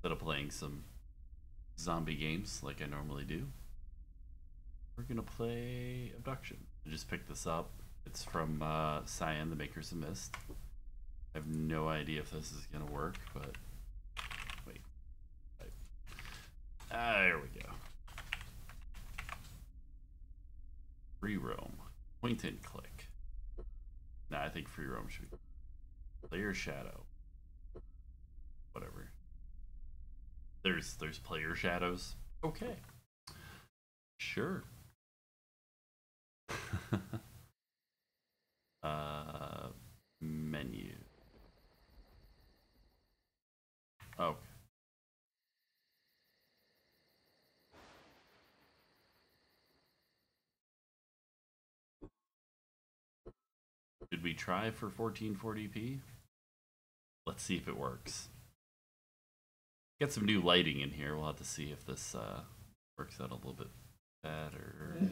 instead of playing some zombie games like I normally do, we're gonna play Obduction. I just picked this up. It's from uh, Cyan, the makers of Myst. I have no idea if this is gonna work, but wait. Ah, there we go. Free roam. Point and click. Nah, I think free roam should be. Player shadow. Whatever. There's there's player shadows. Okay. Sure. uh menu. Okay. Did we try for 1440p? Let's see if it works. Get some new lighting in here. We'll have to see if this uh, works out a little bit better.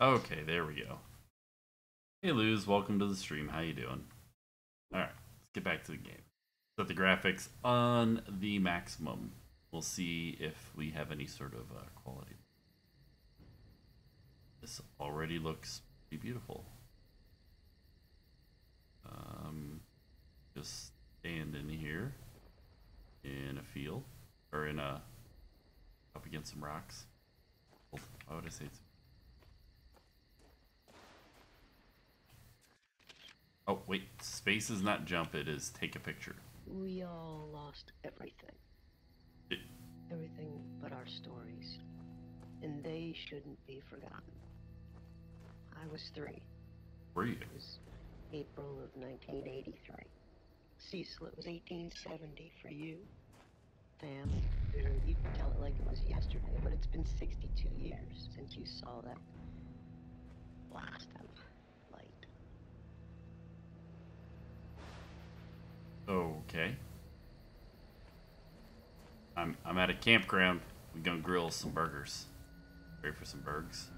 Okay, there we go. Hey Luz, welcome to the stream. How you doing? Alright, let's get back to the game. Set the graphics on the maximum. We'll see if we have any sort of uh, quality. This already looks pretty beautiful. Um, just stand in here in a field or in a up against some rocks. Why would I say it's Oh, wait. Space is not jump, it is take a picture. We all lost everything. It- Everything but our stories. And they shouldn't be forgotten. I was three. Were you? It was April of 1983. Cecil, it was 1870 for you. Sam, you can tell it like it was yesterday, but it's been 62 years since you saw that blast of light. Okay. I'm I'm at a campground. We're gonna grill some burgers. Ready for some burgers?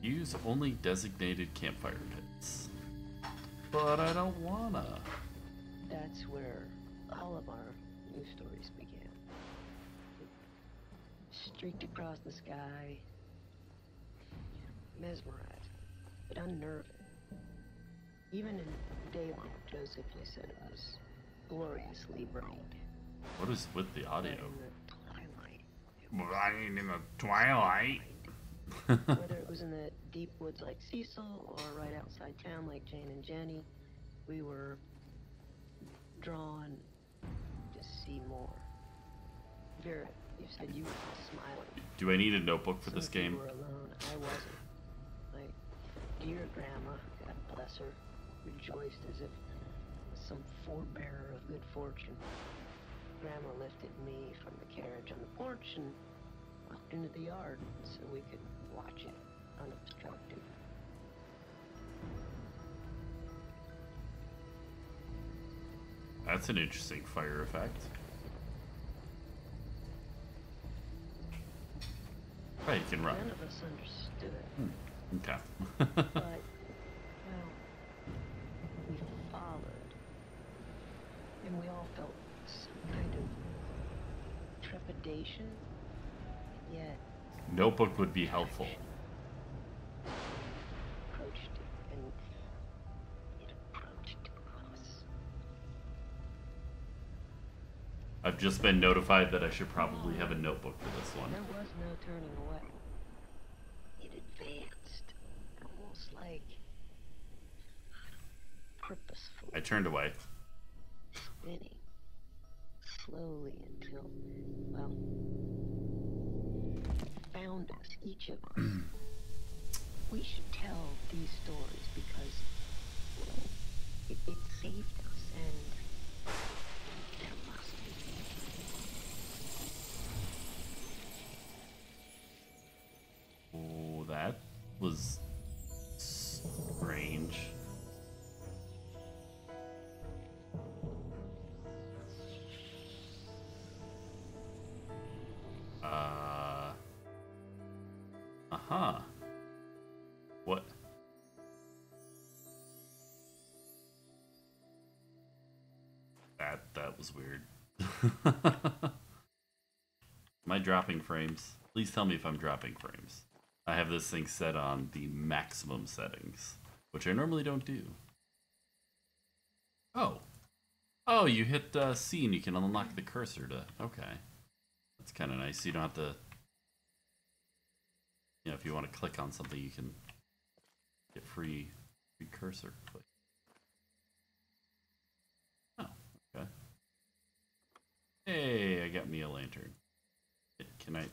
Use only designated campfire pits. But I don't wanna. That's where all of our news stories began. Streaked across the sky, mesmerizing, but unnerving. Even in daylight, Joseph, you said it was gloriously bright. What is with the audio? in the twilight, it was Blind in the twilight. whether it was in the deep woods like Cecil or right outside town like Jane and Jenny, we were drawn to see more. Vera, you said you were smiling. Do I need a notebook for Some this of you game? were alone. I wasn't. Dear grandma, God bless her, rejoiced as if some forebearer of good fortune. Grandma lifted me from the carriage on the porch and walked into the yard so we could watch it unobstructed. That's an interesting fire effect. Right, you can run. None of us understood, hmm. Okay. but, well, we followed. And we all felt some kind of trepidation, yet Notebook would be helpful. approached it, and it approached us. I've just been notified that I should probably have a notebook for this one. There was no turning away. It advanced, almost like purposefully I turned away. spinning, slowly until, well, found us, each of us. we should tell these stories because it, it saved us, and there must be. Oh, that was range. Huh. What? That that was weird. Am I dropping frames? Please tell me if I'm dropping frames. I have this thing set on the maximum settings, which I normally don't do. Oh. Oh, you hit uh, C and you can unlock the cursor to... Okay. That's kind of nice. You don't have to... You know, if you want to click on something, you can get free, free cursor click. Oh, okay. Hey, I got me a lantern. Can I...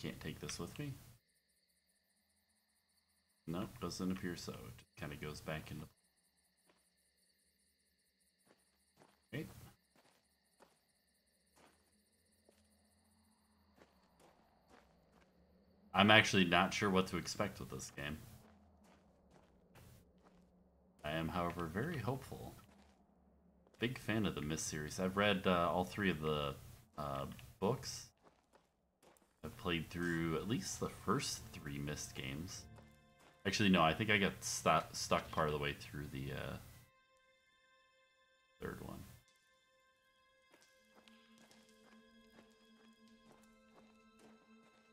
Can't take this with me? Nope, doesn't appear so. It kind of goes back into... Okay. I'm actually not sure what to expect with this game. I am, however, very hopeful. Big fan of the Myst series. I've read uh, all three of the uh, books. I've played through at least the first three Myst games. Actually, no, I think I got stu stuck part of the way through the uh, third one.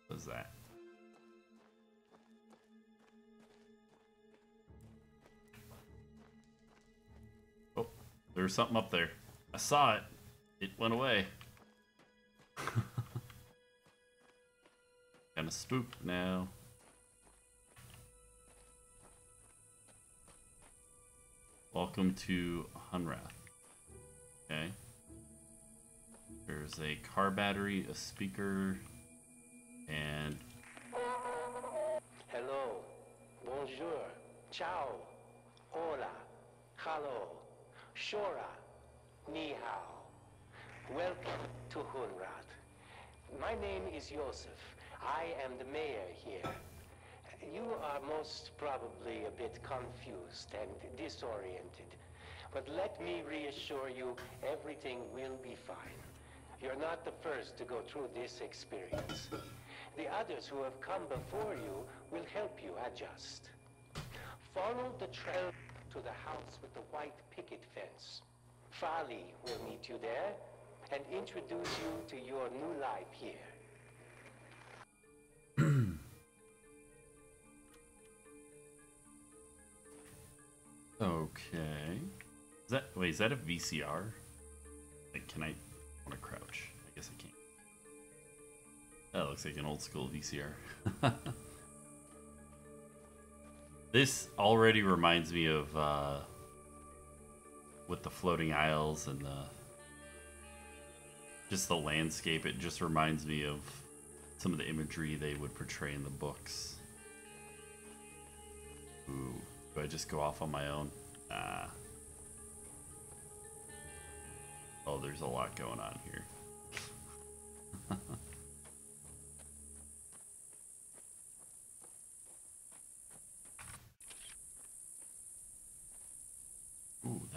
What is that? Oh, was something up there. I saw it. It went away. kind of spooked now. Welcome to Hunrath. Okay. There's a car battery, a speaker, and... Hello. Bonjour. Ciao. Hola. Hello. Shora. Ni hao. Welcome to Hunrath. My name is Joseph. I am the mayor here. You are most probably a bit confused and disoriented. But let me reassure you, everything will be fine. You're not the first to go through this experience. The others who have come before you will help you adjust. Follow the trail to the house with the white picket fence. Farley will meet you there and introduce you to your new life here. Okay. Is that wait? Is that a VCR? Like, can I want to crouch? I guess I can't. That looks like an old school VCR. this already reminds me of uh, with the floating isles and the just the landscape. It just reminds me of some of the imagery they would portray in the books. Ooh. Do I just go off on my own? Ah. Oh, there's a lot going on here.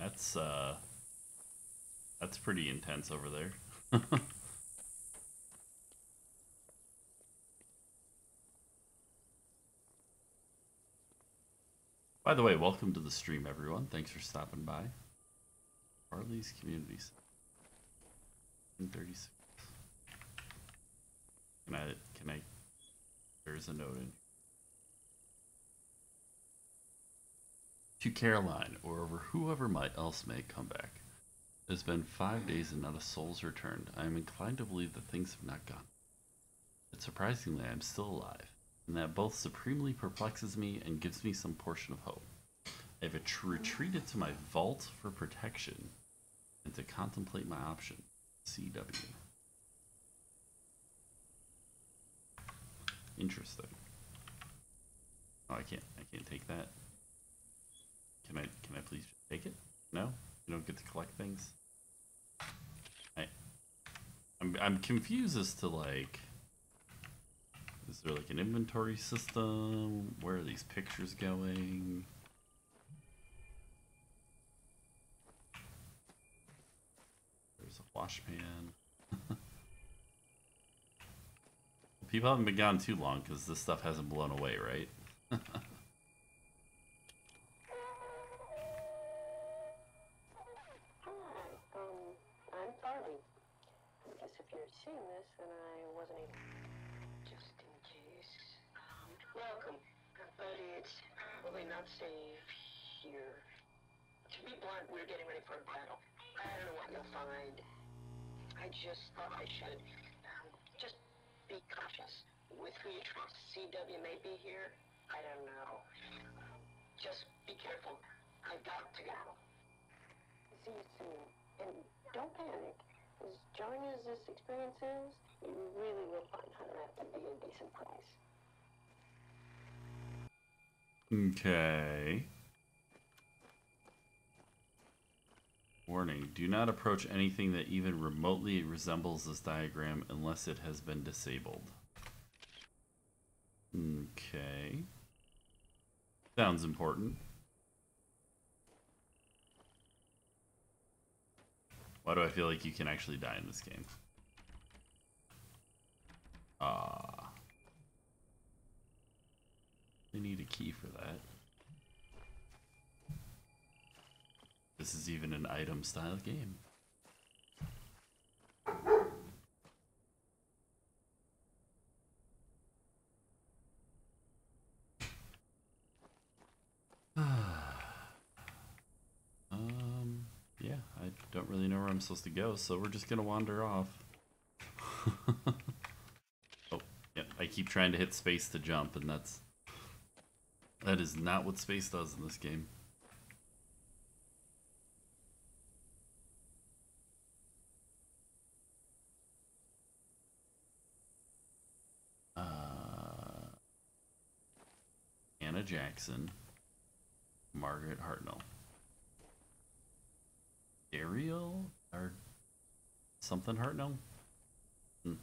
that's uh that's pretty intense over there. By the way, welcome to the stream, everyone. Thanks for stopping by. Harley's Communities. 36. Can I, can I, there's a note in. To Caroline, or over whoever might else may come back. It has been five days and not a soul's returned. I am inclined to believe that things have not gone. But surprisingly, I am still alive and that both supremely perplexes me and gives me some portion of hope. I have retreated to my vault for protection and to contemplate my option. CW. Interesting. Oh, I can't. I can't take that. Can I? Can I please take it? No. You don't get to collect things. I. I'm I'm confused as to like is there like an inventory system? Where are these pictures going? There's a wash pan. People haven't been gone too long because this stuff hasn't blown away, right? Hi, um, I'm Farley. I guess if you're this, then I wasn't able. Just in case. Um, welcome. But it's probably not safe here. To be blunt, we're getting ready for a battle. I don't know what you'll find. I just thought I should. Um, just be cautious with who you trust. CW may be here. I don't know. Just be careful. I've got to go. See you soon. And don't panic. As jarring as this experience is, you really will find Hunrath to be a decent price. Okay. Warning, do not approach anything that even remotely resembles this diagram unless it has been disabled. Okay. Sounds important. Why do I feel like you can actually die in this game? Ah. They need a key for that. This is even an item style game. um, yeah, I don't really know where I'm supposed to go, so we're just gonna wander off. oh, yeah, I keep trying to hit space to jump, and that's that is not what space does in this game. Uh, Anna Jackson, Margaret Hartnell, Ariel or something Hartnell. Hmm.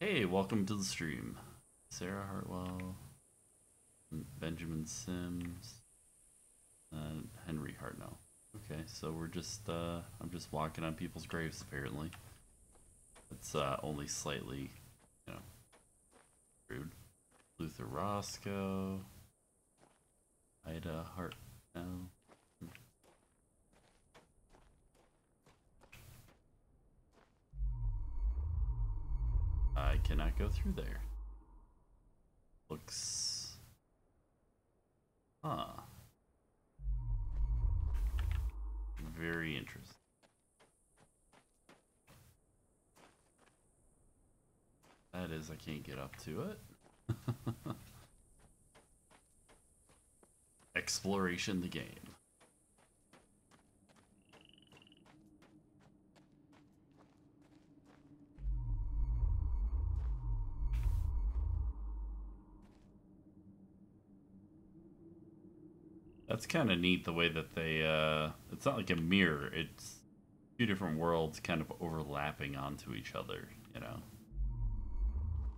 Hey, welcome to the stream. Sarah Hartwell, Benjamin Sims, and Henry Hartnell. Okay, so we're just, uh, I'm just walking on people's graves apparently. It's uh, only slightly, you know, rude. Luther Roscoe, Ida Hartnell. I cannot go through there. Looks. Huh. Very interesting. That is, I can't get up to it. Exploration the game. That's kind of neat the way that they, uh, it's not like a mirror, it's two different worlds kind of overlapping onto each other, you know?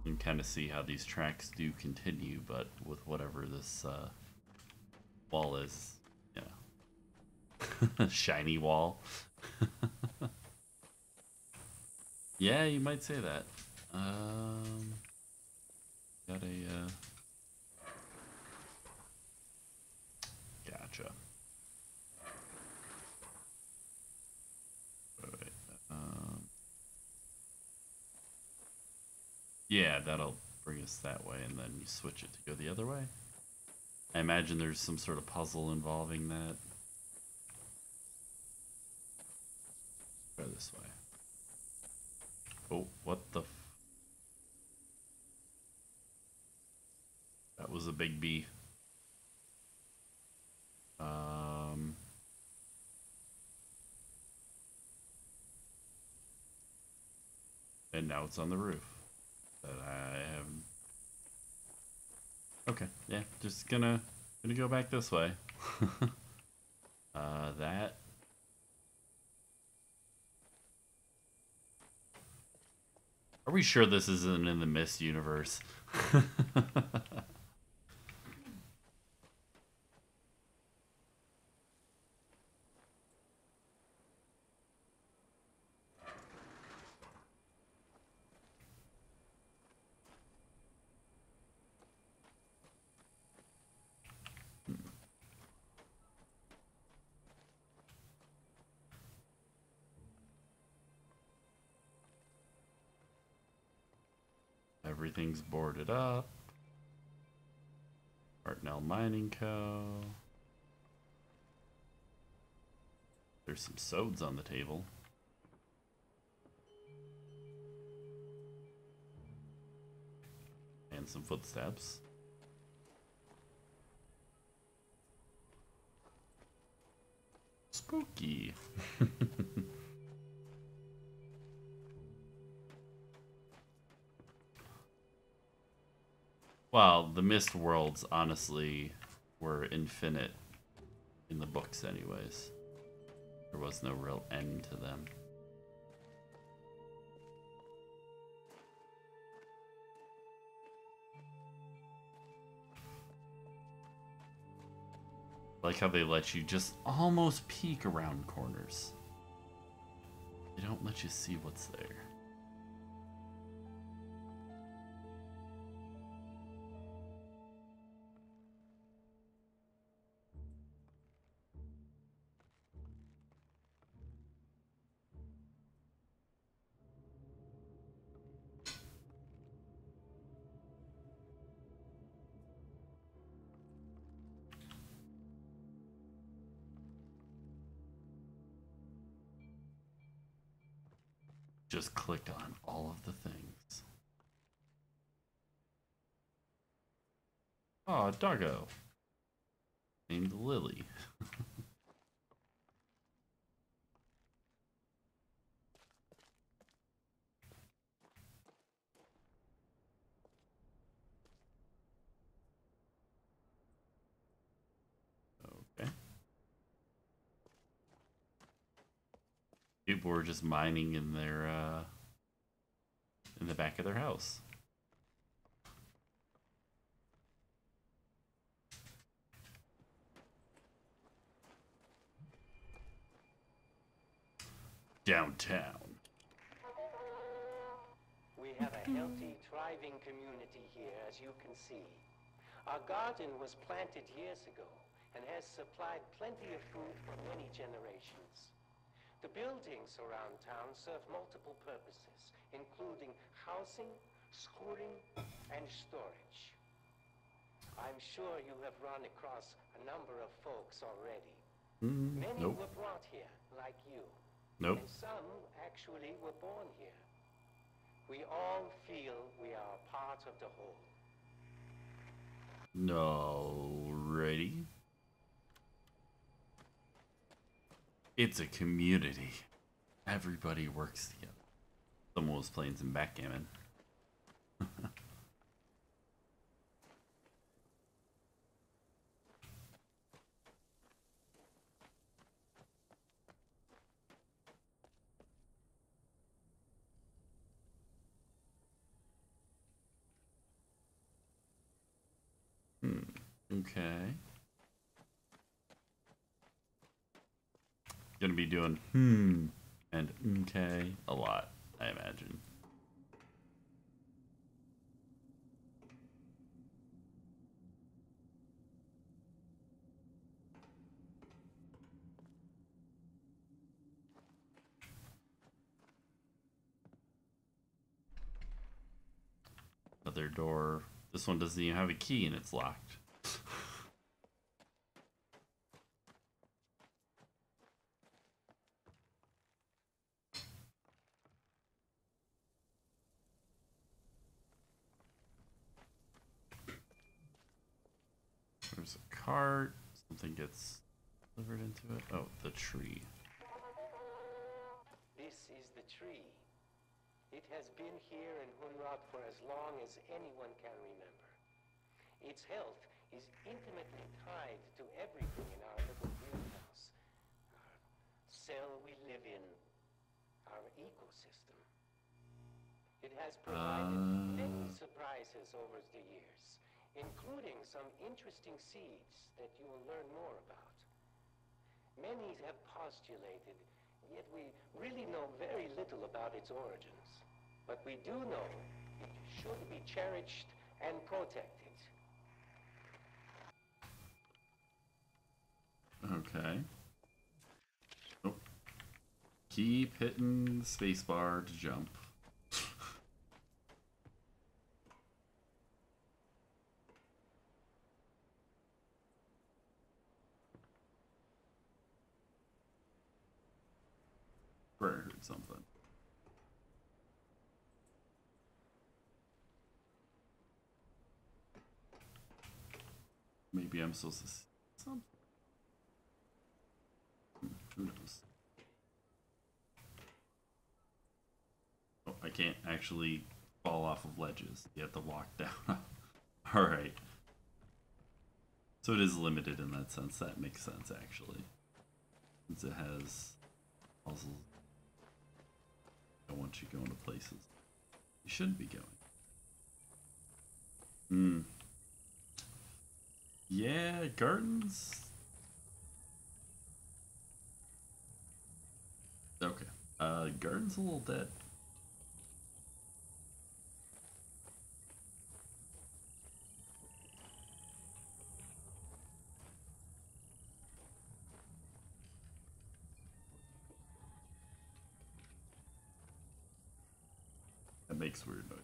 You can kind of see how these tracks do continue, but with whatever this, uh, wall is, yeah. Shiny wall. yeah, you might say that. Um, got a, uh, Um, yeah, that'll bring us that way, and then you switch it to go the other way. I imagine there's some sort of puzzle involving that. Go this way. Oh, what the? That was a big bee. Um, and now it's on the roof. That I have. Okay, yeah, just gonna gonna go back this way. uh, that. Are we sure this isn't in the Myst universe? Everything's boarded up. Hartnell Mining Co. There's some sods on the table. And some footsteps. Spooky. Well, the Myst worlds honestly were infinite in the books, anyways. There was no real end to them. Like how they let you just almost peek around corners. They don't let you see what's there. Just clicked on all of the things. Oh, a doggo. Named Lily. okay. People were just mining in their uh in the back of their house. Downtown. We have a healthy, thriving community here, as you can see. Our garden was planted years ago and has supplied plenty of food for many generations. The buildings around town serve multiple purposes, including housing, schooling, and storage. I'm sure you have run across a number of folks already. Mm, Many nope. were brought here, like you. Nope. And some actually were born here. We all feel we are part of the whole. No. Ready? It's a community. Everybody works together. Someone was playing some backgammon. Hmm. Okay. Gonna be doing hmm and okay a lot, I imagine. Another door. This one doesn't even have a key and it's locked. There's a cart. Something gets delivered into it. Oh, the tree. This is the tree. It has been here in Hunrath for as long as anyone can remember. Its health is intimately tied to everything in our little greenhouse. Our cell we live in, our ecosystem. It has provided Uh. many surprises over the years, including some interesting seeds that you will learn more about. Many have postulated, yet we really know very little about its origins. But we do know it should be cherished and protected. Okay. Oh. Keep hitting the spacebar to jump. Where I heard something. Maybe I'm supposed to see something. Who knows? Oh, I can't actually fall off of ledges. You have to walk down. Alright. So it is limited in that sense. That makes sense, actually. Since it has puzzles. I want you going to places you shouldn't be going. Hmm. Yeah, gardens. Okay. Uh, garden's a little dead. Makes weird noise.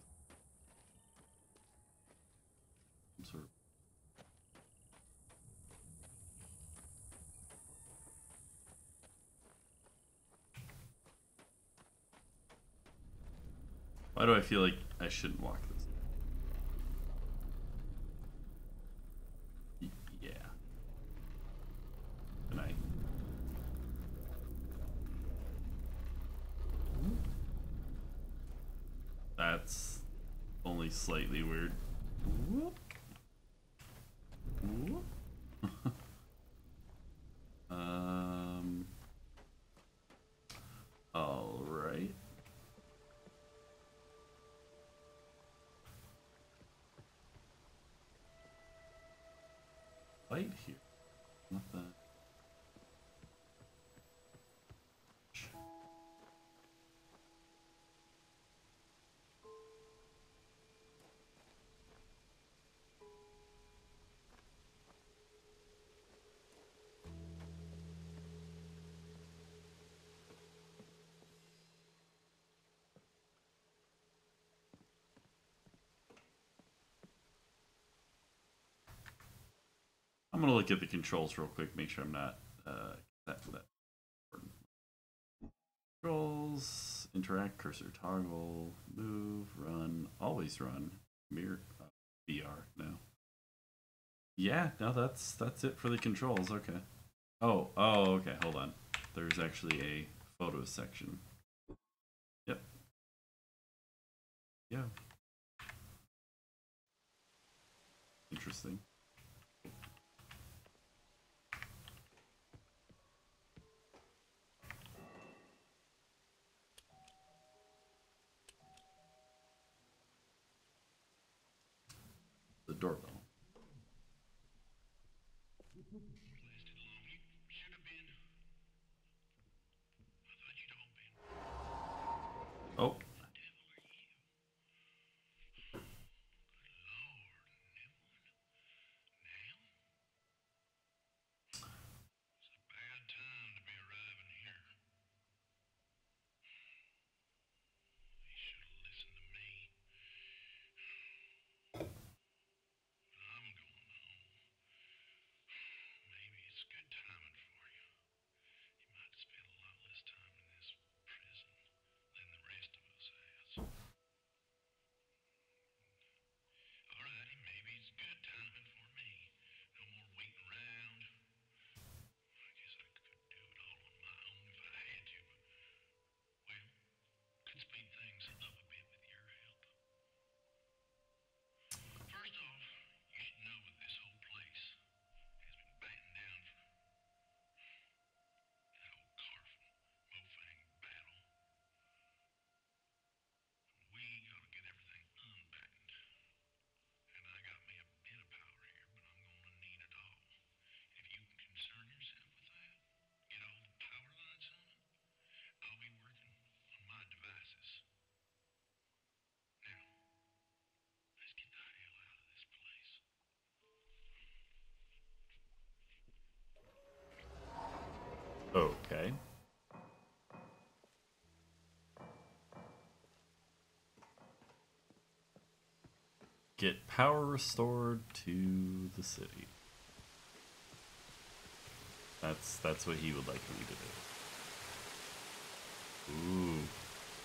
Why do I feel like I shouldn't walk this? Y- Yeah. Good night. That's only slightly weird. Whoop. Whoop. um. All right. Light here. Not that. I'm gonna look at the controls real quick, make sure I'm not uh, that that. Controls, interact, cursor toggle, move, run, always run, mirror, uh, VR. No. Yeah, no, that's that's it for the controls. Okay. Oh, oh, okay. Hold on. There's actually a photo section. Yep. Yeah. Interesting. Okay. Get power restored to the city. That's that's what he would like me to do.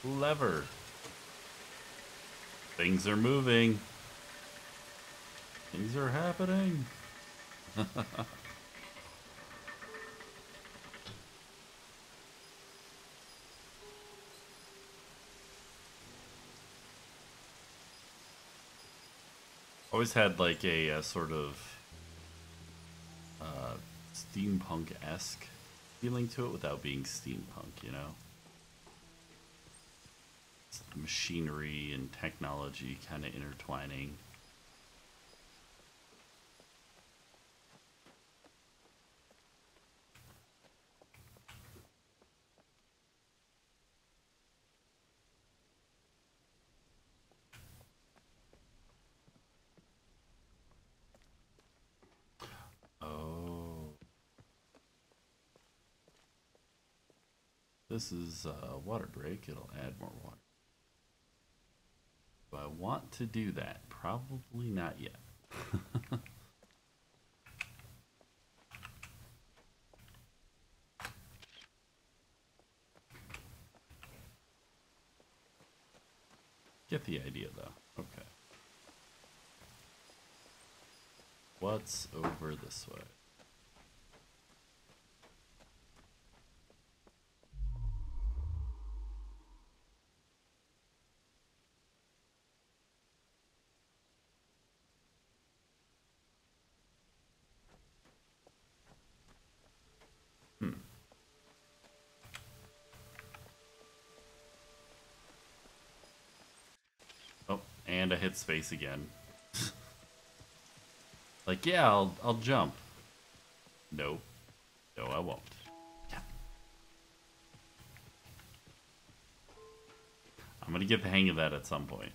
Ooh. Lever. Things are moving. Things are happening. Always had like a, uh sort of uh, steampunk esque feeling to it without being steampunk, you know? Machinery and technology kind of intertwining. This is a water break. It'll add more water. Do I want to do that? Probably not yet. Get the idea though. Okay. What's over this way? Oh, space again. like, yeah, I'll I'll jump. No. No, I won't. Yeah. I'm gonna get the hang of that at some point.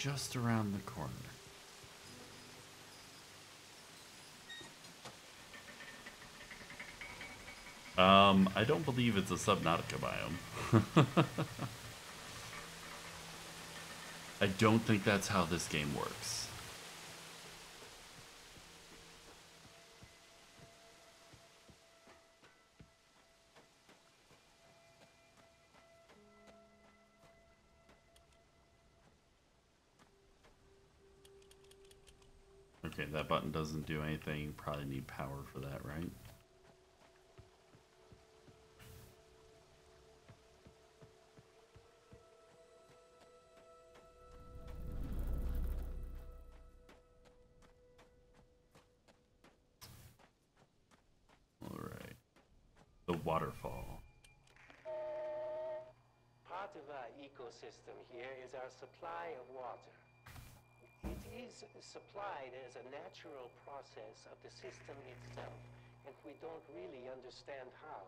Just around the corner. Um, I don't believe it's a Subnautica biome. I don't think that's how this game works. Button doesn't do anything. Probably need power for that, right? Waterfall. Part of our ecosystem here is our supply of water. Is supplied as a natural process of the system itself, and we don't really understand how.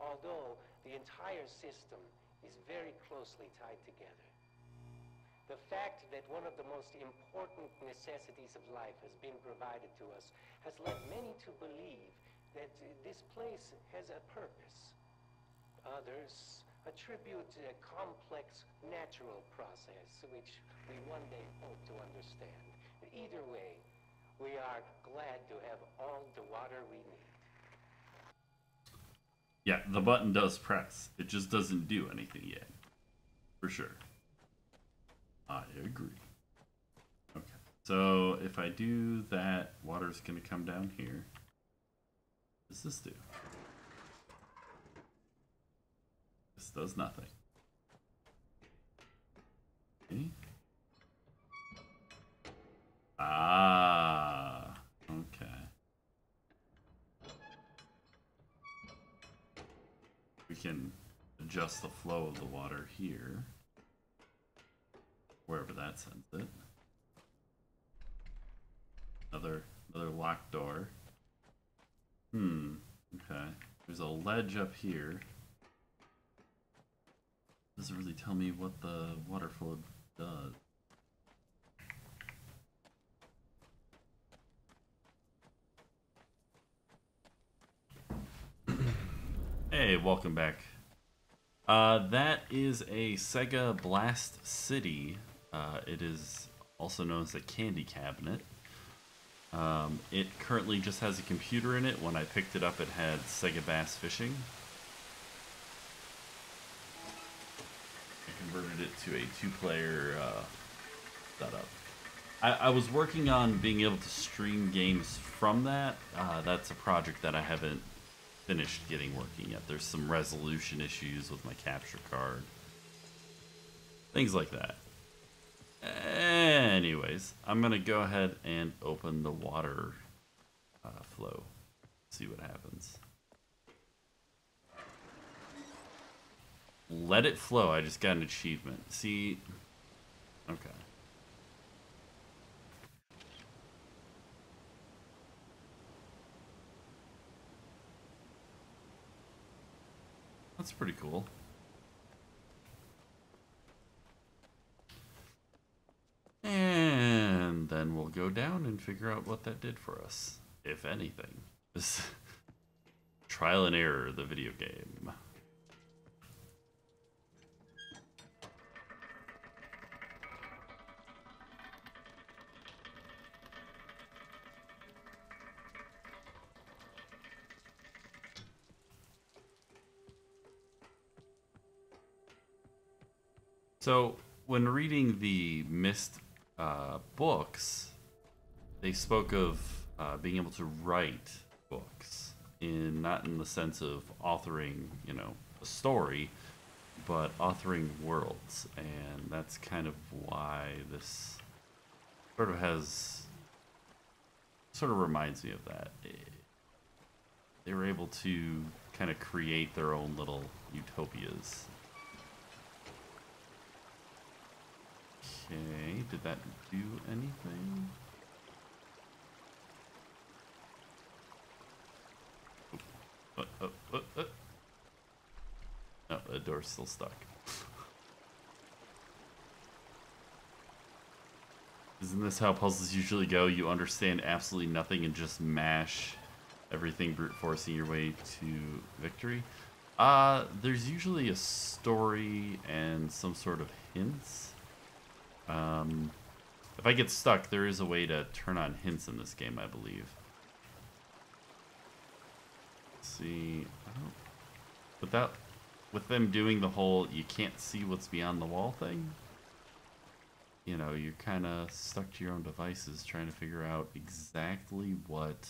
Although the entire system is very closely tied together. The fact that one of the most important necessities of life has been provided to us has led many to believe that this place has a purpose. Others attribute to a complex natural process which we one day hope to understand. Either way, we are glad to have all the water we need. Yeah, the button does press. It just doesn't do anything yet. For sure. I agree. Okay. So if I do that, water's going to come down here. What does this do? This does nothing. Ah, okay. We can adjust the flow of the water here. Wherever that sends it. Another another locked door. Hmm. Okay. There's a ledge up here. Doesn't really tell me what the water flow does. Hey, welcome back. Uh, that is a Sega Blast City. Uh, it is also known as a candy cabinet. Um, it currently just has a computer in it. When I picked it up, it had Sega Bass Fishing. Converted it to a two-player uh, setup. I, I was working on being able to stream games from that. Uh, that's a project that I haven't finished getting working yet. There's some resolution issues with my capture card. Things like that. Anyways, I'm going to go ahead and open the water uh, flow. See what happens. Let it flow. I just got an achievement. See? Okay. That's pretty cool. And then we'll go down and figure out what that did for us, if anything. This trial and error, the video game. So, when reading the Myst uh, books, they spoke of uh, being able to write books in not in the sense of authoring, you know, a story, but authoring worlds, and that's kind of why this sort of has sort of reminds me of that. They were able to kind of create their own little utopias. Okay, did that do anything? Oh, oh, oh, oh. No, the door's still stuck. Isn't this how puzzles usually go? You understand absolutely nothing and just mash everything brute forcing your way to victory? Uh, there's usually a story and some sort of hints. Um, if I get stuck, there is a way to turn on hints in this game, I believe. Let's see, without with them doing the whole you can't see what's beyond the wall thing, you know, you're kind of stuck to your own devices trying to figure out exactly what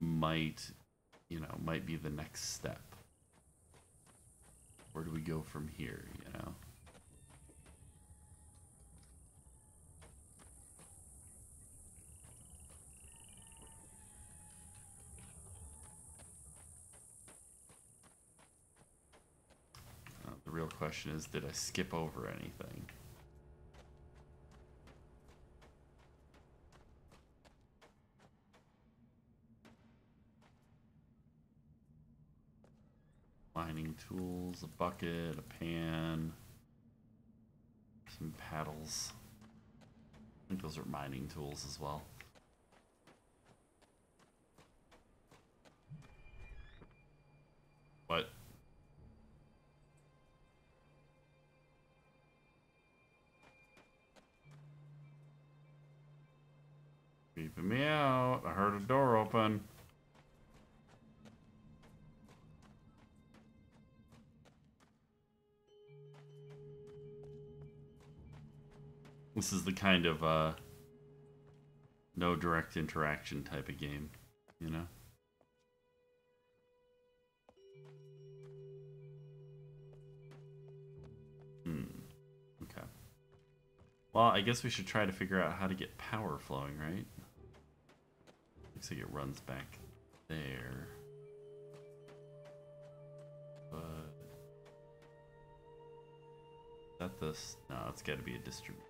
might, you know, might be the next step. Where do we go from here, you know? Uh, the real question is, did I skip over anything? Mining tools, a bucket, a pan, some paddles. I think those are mining tools as well. Keeping me out. I heard a door open. This is the kind of uh, no direct interaction type of game, you know? Hmm. Okay. Well, I guess we should try to figure out how to get power flowing, right? Looks like it runs back there. But... Is that this? No, it's gotta be a distribution.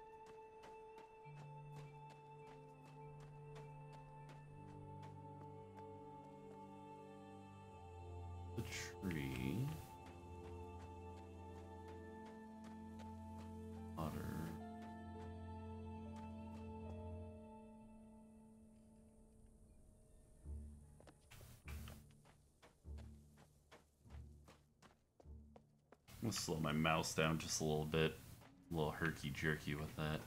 Slow my mouse down just a little bit. A little herky jerky with that.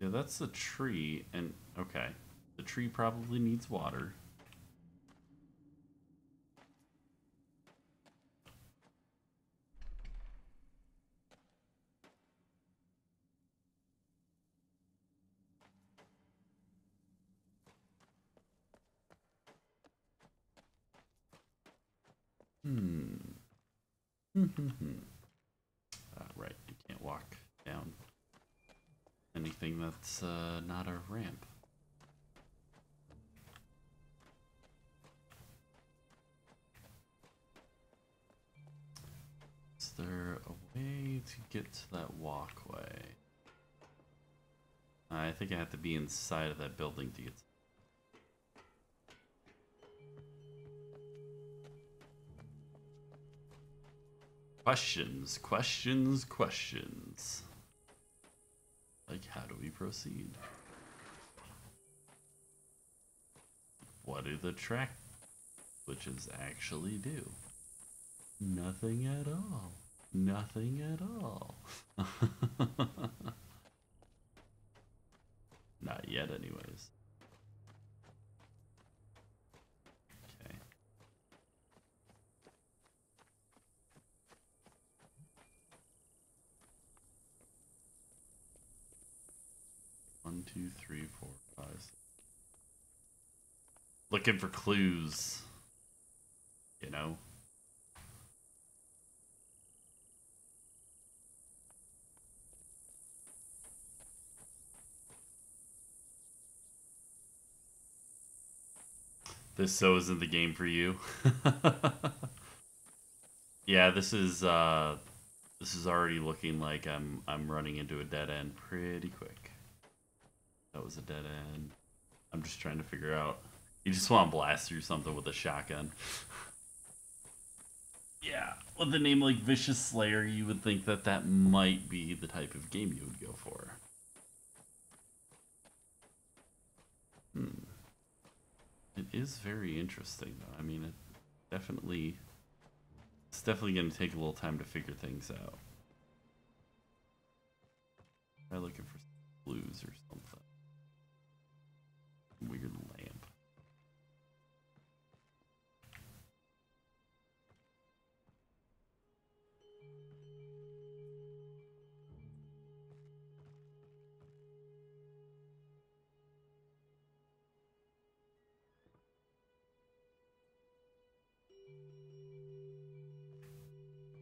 Yeah, that's the tree, and okay. The tree probably needs water. Hmm. Uh, right, you can't walk down anything that's uh, not a ramp. Is there a way to get to that walkway? I think I have to be inside of that building to get. Questions, questions, questions. Like, how do we proceed? What do the track switches actually do? Nothing at all. Nothing at all. Not yet, anyways. Two, three, four, five. Six. Looking for clues. You know? This so isn't the game for you. yeah, this is uh this is already looking like I'm I'm running into a dead end pretty quick. That was a dead end. I'm just trying to figure out. You just want to blast through something with a shotgun. yeah, with a name like Vicious Slayer, you would think that that might be the type of game you would go for. Hmm. It is very interesting, though. I mean, it definitely. It's definitely going to take a little time to figure things out. Try looking for clues or something. Weird lamp.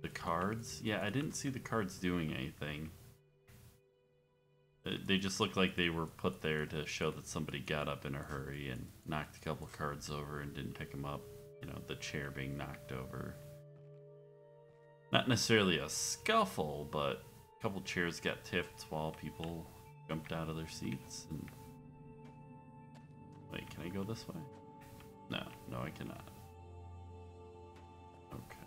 The cards? Yeah, I didn't see the cards doing anything. They just look like they were put there to show that somebody got up in a hurry and knocked a couple cards over and didn't pick them up. You know, the chair being knocked over. Not necessarily a scuffle, but a couple chairs got tipped while people jumped out of their seats. And wait, can I go this way? No, no, I cannot. Okay.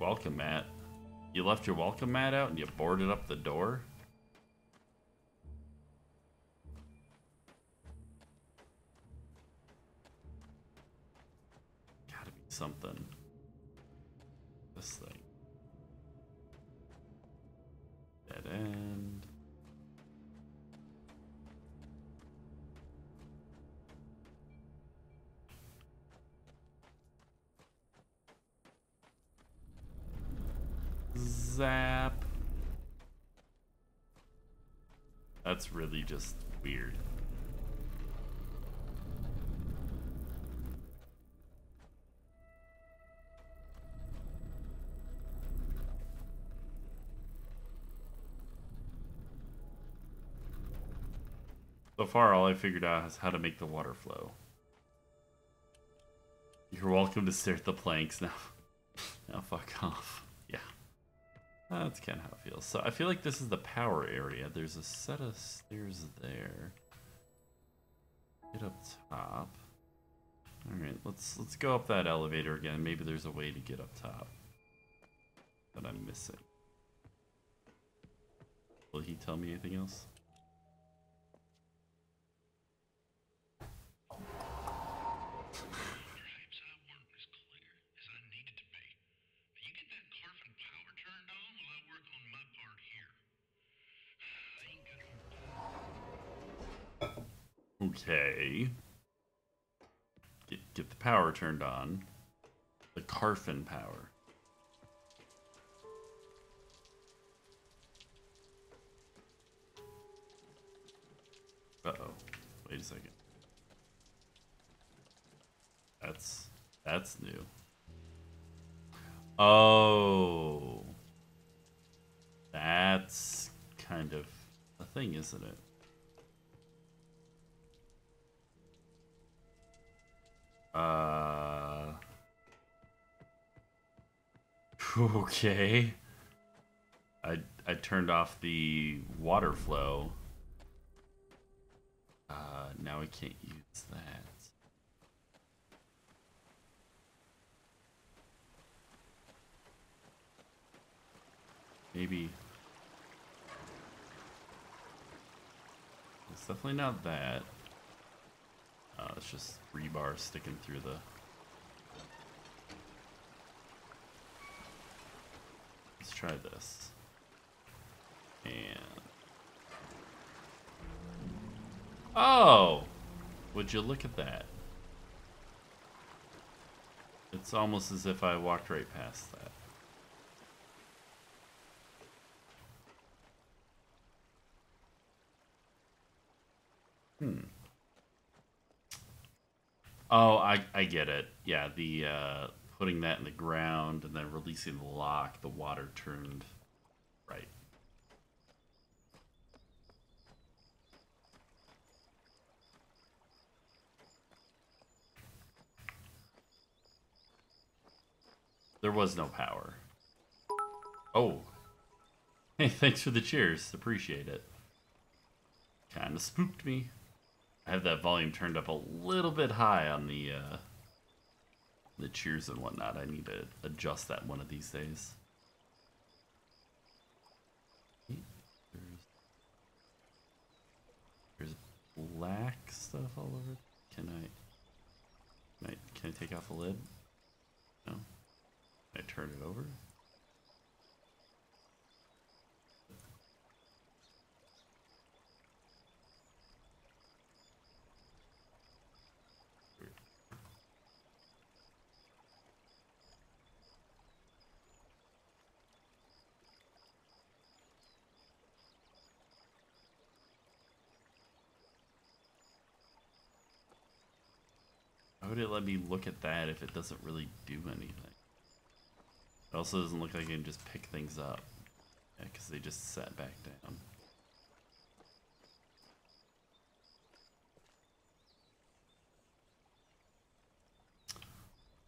Welcome mat. You left your welcome mat out and you boarded up the door? Gotta be something. This thing. Dead end. Zap. That's really just weird. So far, all I figured out is how to make the water flow. You're welcome to stare at the planks now. now fuck off. That's kind of how it feels. So I feel like this is the power area. There's a set of stairs there. Get up top. All right, let's let's go up that elevator again. Maybe there's a way to get up top that I'm missing. Will he tell me anything else? Perhaps I weren't as clear as I needed to be. You get that Carfin power turned on while I work on my part here. I ain't gonna Okay. Get, get the power turned on. The Carfin power. Uh-oh. Wait a second. That's that's new. Oh. That's kind of a thing, isn't it? Uh. Okay. I I turned off the water flow. Uh, now I can't use that. Maybe. It's definitely not that. Uh, it's just rebar sticking through the. Let's try this. And. Oh! Would you look at that? It's almost as if I walked right past that. Hmm. Oh, I I get it. Yeah, the uh, putting that in the ground and then releasing the lock, the water turned right. There was no power. Oh. Hey, thanks for the cheers. Appreciate it. Kind of spooked me. I have that volume turned up a little bit high on the uh, the cheers and whatnot. I need to adjust that one of these days. There's, there's black stuff all over. Can I? Can I? Can I take off the lid? No. Can I turn it over? Would it let me look at that if it doesn't really do anything? It also doesn't look like I can just pick things up. Yeah, because they just sat back down.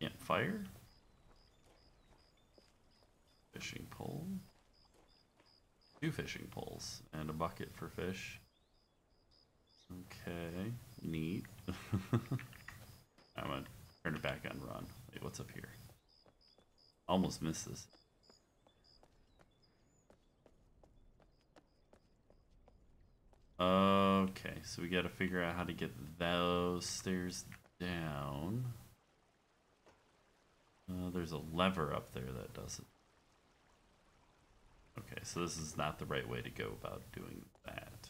Can't fire? Fishing pole. Two fishing poles and a bucket for fish. Okay, neat. I'm gonna turn it back on run. Wait, what's up here? Almost missed this. Okay, so we gotta figure out how to get those stairs down. Uh, there's a lever up there that does it. Okay, so this is not the right way to go about doing that.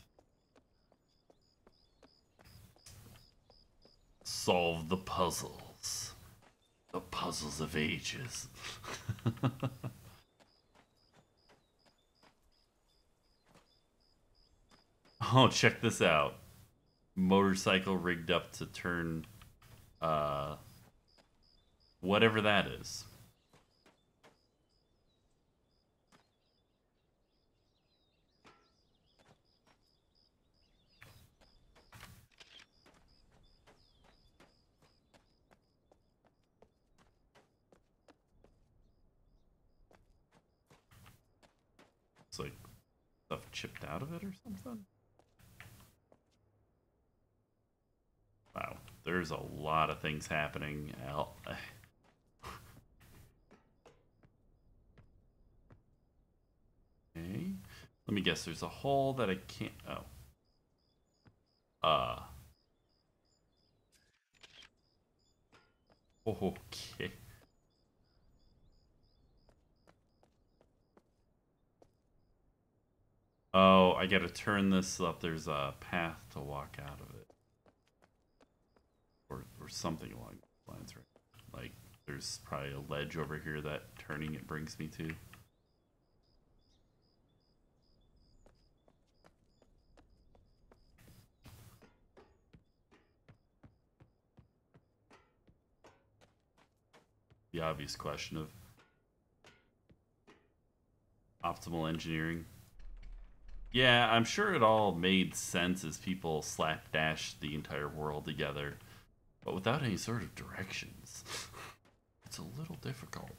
Solve the puzzles. The puzzles of ages. oh, check this out. Motorcycle rigged up to turn uh whatever that is. Chipped out of it or something? Wow, there's a lot of things happening. Okay. Let me guess, there's a hole that I can't. Oh. Uh. Okay. Oh, I gotta turn this up. There's a path to walk out of it. Or, or something along those lines, right? Like, there's probably a ledge over here that turning it brings me to. The obvious question of optimal engineering. Yeah, I'm sure it all made sense as people slapdash the entire world together, but without any sort of directions, it's a little difficult.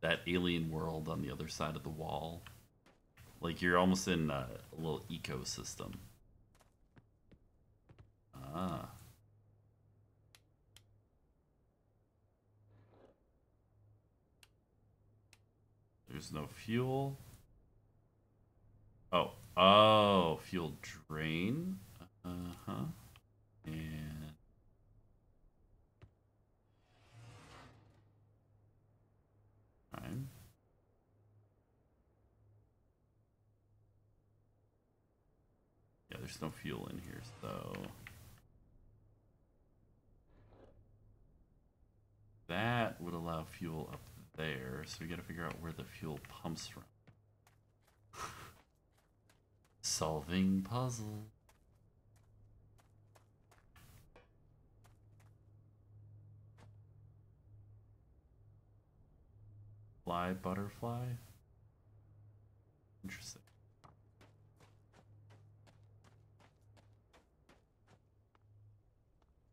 That alien world on the other side of the wall. Like you're almost in a, a little ecosystem. Ah. There's no fuel. Oh, oh, fuel drain. Uh huh. And time. Yeah, there's no fuel in here, so that would allow fuel up there. So we got to figure out where the fuel pumps from. Solving puzzle. Fly butterfly. Interesting.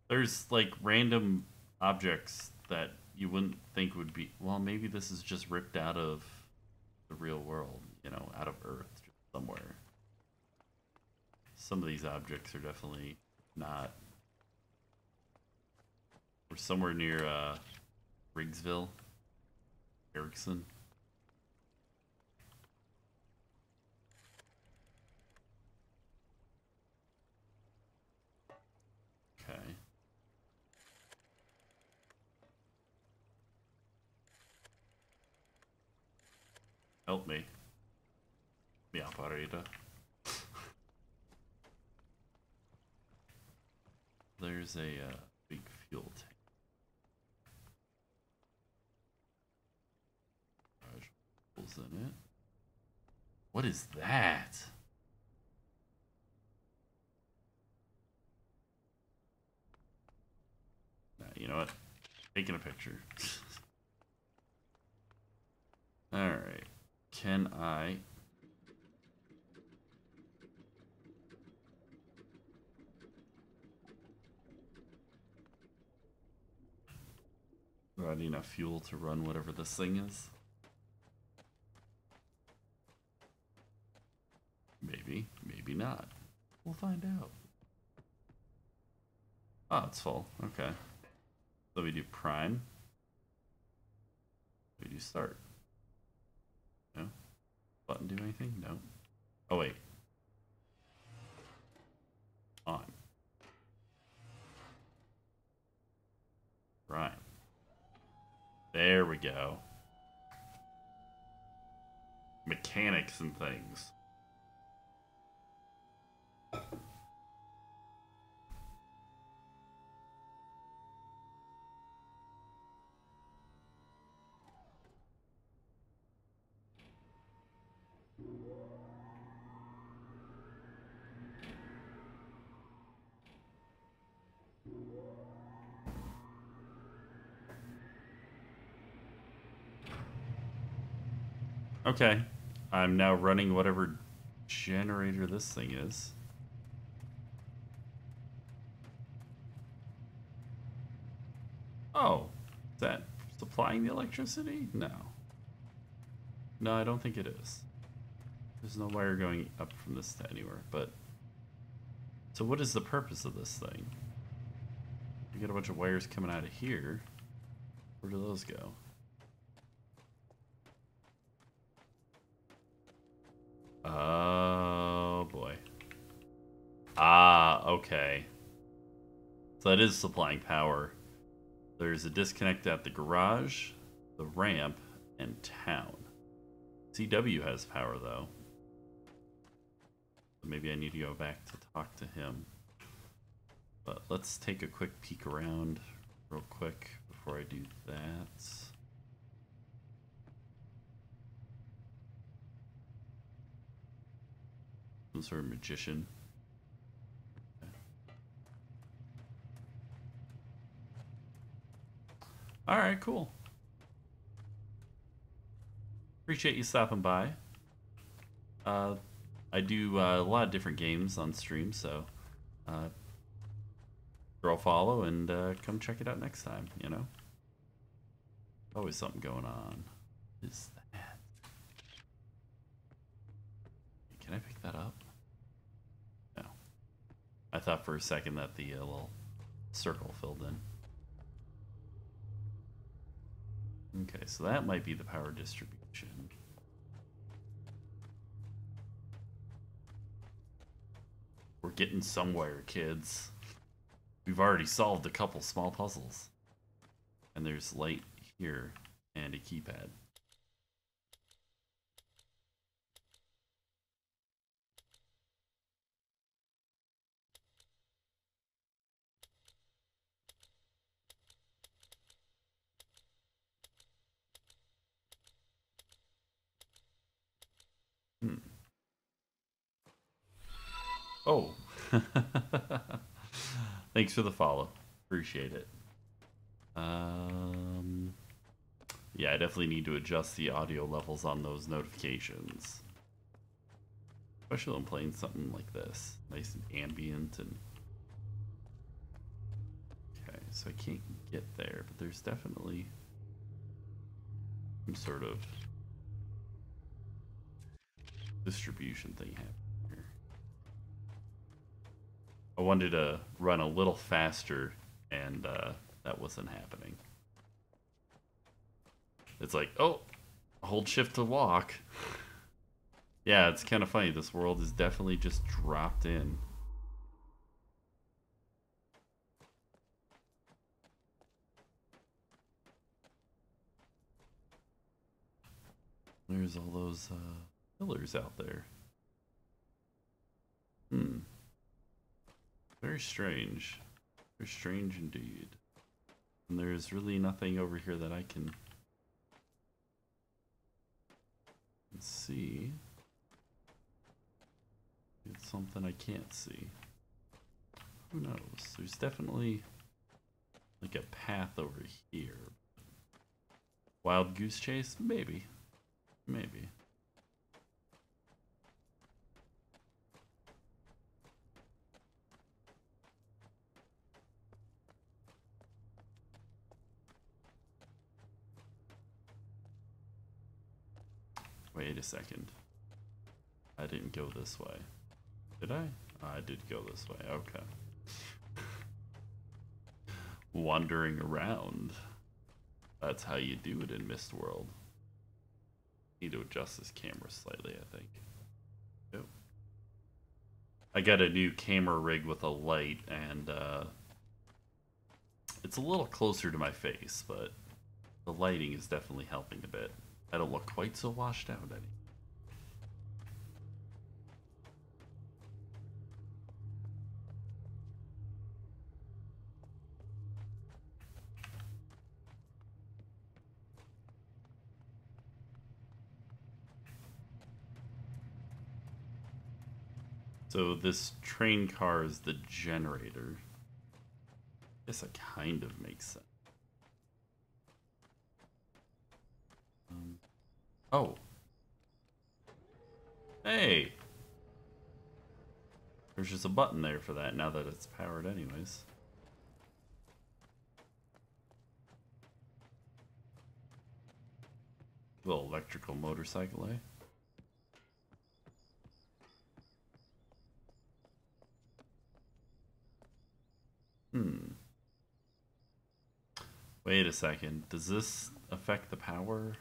There's like random objects that you wouldn't think would be well maybe this is just ripped out of the real world you know out of earth somewhere. Some of these objects are definitely not. We're somewhere near uh Riggsville Erickson okay Help me. Mi operator. There's a uh, big fuel tank. In it. What is that? Nah, you know what? Taking a picture. All right can I I need enough fuel to run whatever this thing is? Maybe, maybe not. We'll find out. Oh, it's full. Okay. So we do prime. We do start. No? Button do anything? No. Oh, wait. On. Right. There we go. Mechanics and things. Okay. I'm now running whatever generator this thing is. Oh, is that supplying the electricity? No. No, I don't think it is. There's no wire going up from this to anywhere, but... So what is the purpose of this thing? You got a bunch of wires coming out of here. Where do those go? Okay. So that is supplying power. There's a disconnect at the garage, the ramp, and town. CW has power though. So maybe I need to go back to talk to him. But let's take a quick peek around real quick before I do that. Some sort of magician. All right, cool. Appreciate you stopping by. Uh, I do uh, a lot of different games on stream, so uh, throw a follow and uh, come check it out next time. You know, always something going on. Is that? Can I pick that up? No. I thought for a second that the uh, little circle filled in. Okay, so that might be the power distribution. We're getting somewhere, kids. We've already solved a couple small puzzles. And there's light here and a keypad. Oh. Thanks for the follow. Appreciate it. Um, yeah, I definitely need to adjust the audio levels on those notifications. Especially when playing something like this. Nice and ambient and... Okay, so I can't get there, but there's definitely some sort of distribution thing happening I wanted to run a little faster, and uh, that wasn't happening. It's like, oh, hold shift to walk. yeah, it's kind of funny. This world is definitely just dropped in. There's all those uh, pillars out there. Hmm. Very strange. Very strange indeed. And there's really nothing over here that I can see. It's something I can't see. Who knows? There's definitely like a path over here. Wild goose chase? Maybe. Maybe. Wait a second. I didn't go this way. Did I? I did go this way. Okay. Wandering around. That's how you do it in Myst world. Need to adjust this camera slightly, I think. Yep. I got a new camera rig with a light, and uh, it's a little closer to my face, but the lighting is definitely helping a bit. I don't look quite so washed out any. So this train car is the generator. I guess that kind of makes sense. Um, oh. Hey! There's just a button there for that now that it's powered, anyways. Little electrical motorcycle, eh? Hmm. Wait a second. Does this affect the power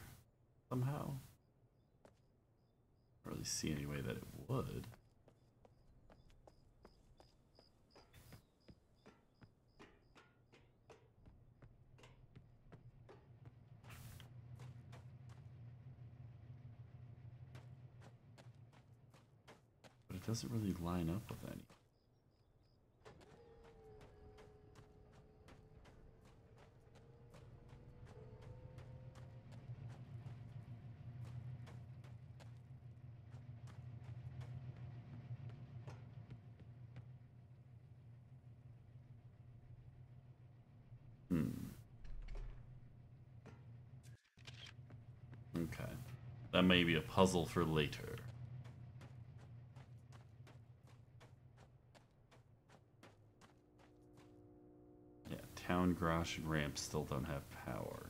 somehow? I don't really see any way that it would. But it doesn't really line up with any. Hmm. Okay. That may be a puzzle for later. Yeah, town garage and ramp still don't have power.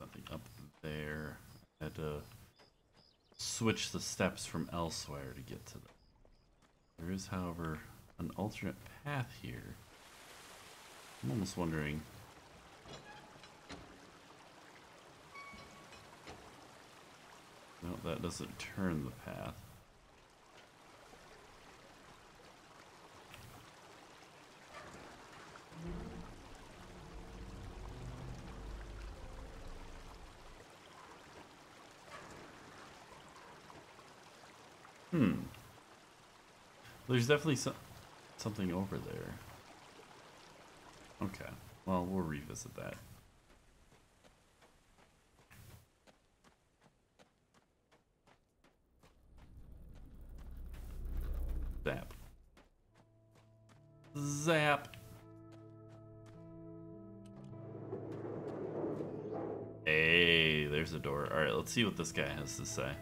Nothing up there. Had to switch the steps from elsewhere to get to them. There is, however, an alternate path here. I'm almost wondering. No, that doesn't turn the path. Hmm. There's definitely some, something over there. Okay. Well, we'll revisit that. Zap. Zap. Hey, there's a door. All right, let's see what this guy has to say.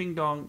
Ding dong.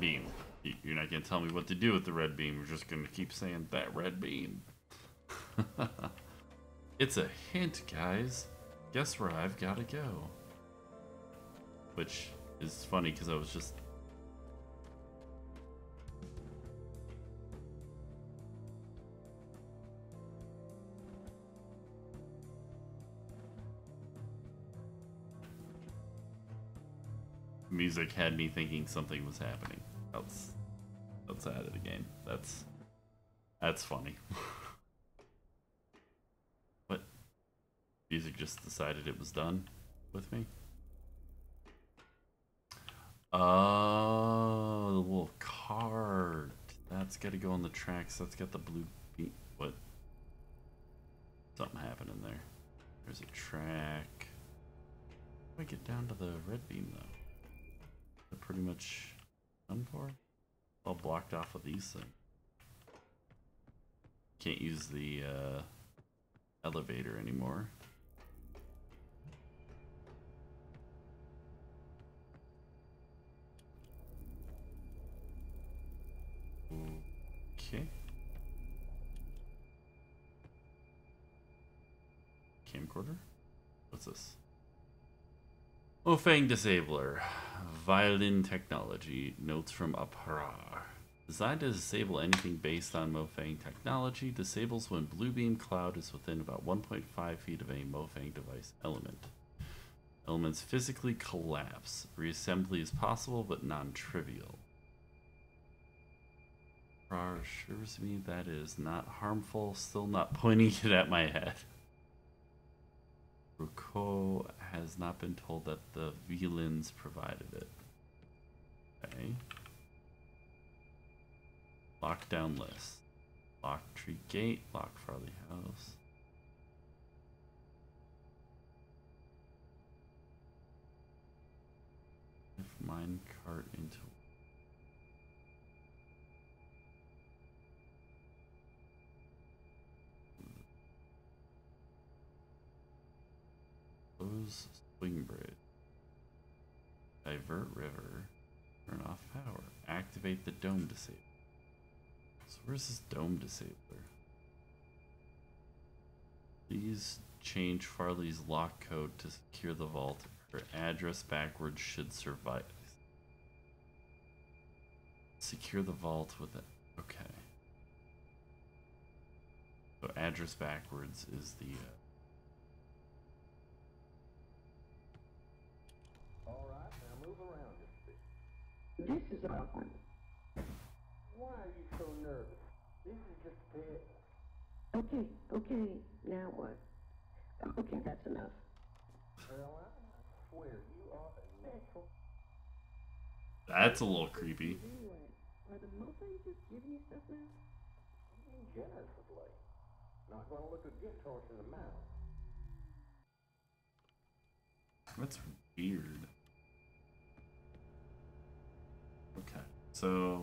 beam. You're not gonna tell me what to do with the red beam. You're just gonna keep saying that red beam. it's a hint, guys. Guess where I've gotta go. Which is funny because I was just. Music had me thinking something was happening. That's outside of the game. That's that's funny. what? Music just decided it was done with me. Oh, the little card. That's got to go on the tracks. That's got the blue beat. What? Something happened in there. There's a track. How do I get down to the red beam though? Pretty much done for. All blocked off with these things. Can't use the uh, elevator anymore. Okay. Camcorder? What's this? Mofang Disabler. Violin technology. Notes from Aparar. Designed to disable anything based on Mofang technology, disables when Bluebeam Cloud is within about 1.5 feet of a Mofang device element. Elements physically collapse. Reassembly is possible but non-trivial. Rar assures me that is not harmful, still not pointing it at my head. Ruko has not been told that the Villeins provided it. Okay. Lockdown list. Lock Tree Gate, Lock Farley House. Mine cart into Close swing bridge. Divert river. Turn off power. Activate the dome disabler. So where's this dome disabler? Please change Farley's lock code to secure the vault. Her address backwards should survive. Secure the vault with it. Okay. So address backwards is the uh, All right, now move around just a bit. This is a one. Why are you so nervous? This is just a pit. Okay, okay, now what? Okay, that's enough. Well, I swear you are a natural. That's a little creepy. Are the Mofangs just giving you stuff now? Generously. Not gonna look a gift horse in the mouth. That's weird. Okay, so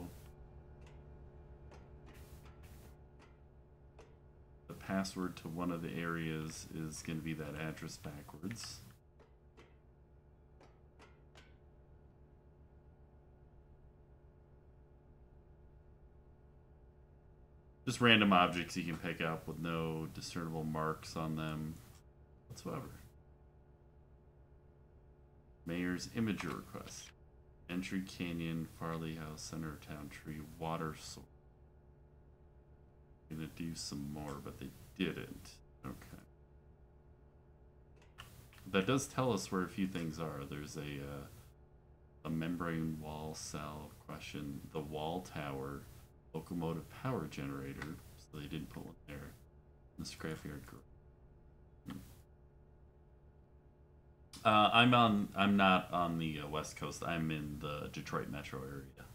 the password to one of the areas is going to be that address backwards. Just random objects you can pick up with no discernible marks on them whatsoever. Mayor's imager request. Entry Canyon, Farley House, Center of Town Tree, water source. Gonna do some more, but they didn't. Okay. That does tell us where a few things are. There's a uh, a membrane wall cell question, the wall tower, locomotive power generator. So they didn't put one there. The scrapyard garage. Uh, I'm on. I'm not on the uh, West Coast. I'm in the Detroit metro area.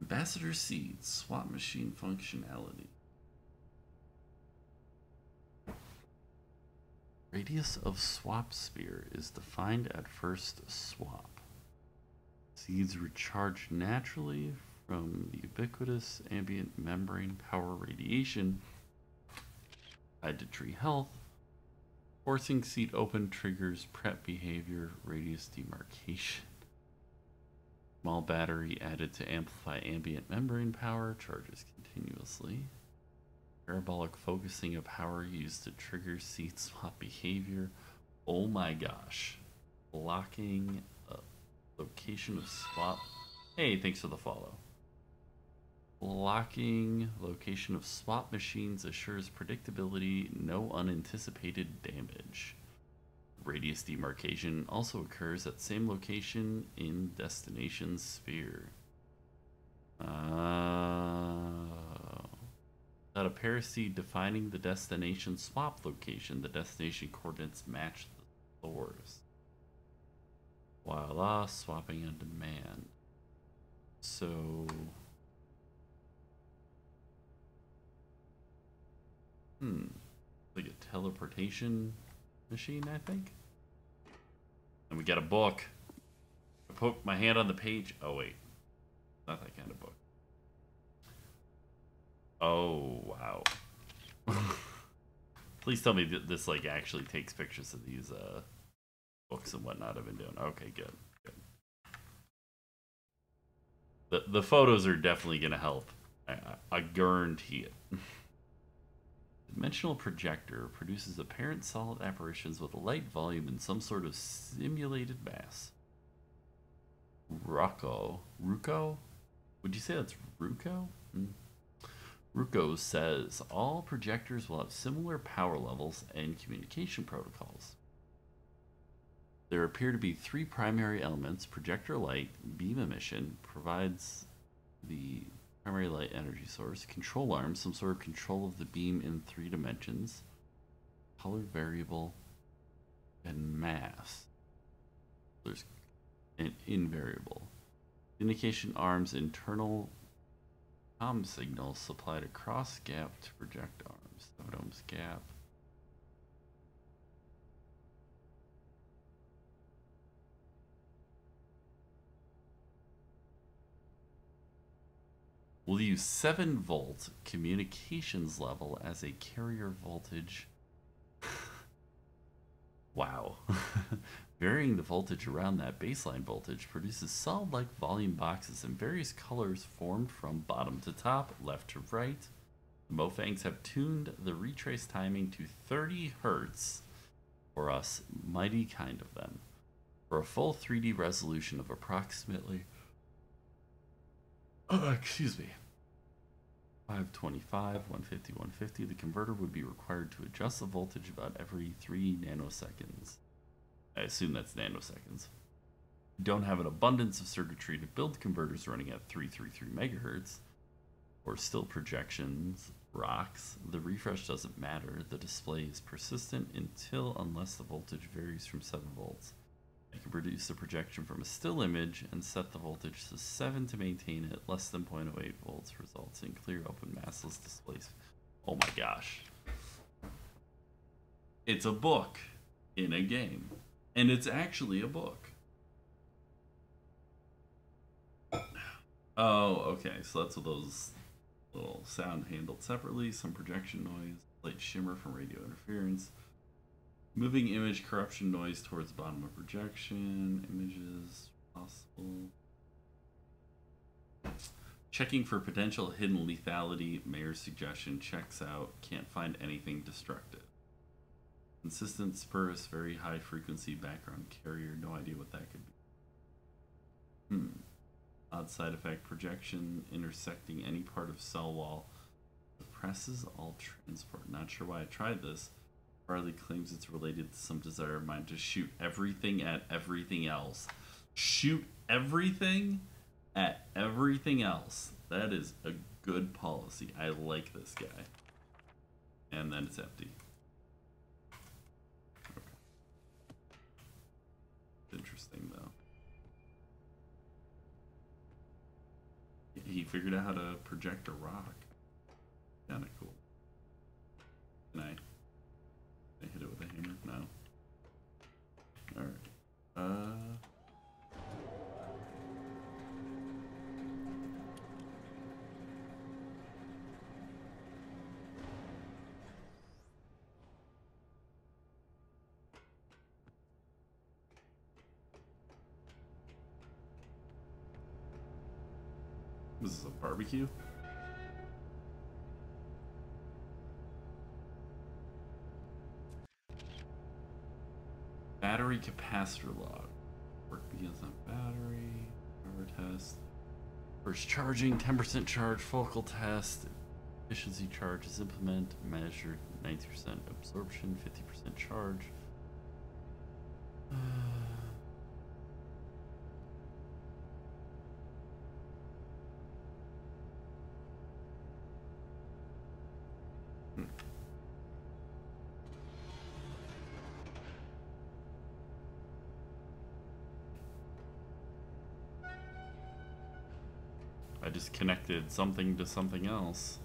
Ambassador seeds, swap machine functionality. Radius of swap sphere is defined at first swap. Seeds recharge naturally from the ubiquitous ambient membrane power radiation tied to tree health Forcing seat open triggers prep behavior radius demarcation. Small battery added to amplify ambient membrane power, charges continuously. Parabolic focusing of power used to trigger seat swap behavior. Oh my gosh. Blocking location of swap. Hey, thanks for the follow. Blocking location of swap machines assures predictability, no unanticipated damage. Radius demarcation also occurs at same location in destination sphere. Uh, that a paraseed defining the destination swap location, the destination coordinates match the source. Voila, swapping on demand. So. Hmm. Like a teleportation machine, I think. And we got a book. I put my hand on the page. Oh, wait. Not that kind of book. Oh, wow. Please tell me that this, like, actually takes pictures of these, uh, books and whatnot I've been doing. Okay, good. Good. The, the photos are definitely going to help. I, I, I guarantee it. Dimensional projector produces apparent solid apparitions with a light volume and some sort of simulated mass. Rucko. Ruko? Would you say that's Ruko? Hmm. Ruko says all projectors will have similar power levels and communication protocols. There appear to be three primary elements projector light, beam emission, provides the primary light energy source, control arm, some sort of control of the beam in three dimensions, color variable, and mass. There's an invariable. Indication arms, internal com signals supplied across gap to project arms. Ohms gap. We'll use 7 volt communications level as a carrier voltage. wow. Varying the voltage around that baseline voltage produces solid like volume boxes in various colors formed from bottom to top, left to right. The Mofangs have tuned the retrace timing to 30 hertz for us, mighty kind of them, for a full 3D resolution of approximately uh, excuse me. 525, 150, 150. The converter would be required to adjust the voltage about every 3 nanoseconds. I assume that's nanoseconds. Don't have an abundance of circuitry to build converters running at 333 megahertz or still projections, rocks. The refresh doesn't matter. The display is persistent until unless the voltage varies from 7 volts. I can produce a projection from a still image and set the voltage to 7 to maintain it. Less than 0.08 volts results in clear open massless displays. Oh my gosh. It's a book in a game. And it's actually a book. Oh, okay. So that's what those little sound handled separately. Some projection noise, light shimmer from radio interference. Moving image corruption noise towards bottom of projection. Images possible. Checking for potential hidden lethality. Mayor's suggestion checks out. Can't find anything destructive. Consistent spurious, very high frequency background carrier. No idea what that could be. Hmm. Odd side effect projection intersecting any part of cell wall. Suppresses all transport. Not sure why I tried this. Farley claims it's related to some desire of mine to shoot everything at everything else. Shoot everything at everything else. That is a good policy. I like this guy. And then it's empty. Okay. Interesting though. He figured out how to project a rock. Kinda cool. Can I I hit it with a hammer? No. Alright. Uh. This a barbecue? Battery capacitor log. Work begins on battery. Power test. First charging, 10% charge, focal test. Efficiency charges implement. Measured 90% absorption, 50% charge. I something to something else.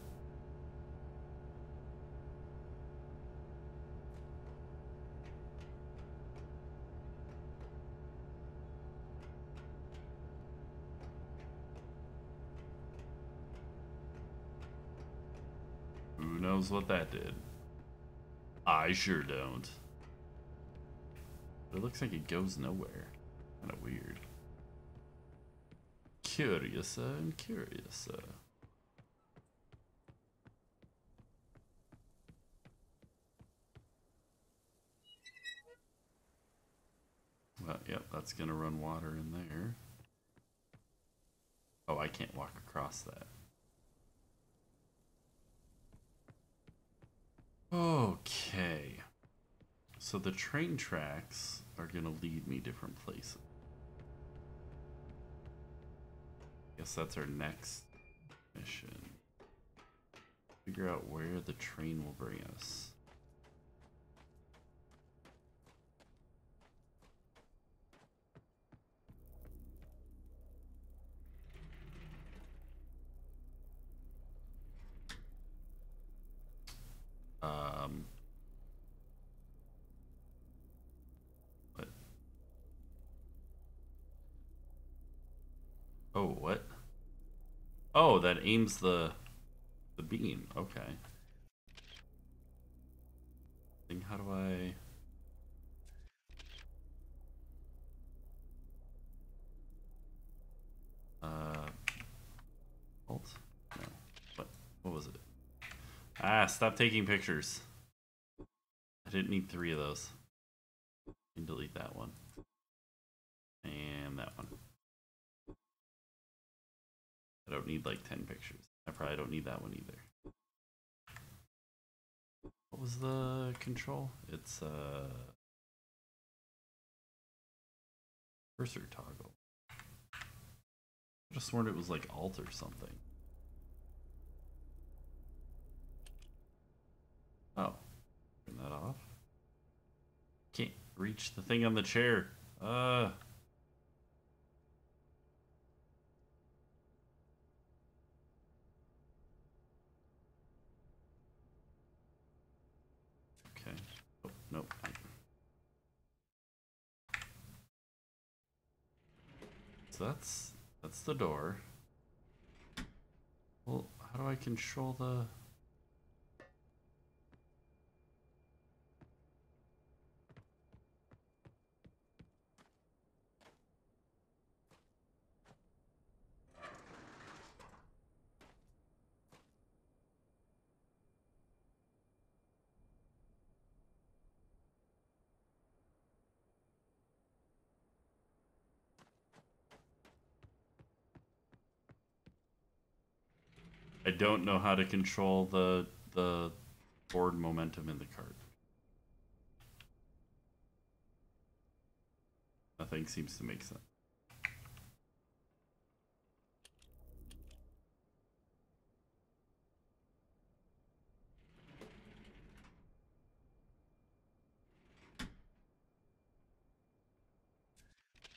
Who knows what that did? I sure don't. It looks like it goes nowhere. Kind of weird. Curiouser and curiouser. Well, yep, that's gonna run water in there. Oh, I can't walk across that. Okay. So the train tracks are gonna lead me different places. Guess that's our next mission. Figure out where the train will bring us. Um, what? Oh, what? Oh, that aims the the beam. Okay. Thing, how do I? Uh, alt? No. What? What was it? Ah, stop taking pictures. I didn't need three of those. And delete that one. And that one. I don't need like 10 pictures. I probably don't need that one either. What was the control? It's uh cursor toggle. I just sworn it was like alt or something. Oh, turn that off. Can't reach the thing on the chair. Uh. Okay. Oh, nope. So that's that's the door. Well, how do I control the don't know how to control the the forward momentum in the cart. Nothing seems to make sense.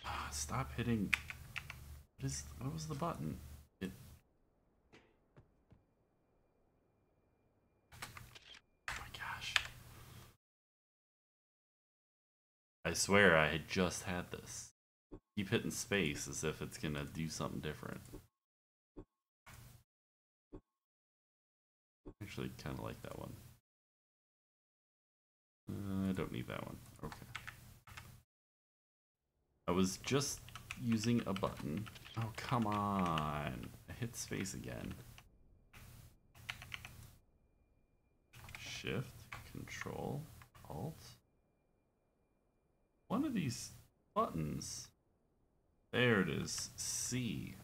Ah, Stop hitting. What is? What was the button? It. Oh my gosh. I swear I had just had this. Keep hitting space as if it's gonna do something different. Actually, kind of like that one. Uh, I don't need that one. Okay. I was just using a button. Oh, come on. I hit space again. Shift, Control, Alt. One of these buttons. There it is. C.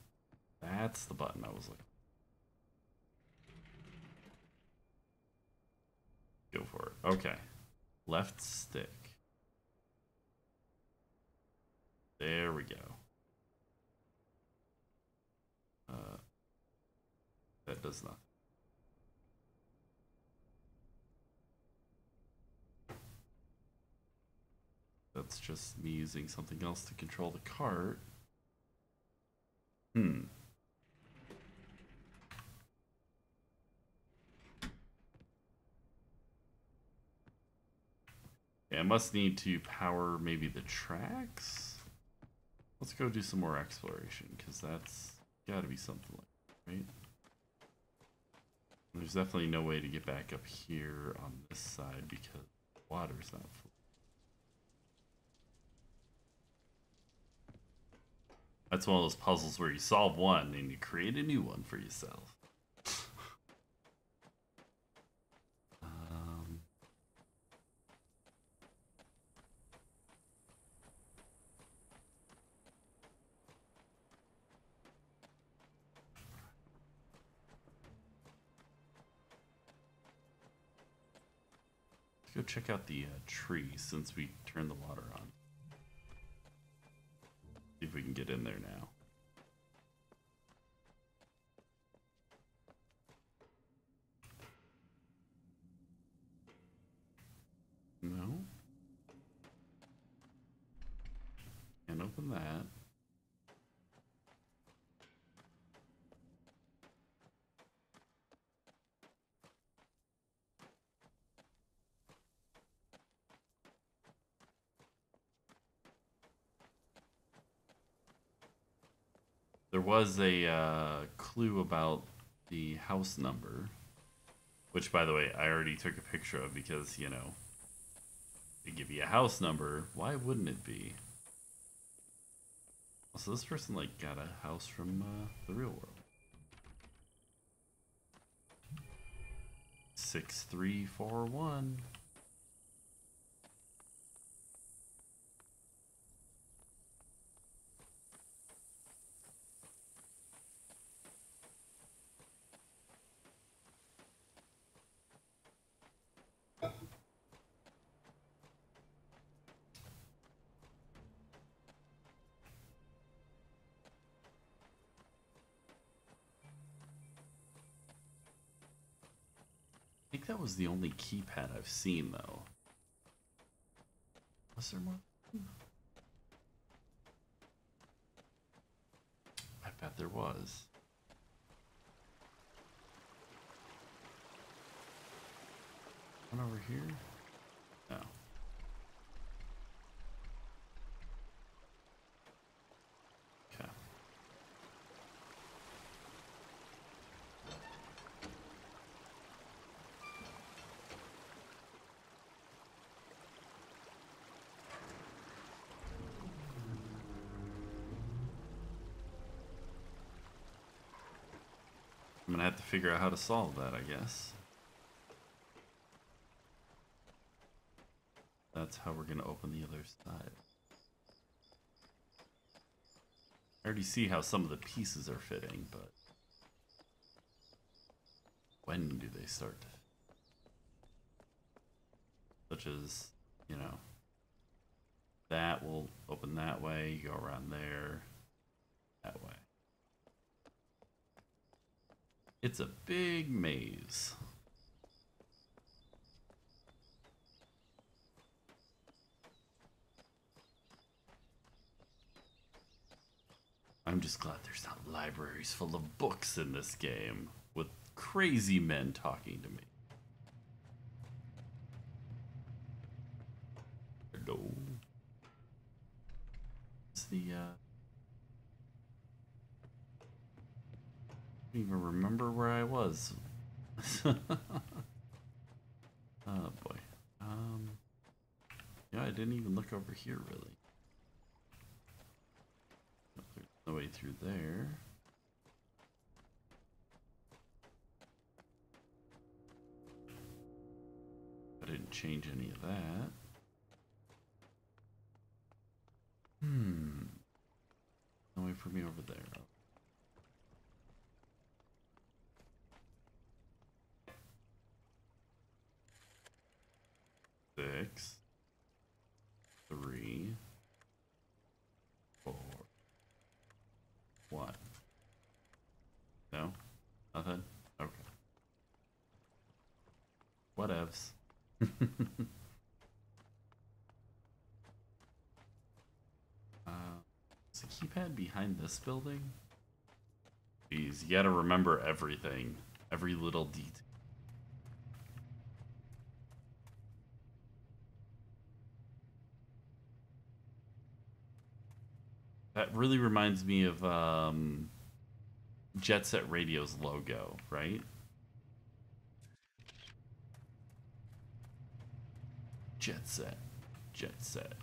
That's the button I was looking. Go for it. Okay. Left stick. There we go. Uh, that does nothing. That's just me using something else to control the cart. Hmm. Yeah, I must need to power maybe the tracks. Let's go do some more exploration because that's got to be something like right? There's definitely no way to get back up here on this side because the water's not full. That's one of those puzzles where you solve one and you create a new one for yourself. um, let's go check out the uh, tree since we turned the water on. See if we can get in there now. No. Can't open that. Was a uh, clue about the house number, which, by the way, I already took a picture of because, you know, they give you a house number. Why wouldn't it be? So this person, like, got a house from uh, the real world. 6341. Was the only keypad I've seen, though. Was there more? I bet there was. One over here? No. Okay. I'm gonna have to figure out how to solve that, I guess. That's how we're gonna open the other side. I already see how some of the pieces are fitting, but when do they start? to Such as, you know, that will open that way, you go around there, that way. It's a big maze. I'm just glad there's not libraries full of books in this game with crazy men talking to me. Hello. What's the uh don't even remember where I was. oh boy. Um Yeah, I didn't even look over here really. There's no way through there. I didn't change any of that. Hmm. No way for me over there. six, three, four, one. No? Nothing? Okay. Whatevs. uh, is the keypad behind this building? Jeez, you gotta remember everything. Every little detail. That really reminds me of um, Jet Set Radio's logo, right? Jet Set, Jet Set,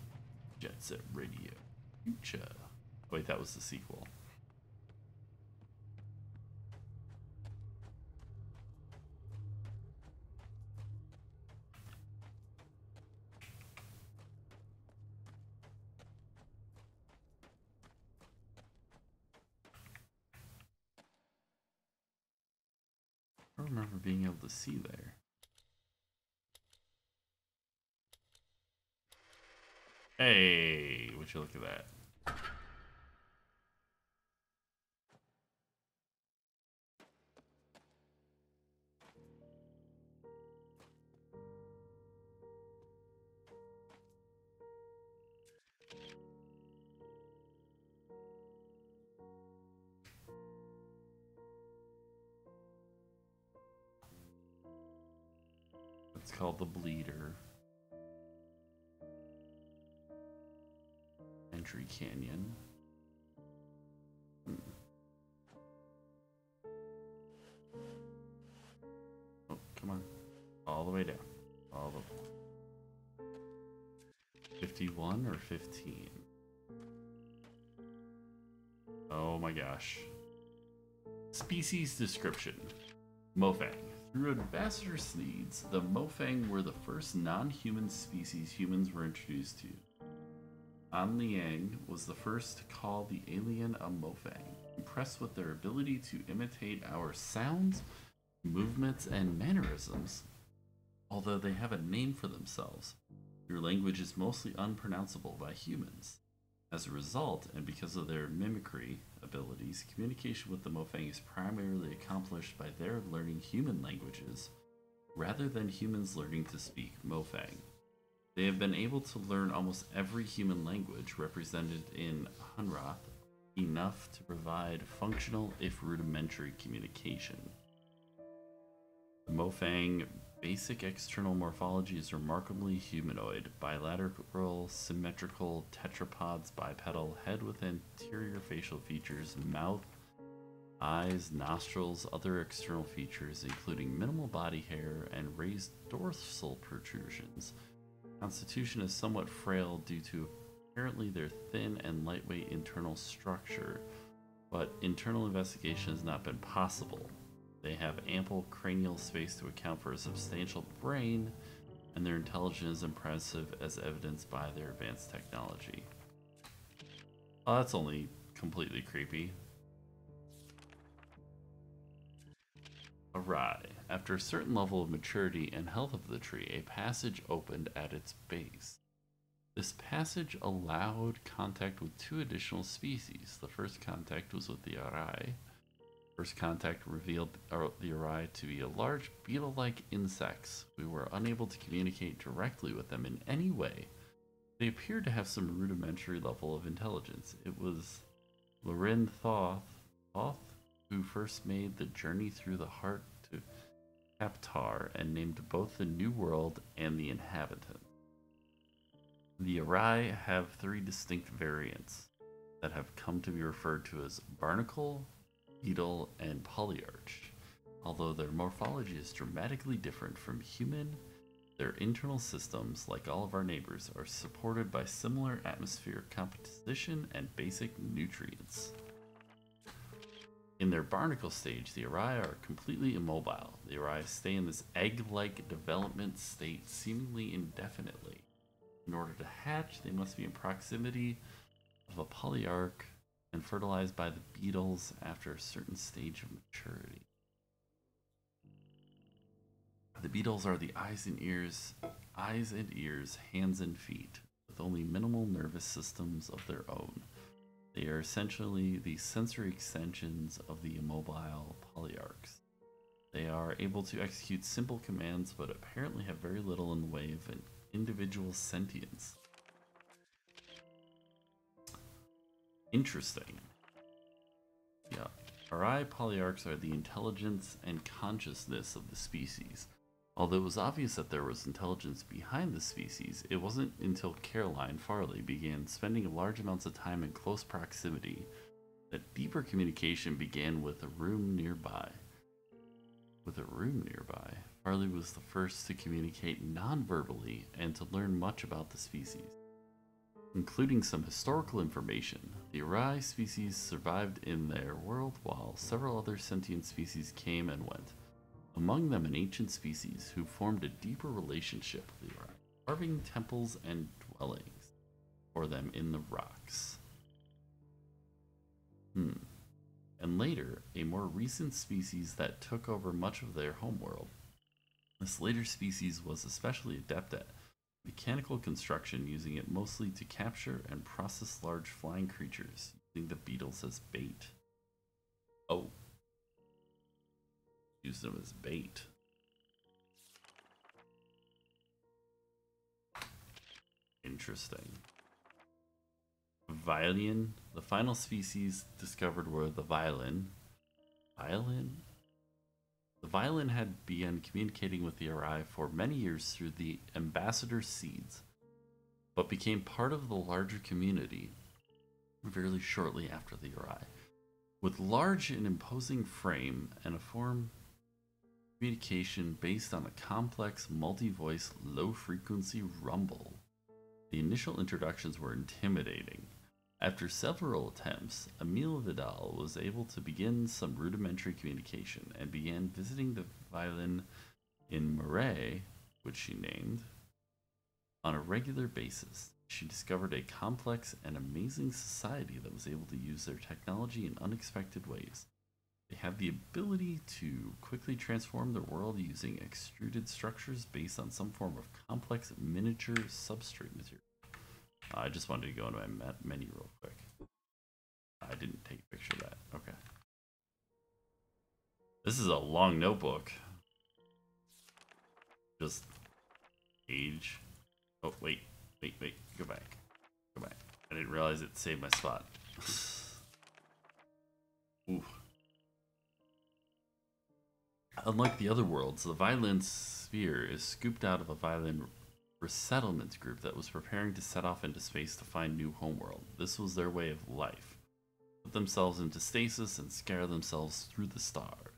Jet Set Radio, Future. Wait, that was the sequel. Remember being able to see there. Hey, would you look at that? Called the Bleeder. Entry Canyon. Hmm. Oh, come on. All the way down. All the 51 or 15? Oh my gosh. Species description. Mofang. Through Ambassador seeds, the Mofang were the first non-human species humans were introduced to. An Liang was the first to call the alien a Mofang, impressed with their ability to imitate our sounds, movements, and mannerisms. Although they have a name for themselves, their language is mostly unpronounceable by humans. As a result, and because of their mimicry abilities, communication with the Mofang is primarily accomplished by their learning human languages, rather than humans learning to speak Mofang. They have been able to learn almost every human language represented in Hunrath enough to provide functional, if rudimentary, communication. The Mofang basic external morphology is remarkably humanoid, bilateral, symmetrical, tetrapods, bipedal, head with anterior facial features, mouth, eyes, nostrils, other external features, including minimal body hair and raised dorsal protrusions. Constitution is somewhat frail due to apparently their thin and lightweight internal structure, but internal investigation has not been possible. They have ample cranial space to account for a substantial brain, and their intelligence is impressive as evidenced by their advanced technology. Oh, that's only completely creepy. Arai. After a certain level of maturity and health of the tree, a passage opened at its base. This passage allowed contact with two additional species. The first contact was with the Arai. First contact revealed the Arai to be a large beetle-like insects. We were unable to communicate directly with them in any way. They appeared to have some rudimentary level of intelligence. It was Lorin Thoth, Thoth who first made the journey through the heart to Kaptar and named both the New World and the inhabitants. The Arai have three distinct variants that have come to be referred to as barnacle, beetle, and polyarch. Although their morphology is dramatically different from human, their internal systems, like all of our neighbors, are supported by similar atmospheric composition and basic nutrients. In their barnacle stage, the Arai are completely immobile. The Arai stay in this egg-like development state seemingly indefinitely. In order to hatch, they must be in proximity of a polyarch and fertilized by the beetles after a certain stage of maturity. The beetles are the eyes and ears, eyes and ears, hands and feet, with only minimal nervous systems of their own. They are essentially the sensory extensions of the immobile polyarchs. They are able to execute simple commands, but apparently have very little in the way of an individual sentience. Interesting. Yeah. Arai polyarchs are the intelligence and consciousness of the species. Although it was obvious that there was intelligence behind the species, it wasn't until Caroline Farley began spending large amounts of time in close proximity that deeper communication began with a room nearby. With a room nearby, Farley was the first to communicate non-verbally and to learn much about the species. Including some historical information, the Arai species survived in their world while several other sentient species came and went. Among them, an ancient species who formed a deeper relationship with the Arai, carving temples and dwellings for them in the rocks. Hmm. And later, a more recent species that took over much of their homeworld. This later species was especially adept at mechanical construction, using it mostly to capture and process large flying creatures, using the beetles as bait. Oh. Use them as bait. Interesting. Violin. The final species discovered were the violin. Violin? The violin had begun communicating with the Arai for many years through the ambassador seeds, but became part of the larger community fairly shortly after the Arai. With large and imposing frame and a form communication based on a complex multi-voice low-frequency rumble. The initial introductions were intimidating. After several attempts, Emile Vidal was able to begin some rudimentary communication and began visiting the violin in Maray, which she named, on a regular basis. She discovered a complex and amazing society that was able to use their technology in unexpected ways. They have the ability to quickly transform their world using extruded structures based on some form of complex miniature substrate material. I just wanted to go into my menu real quick. I didn't take a picture of that. Okay. This is a long notebook. Just age. Oh, wait. Wait, wait. Go back. Go back. I didn't realize it saved my spot. Ooh. Unlike the other worlds, the violin sphere is scooped out of a violin resettlement group that was preparing to set off into space to find new homeworld. This was their way of life. Put themselves into stasis and scare themselves through the stars.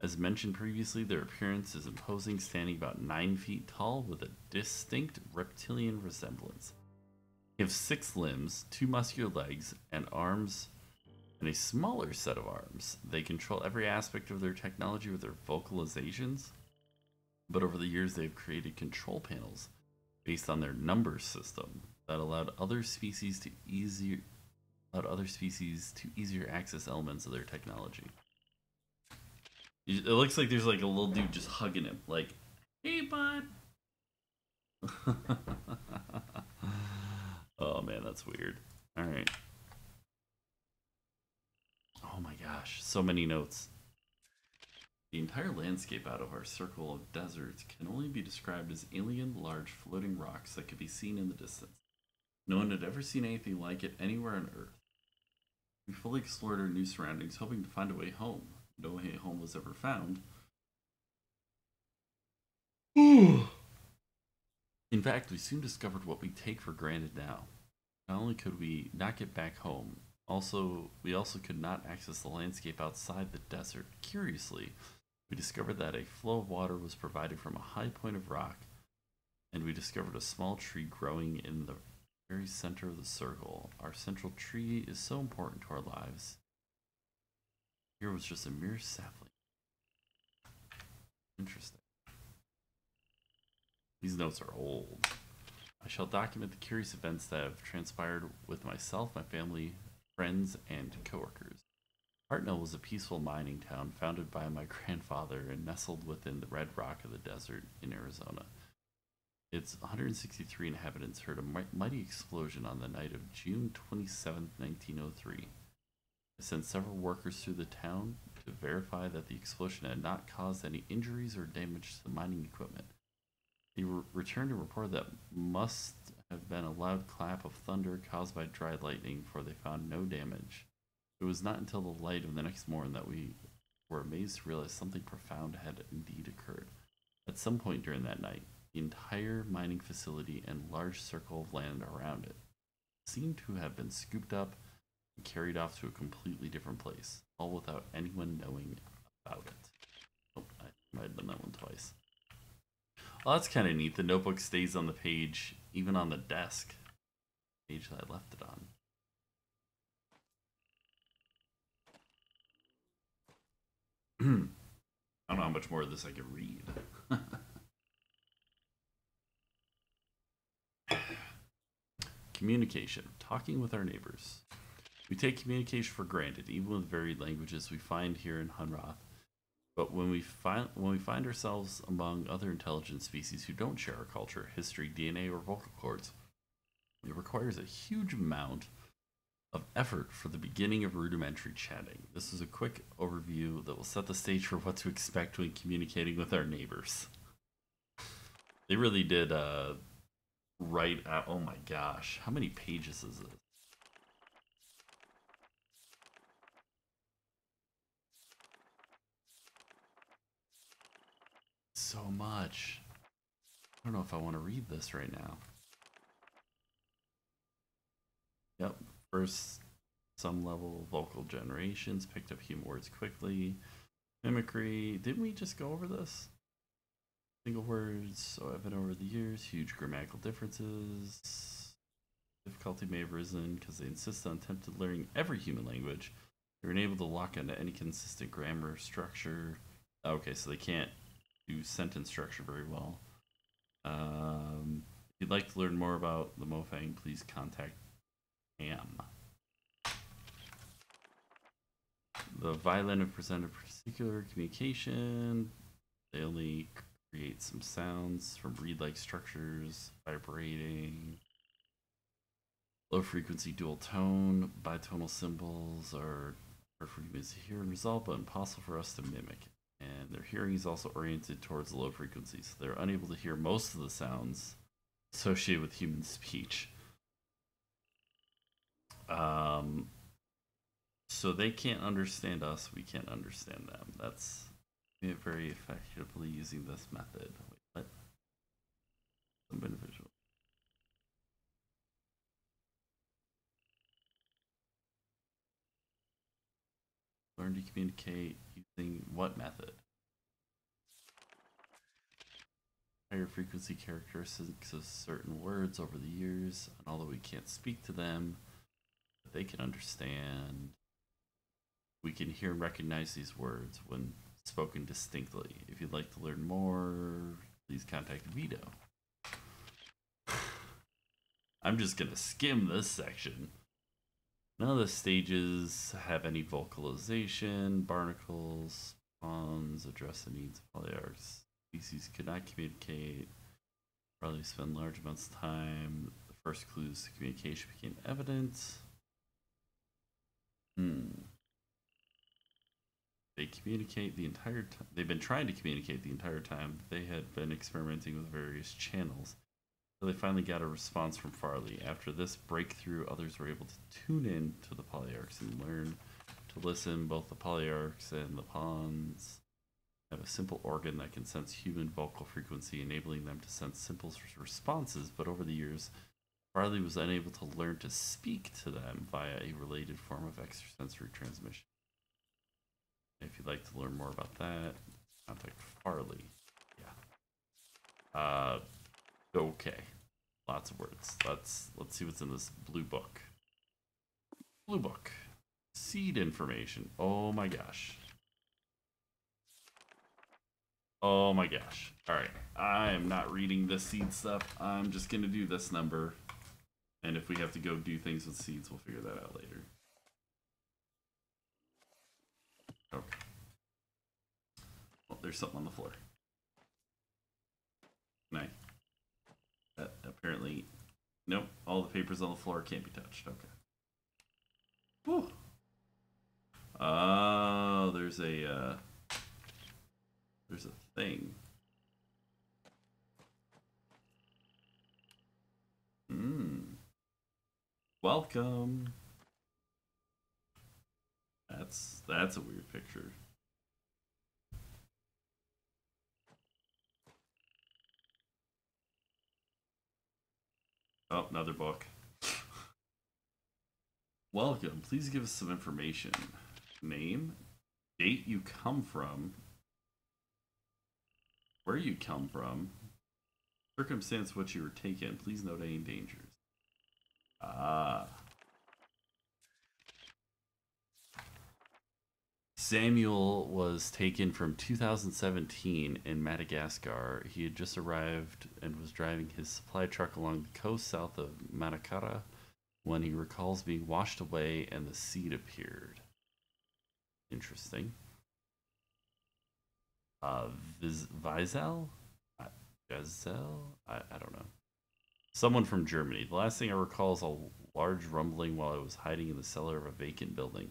As mentioned previously, their appearance is imposing, standing about 9 feet tall with a distinct reptilian resemblance. They have six limbs, two muscular legs, and arms, and a smaller set of arms. They control every aspect of their technology with their vocalizations, but over the years they've created control panels based on their number system that allowed other species to easier allowed other species to easier access elements of their technology. It looks like there's like a little dude just hugging him, like, "Hey, bud." oh man, that's weird. All right. Oh my gosh, so many notes. The entire landscape out of our circle of deserts can only be described as alien, large, floating rocks that could be seen in the distance. No one had ever seen anything like it anywhere on Earth. We fully explored our new surroundings, hoping to find a way home. No way home was ever found. in fact, we soon discovered what we take for granted now. Not only could we not get back home, also we also could not access the landscape outside the desert. Curiously, we discovered that a flow of water was provided from a high point of rock, and we discovered a small tree growing in the very center of the circle. Our central tree is so important to our lives. Here was just a mere sapling. Interesting. These notes are old. I shall document the curious events that have transpired with myself, my family, friends, and coworkers. Hartnell was a peaceful mining town founded by my grandfather and nestled within the red rock of the desert in Arizona. Its 163 inhabitants heard a mighty explosion on the night of June 27, 1903. I sent several workers through the town to verify that the explosion had not caused any injuries or damage to the mining equipment. He re- returned a report that must have been a loud clap of thunder caused by dry lightning, for they found no damage. It was not until the light of the next morning that we were amazed to realize something profound had indeed occurred. At some point during that night, the entire mining facility and large circle of land around it seemed to have been scooped up and carried off to a completely different place, all without anyone knowing about it. Oh, I might have done that one twice. Well, that's kind of neat. The notebook stays on the page, even on the desk. Page that I left it on. I don't know how much more of this I can read. Communication. Talking with our neighbors. We take communication for granted, even with varied languages we find here in Hunrath. But when we find when we find ourselves among other intelligent species who don't share our culture, history, DNA, or vocal cords, it requires a huge amount of effort for the beginning of rudimentary chatting. This is a quick overview that will set the stage for what to expect when communicating with our neighbors. They really did uh, write out. Oh my gosh, how many pages is this? So much. I don't know if I want to read this right now. Yep. First, some level vocal generations picked up human words quickly. Mimicry. Didn't we just go over this? Single words, so evident over the years. Huge grammatical differences. Difficulty may have risen because they insist on attempted learning every human language. They're unable to lock onto any consistent grammar structure. Okay, so they can't do sentence structure very well. Um, if you'd like to learn more about the Mofang, please contact Pam. The Villein have presented particular communication. They only create some sounds from reed-like structures, vibrating. Low frequency dual tone, bitonal symbols are hard for humans to hear and resolve, but impossible for us to mimic. And their hearing is also oriented towards low frequencies. So They're unable to hear most of the sounds associated with human speech. Um, so they can't understand us, we can't understand them. That's very effectively using this method. Wait, what? Some. Learn to communicate using what method? Higher frequency characteristics of certain words over the years, and although we can't speak to them, they can understand. We can hear and recognize these words when spoken distinctly. If you'd like to learn more, please contact Vito. I'm just gonna skim this section. None of the stages have any vocalization. Barnacles, pawns address the needs of polyarchs. Species could not communicate. Probably spend large amounts of time. The first clues to communication became evident. Hmm. They communicate the entire time. They've been trying to communicate the entire time. They had been experimenting with various channels. So they finally got a response from Farley. After this breakthrough, others were able to tune in to the polyarchs and learn to listen. Both the polyarchs and the pawns have a simple organ that can sense human vocal frequency, enabling them to sense simple responses. But over the years, Farley was unable to learn to speak to them via a related form of extrasensory transmission. If you'd like to learn more about that, contact Farley. Yeah. Uh, okay. Lots of words. Let's let's see what's in this blue book. Blue book. Seed information. Oh my gosh. Oh my gosh. All right. I am not reading the seed stuff. I'm just going to do this number. And if we have to go do things with seeds, we'll figure that out later. Okay. Well, there's something on the floor. Nice. That apparently, nope. All the papers on the floor can't be touched. Okay. Whew. Oh, there's a uh, there's a thing. Hmm. Welcome. That's that's a weird picture. Oh, another book. Welcome. Please give us some information. Name, date you come from, where you come from, circumstance which you were taken. Please note any dangers. Ah. Samuel was taken from 2017 in Madagascar. He had just arrived and was driving his supply truck along the coast south of Madagascar when he recalls being washed away and the seed appeared. Interesting. Uh, Viz- Vizel? Uh, Vizel? I, I don't know. Someone from Germany. The last thing I recall is a large rumbling while I was hiding in the cellar of a vacant building.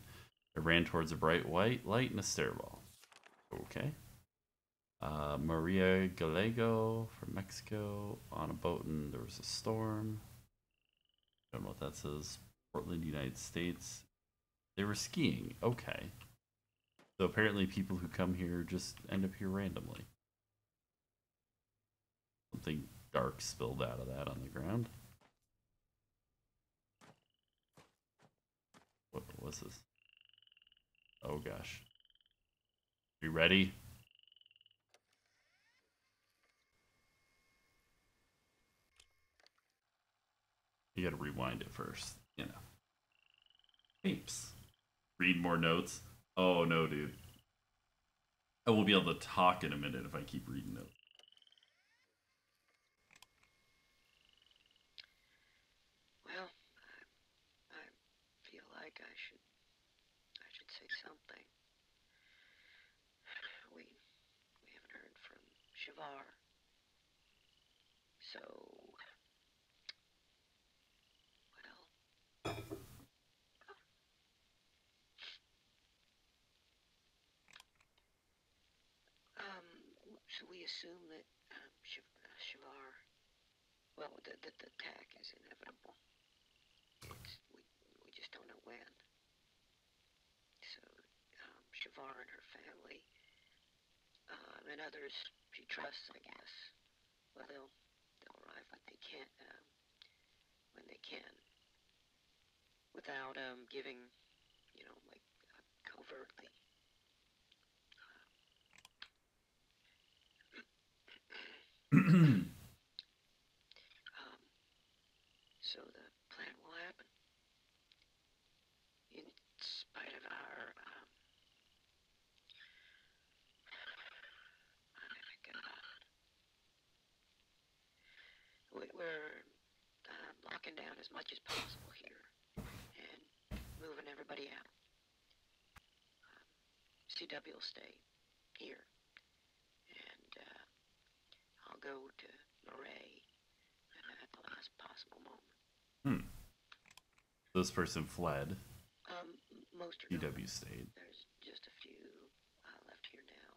I ran towards a bright white light in a stairwell. Okay. Uh, Maria Gallego from Mexico on a boat and there was a storm. I don't know what that says. Portland, United States. They were skiing. Okay. So apparently people who come here just end up here randomly. Something dark spilled out of that on the ground. What was this? Oh gosh. You ready? You gotta rewind it first, you know. Apes. Read more notes. Oh no, dude. I won't be able to talk in a minute if I keep reading notes. Well, I, I feel like I should I should say something. We we haven't heard from Shavar. So well um so we assume that um, uh, Shavar well the, the, the attack is inevitable. It's, we, we just don't know when. So, um, Shavar and her family, um, and others she trusts, I guess. Well, they'll they'll arrive when they can, um, when they can, without um giving, you know, like uh, covertly. Um, so the plan will happen. In spite of our, um, my God. We, we're uh, locking down as much as possible here and moving everybody out. Um, CW will stay here. Go to Maray at the last possible moment. Hmm. This person fled. Um, most are. UW stayed. There's just a few uh, left here now.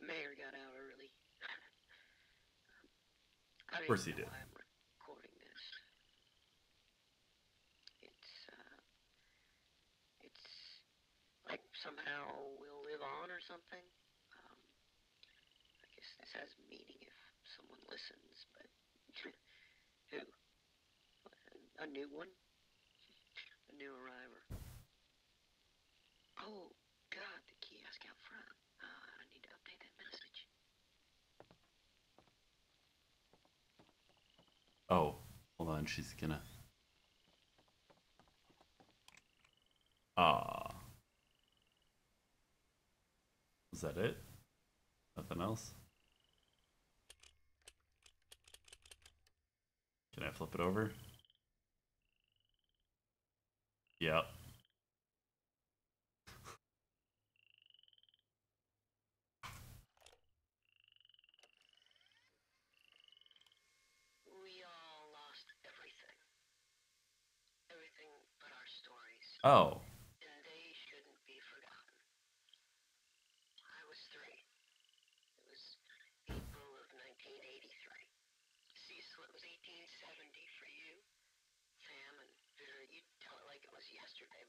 The mayor got out early. um, Of course he did. I'm recording this. It's uh, it's like somehow we'll live on or something. This has meaning if someone listens, but who? A new one? A new arriver. Oh, God, the kiosk out front. Uh, I need to update that message. Oh, hold on. She's gonna. Ah. Is that it? Nothing else? Can I flip it over? Yep. We all lost everything. Everything but our stories. Oh. And they shouldn't be forgotten.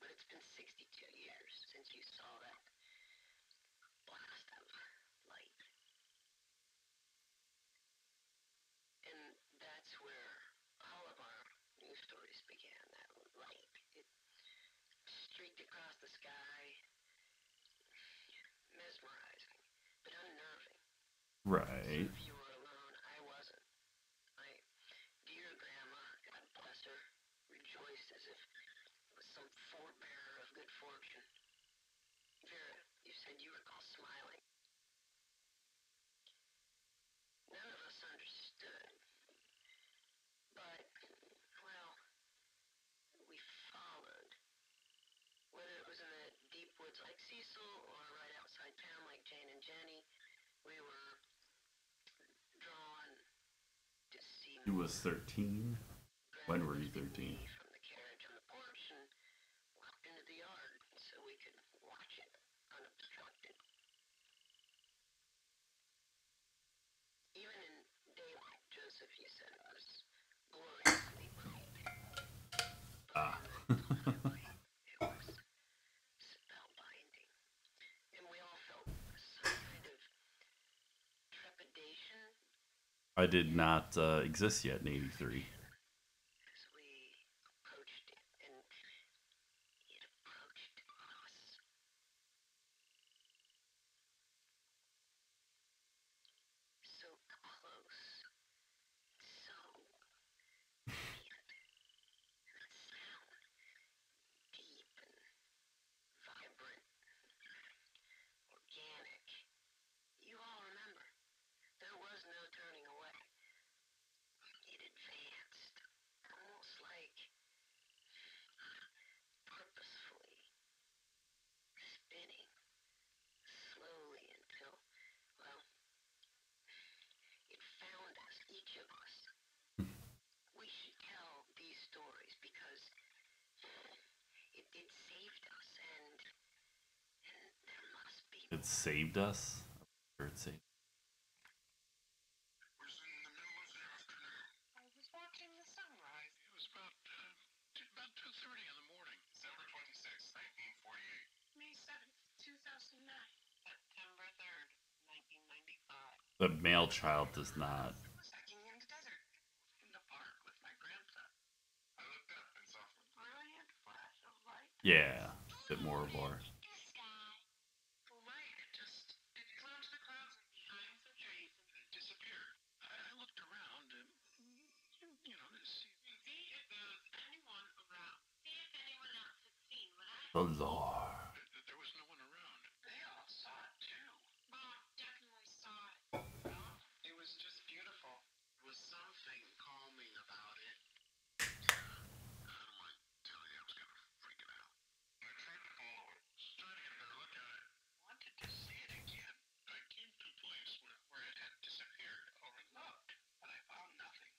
but it's been 62 years since you saw that blast of light. And that's where all of our news stories began, that light. It streaked across the sky, mesmerizing, but unnerving. Right. If you were alone, I wasn't. My dear grandma, God bless her, rejoiced as if it was some forebearer of good fortune. Vera, you said you recall smiling. None of us understood. But, well, we followed. Whether it was in the deep woods like Cecil or right outside town like Jane and Jenny, we were drawn to see He was 13. When were you 13? From the carriage on the porch and walked into the yard so we could watch it unobstructed. Even in daylight, Joseph, you said was gloriously bright. Ah. It was spellbinding. And we all felt some kind of trepidation I did not uh, exist yet in 83. as we approached it, and it approached us. So close, so immediate, and that sound deep and vibrant, organic. You all remember, there was no turning away. It advanced, almost like purposefully spinning slowly until, well, it found us, each of us. we should tell these stories because it, it saved us and, and there must be It saved us. Or it saved. It was in the middle of the afternoon. I was watching the sunrise. It was about uh, about two thirty in the morning. December twenty sixth, nineteen forty eight. May 7th, 2009. September 3rd, 1995. The male child does not. Yeah, was hiking in the desert, in the park with my grandpa. I looked up and saw A brilliant flash of light. Yeah. Bit more of our. The light just, it flew into the clouds and behind some trees and it disappeared. I, I looked around and you, you know to see. see if there was anyone around. See if anyone else had seen what I The Lord. that- that There was no one around. They all saw it too. Bob definitely saw it. It was just beautiful. There was something calming about it. How do I tell you? I was kind of freaking out. I tried to follow it, tried to get a better look at it. Wanted to see it again. I came to a place where, where it had disappeared. Or looked, but I found nothing.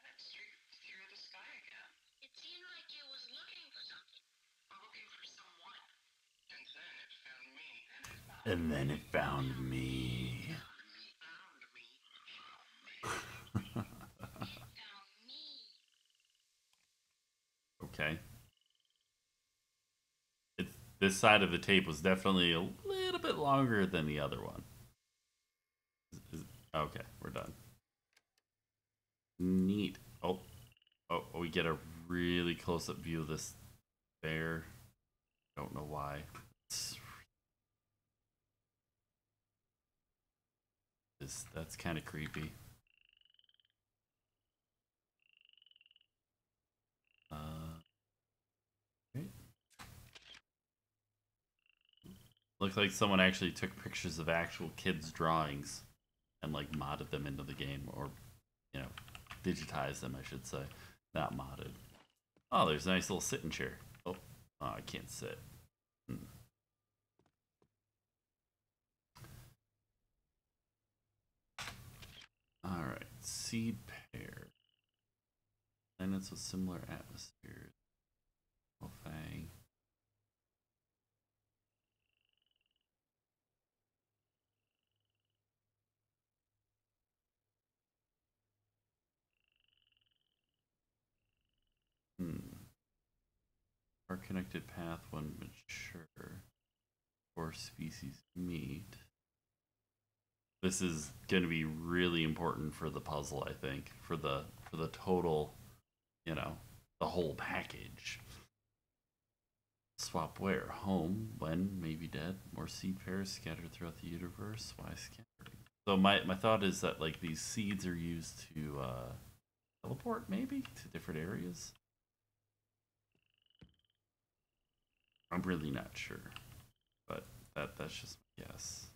And it streaked through the sky again. It seemed like it was looking for something. Or looking for someone. And then it found me. And then it found me. Okay. It's, this side of the tape was definitely a little bit longer than the other one. Is- is- okay, we're done. Neat. Oh, oh, oh we get a really close-up view of this bear. Don't know why. It's- that's kind of creepy. Uh. Looks like someone actually took pictures of actual kids' drawings and like modded them into the game, or you know, digitized them, I should say, not modded. Oh, there's a nice little sitting chair. Oh, oh I can't sit. All right, seed pair. Planets with similar atmospheres. Oh, Fang. Hmm. Our connected path when mature. Four species meet. This is going to be really important for the puzzle, I think, for the for the total, you know, the whole package. Swap where? Home, when, maybe dead. More seed pairs scattered throughout the universe. Why scattering? So my, my thought is that like these seeds are used to uh, teleport maybe to different areas. I'm really not sure, but that that's just my guess.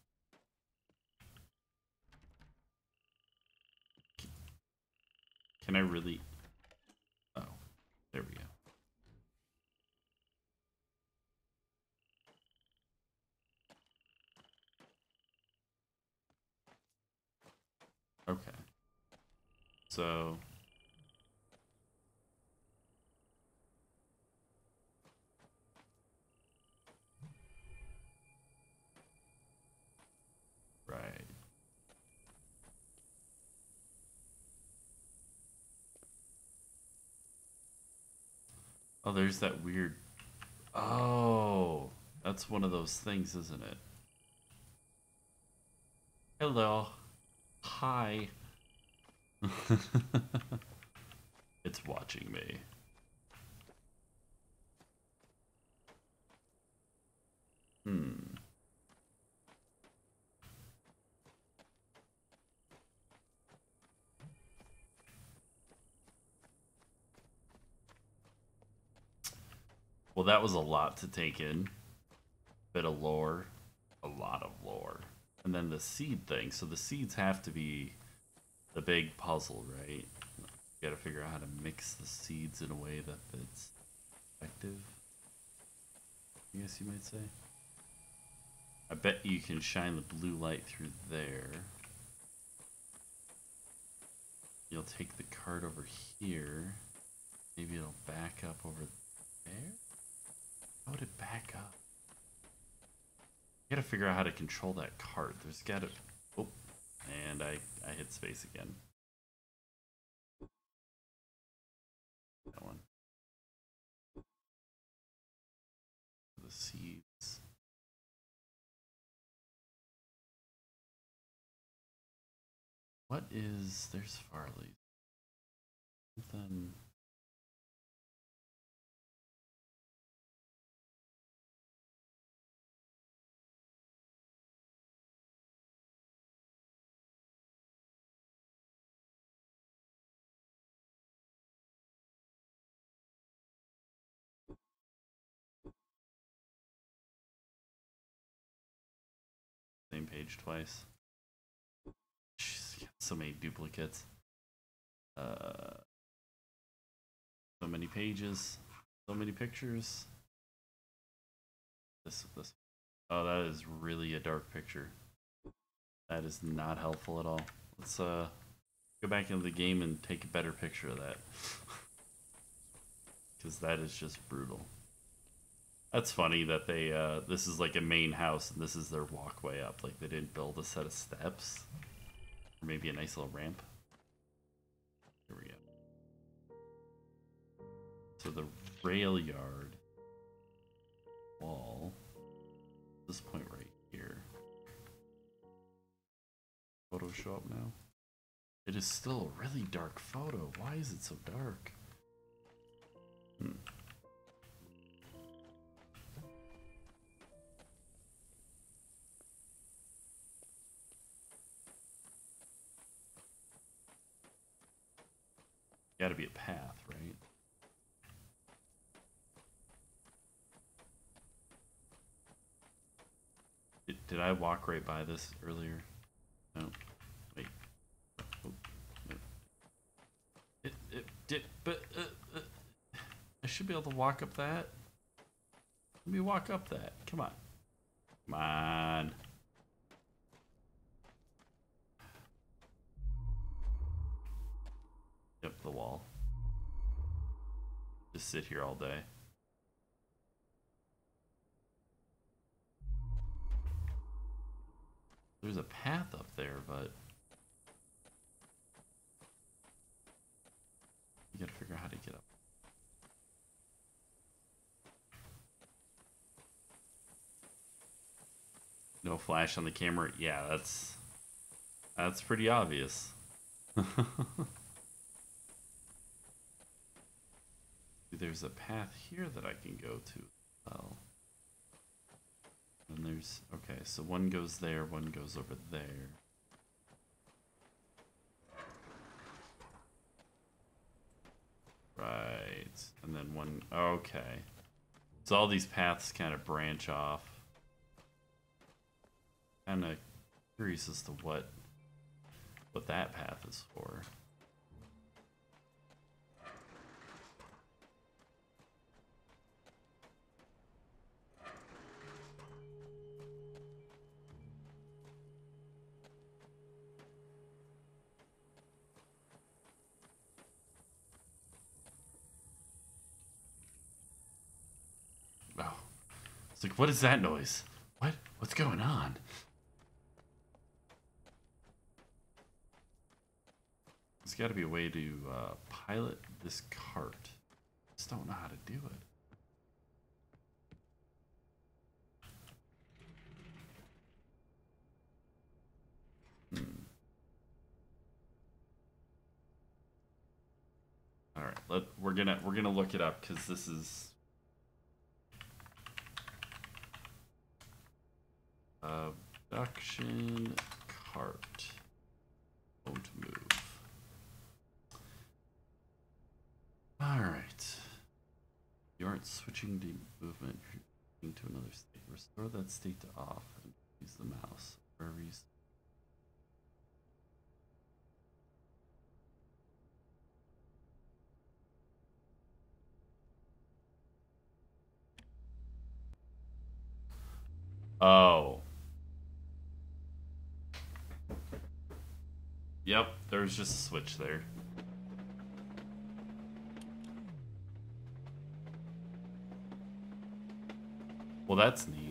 Can I really? Oh, there we go. Okay. So. Right. Oh, there's that weird. Oh, that's one of those things, isn't it? Hello. Hi. it's watching me. Hmm. Well, that was a lot to take in. Bit of lore, a lot of lore. And then the seed thing. So the seeds have to be the big puzzle, right? You gotta figure out how to mix the seeds in a way that it's effective. I guess you might say. I bet you can shine the blue light through there. You'll take the card over here. Maybe it'll back up over there? How it back up? You gotta figure out how to control that cart. There's gotta. Oh, and I I hit space again. That one. The seeds. What is there's Farley? Something. Page twice. So many duplicates. Uh, so many pages, so many pictures. This, this. Oh, that is really a dark picture. That is not helpful at all. Let's uh go back into the game and take a better picture of that. Because that is just brutal. That's funny that they uh this is like a main house and this is their walkway up. Like they didn't build a set of steps. Or maybe a nice little ramp. Here we go. So the rail yard wall. This point right here. Photoshop now? It is still a really dark photo. Why is it so dark? Hmm. Gotta be a path, right? Did, did I walk right by this earlier? No. Wait. Oh, no. It, it did, but uh, uh, I should be able to walk up that. Let me walk up that. Come on. Come on. up the wall. Just sit here all day. There's a path up there, but... You gotta figure out how to get up. No flash on the camera? Yeah, that's... That's pretty obvious. There's a path here that I can go to. Well, and there's okay. So one goes there, one goes over there. Right, and then one. Okay, so all these paths kind of branch off. Kind of curious as to what what that path is for. Like, what is that noise? What? What's going on? There's got to be a way to uh, pilot this cart. I Just don't know how to do it. Hmm. All right, let we're gonna we're gonna look it up because this is Obduction cart. Won't move. All right. You aren't switching the movement into another state. Restore that state to off and use the mouse. A reason. Oh. Yep, there's just a switch there. Well, that's neat.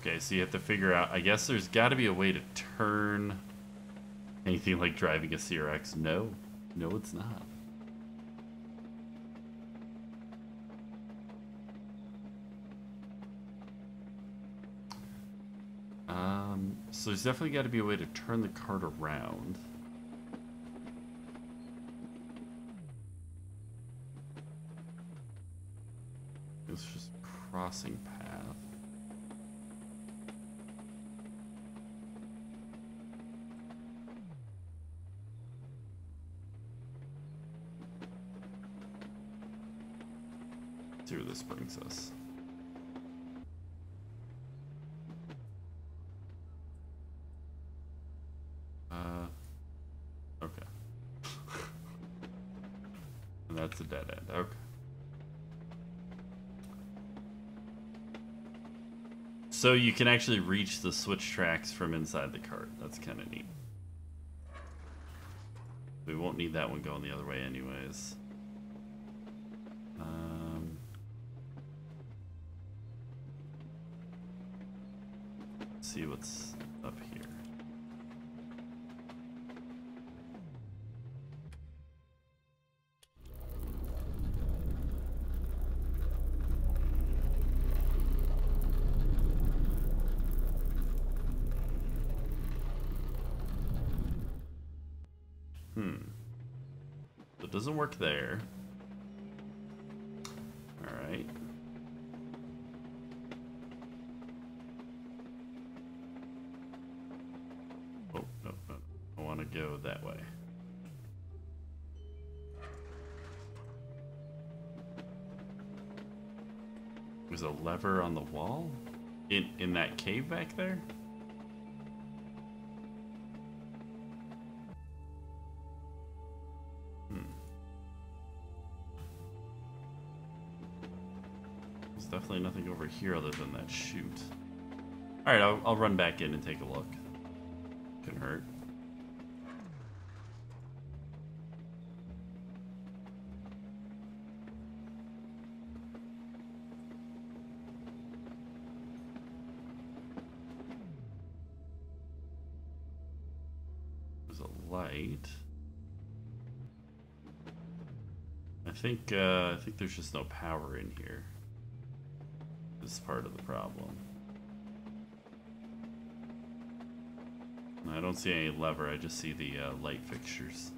Okay, so you have to figure out. I guess there's got to be a way to turn anything like driving a CRX. No, no, it's not. Um, so there's definitely got to be a way to turn the cart around. It's just crossing path. see where this us. Uh, okay. that's a dead end. Okay. So you can actually reach the switch tracks from inside the cart. That's kind of neat. We won't need that one going the other way anyways. Lever on the wall? In in that cave back there? Hmm. There's definitely nothing over here other than that chute. Alright, I'll, I'll run back in and take a look. Think there's just no power in here. This is part of the problem. I don't see any lever, I just see the uh, light fixtures.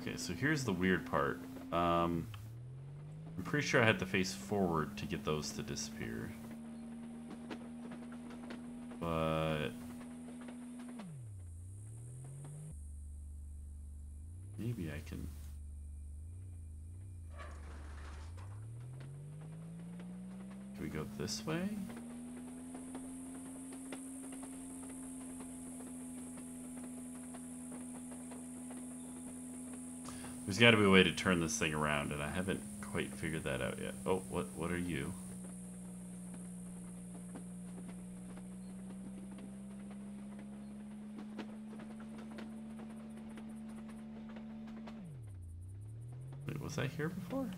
Okay, so here's the weird part. Um, I'm pretty sure I had to face forward to get those to disappear. But... Maybe I can... Can we go this way? There's got to be a way to turn this thing around, and I haven't quite figured that out yet. Oh, what what are you? Wait, was I here before?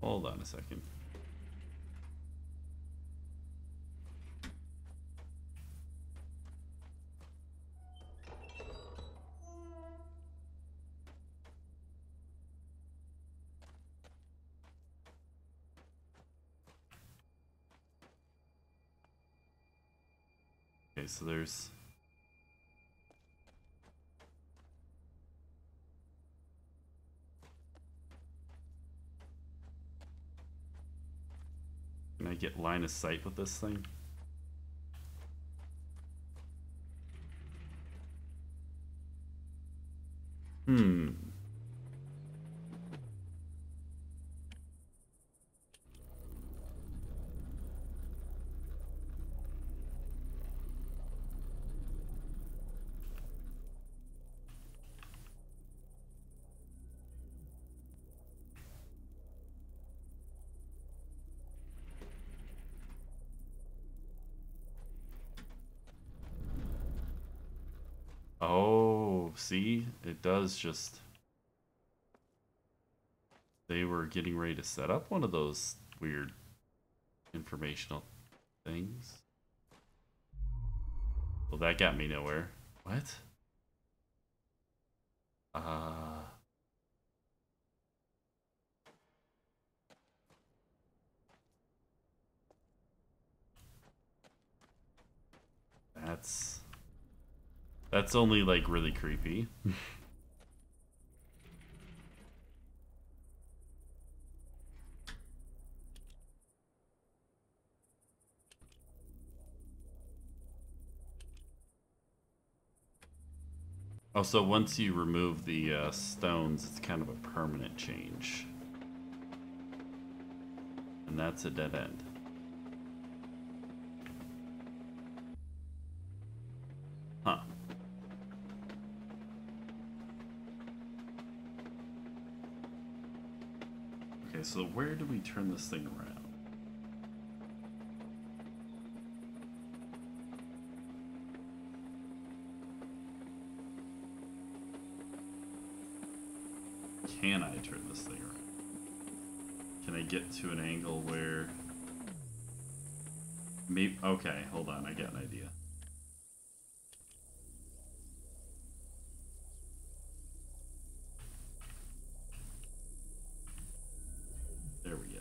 Hold on a second. So there's Can I get line of sight with this thing? Does just... They were getting ready to set up one of those weird informational things. Well, that got me nowhere. What? Uh... That's... That's only like really creepy. also, once you remove the uh, stones, it's kind of a permanent change. And that's a dead end. Huh. Okay, so where do we turn this thing around? Can I turn this thing around? Can I get to an angle where... Maybe... Okay, hold on, I got an idea. There we go.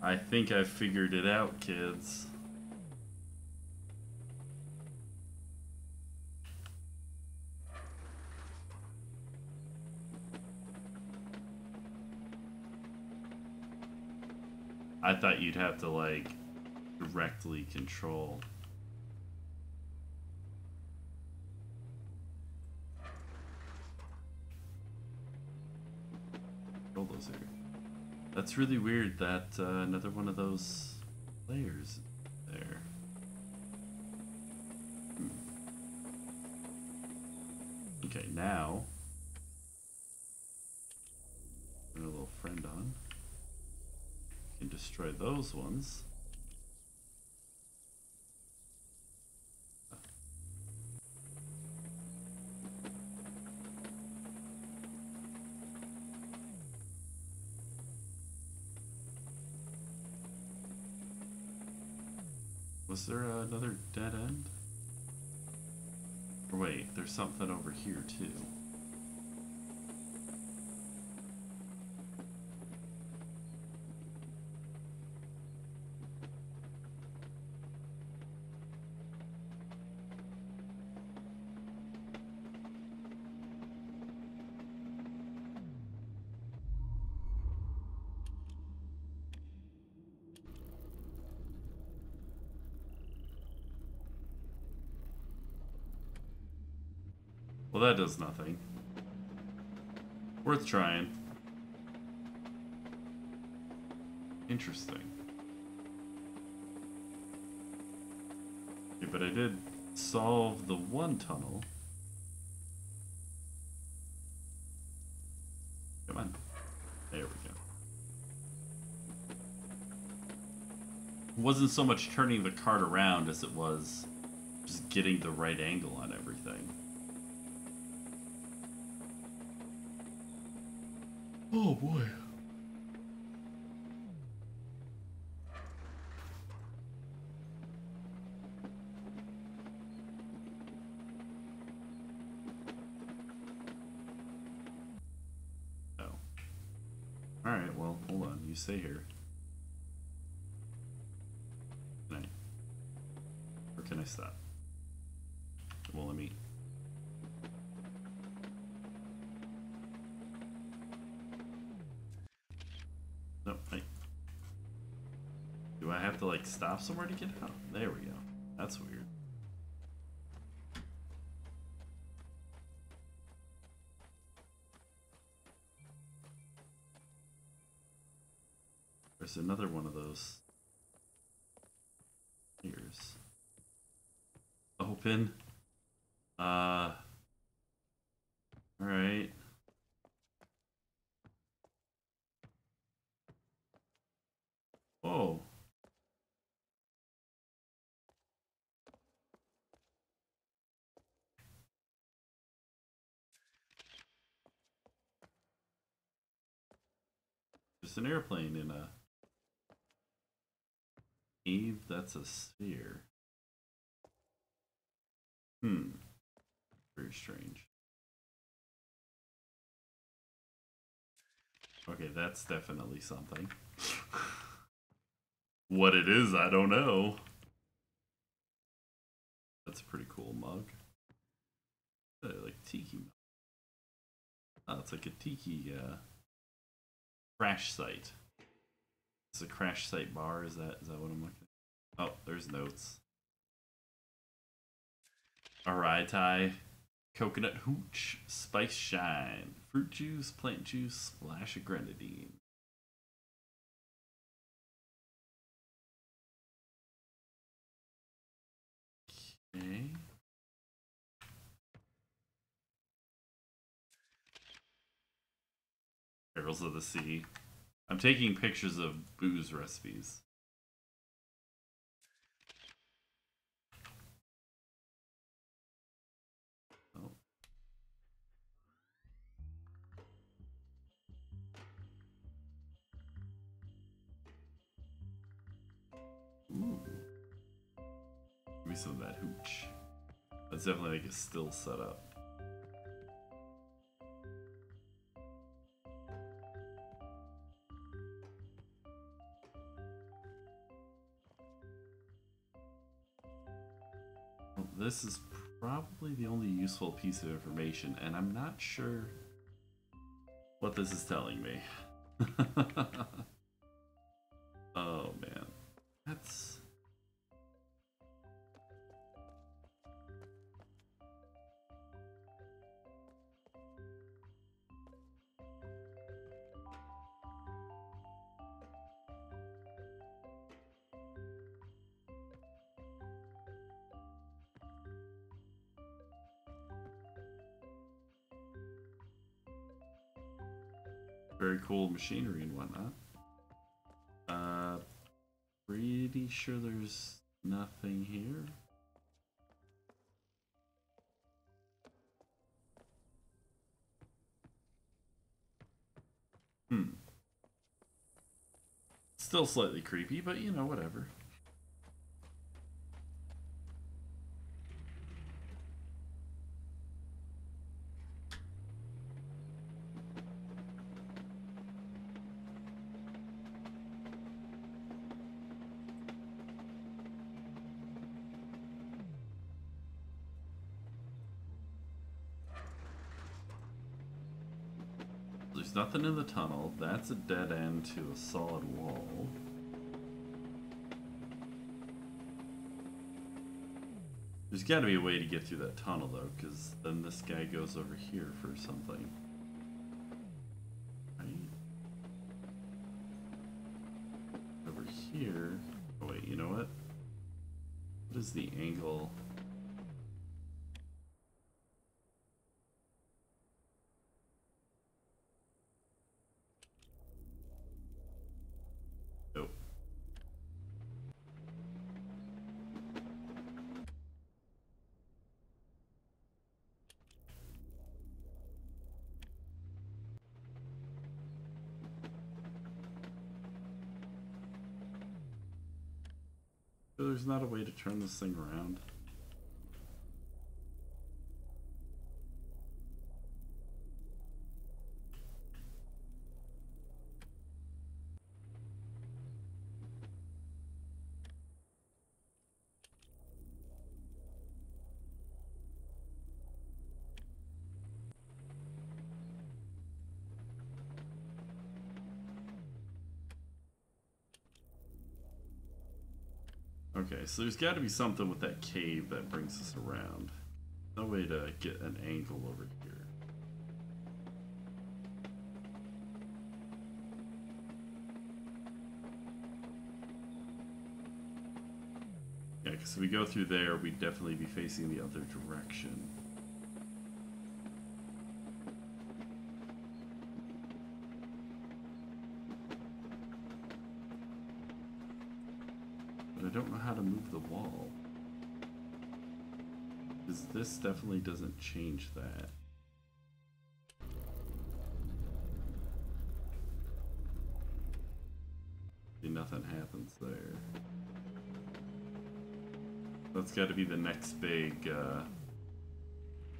I think I figured it out, kids. Thought you'd have to like directly control. Control those areas. That's really weird that uh, another one of those layers there. Hmm. Okay, now. Turn a little friend on. destroy those ones. Was there another dead end? Or wait, there's something over here too. That does nothing. Worth trying. Interesting. But I did solve the one tunnel. Come on. There we go. It wasn't so much turning the cart around as it was just getting the right angle on everything. Oh boy. Oh. Alright, well, hold on. You stay here. Can I? Or can I stop? Well, let me. No, I. Do I have to like stop somewhere to get out? There we go. That's weird. There's another one of those. Here's. Open. Uh. Alright. Oh. There's an airplane in a Eve, that's a sphere. Hmm. Very strange. Okay, that's definitely something. what it is, I don't know. That's a pretty cool mug. Uh, like tiki. mug. Oh, it's like a tiki uh, crash site. It's a crash site bar. Is that is that what I'm looking? At? Oh, there's notes. Araitai, coconut hooch, spice shine, fruit juice, plant juice, splash of grenadine. Okay. Perils of the Sea. I'm taking pictures of booze recipes. Oh. Ooh. Give me some of that hooch. That's definitely like a still setup. This is probably the only useful piece of information, and I'm not sure what this is telling me. oh man, that's. Very cool machinery and whatnot. Uh, pretty sure there's nothing here. Hmm. Still slightly creepy, but you know, whatever. There's nothing in the tunnel. That's a dead end to a solid wall. There's got to be a way to get through that tunnel though, because then this guy goes over here for something. Right? Over here. Oh wait, you know what? What is the angle? There's not a way to turn this thing around. So there's got to be something with that cave that brings us around. No way to get an angle over here. Yeah, because if we go through there, we'd definitely be facing the other direction. But I don't know how to move the wall. Because this definitely doesn't change that. See, nothing happens there. That's got to be the next big, uh...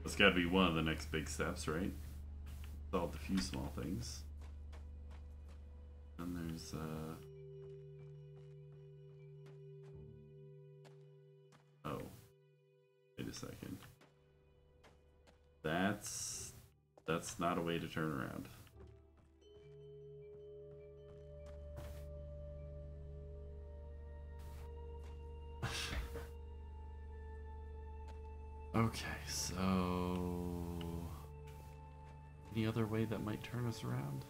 That's got to be one of the next big steps, right? Solved a few small things. And there's, uh... that's not a way to turn around. okay, so any other way that might turn us around?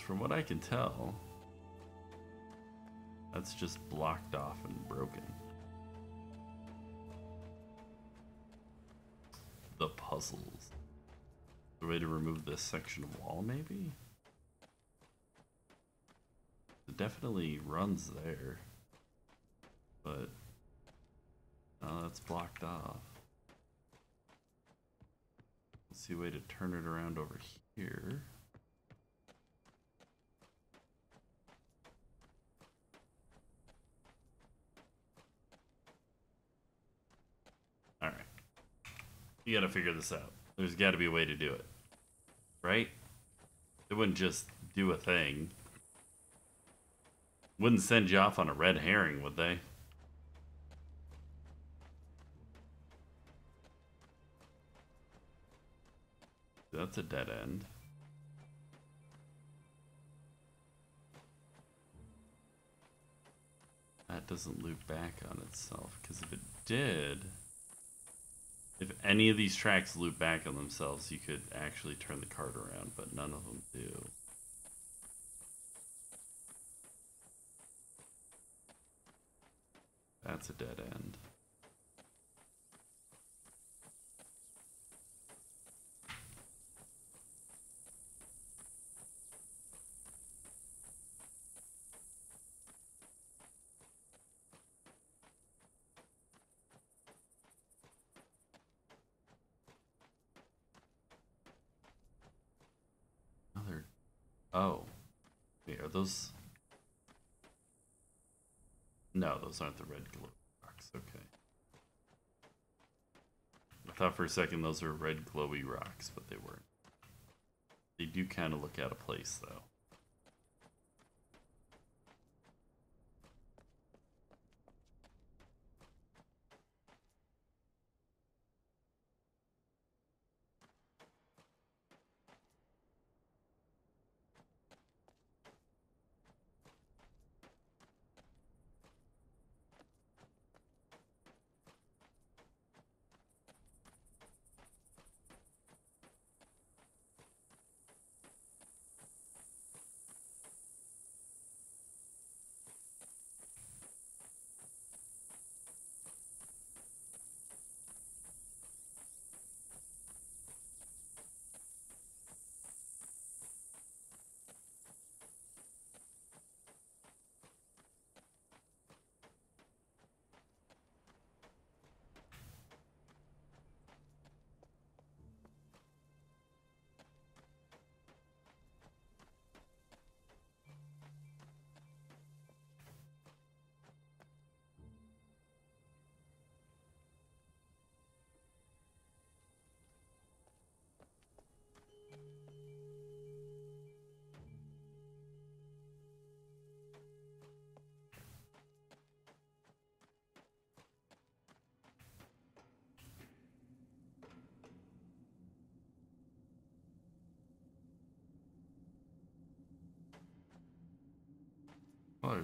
From what I can tell, that's just blocked off and broken. Puzzles. The way to remove this section of wall, maybe? It definitely runs there. But. Oh, that's blocked off. Let's see a way to turn it around over here. Alright. You gotta figure this out. There's gotta be a way to do it. Right? It wouldn't just do a thing. Wouldn't send you off on a red herring, would they? That's a dead end. That doesn't loop back on itself, because if it did, if any of these tracks loop back on themselves, you could actually turn the cart around, but none of them do. That's a dead end. Oh. Wait, are those. No, those aren't the red glow rocks. Okay. I thought for a second those were red glowy rocks, but they weren't. They do kind of look out of place, though.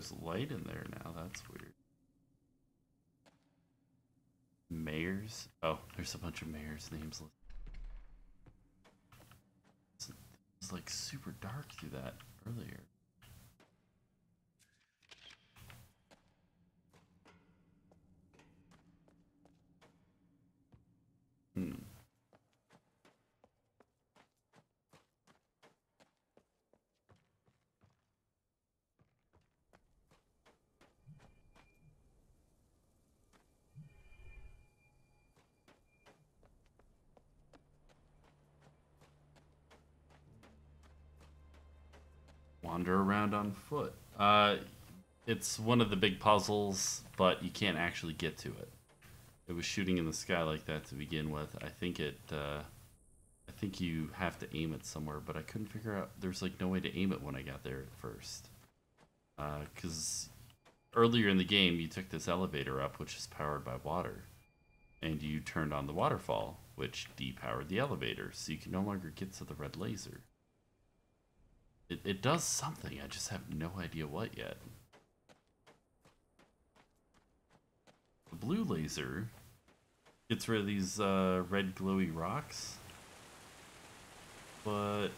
There's light in there now. That's weird. Mayors? Oh, there's a bunch of mayors' names. it's like super dark through that earlier. Hmm. wander around on foot. Uh, it's one of the big puzzles, but you can't actually get to it. It was shooting in the sky like that to begin with. I think it. Uh, I think you have to aim it somewhere, but I couldn't figure out. There's like no way to aim it when I got there at first. Because earlier in the game, you took this elevator up, which is powered by water, and you turned on the waterfall, which depowered the elevator, so you can no longer get to the red laser. It, it does something, I just have no idea what yet. The blue laser gets rid of these uh, red glowy rocks, but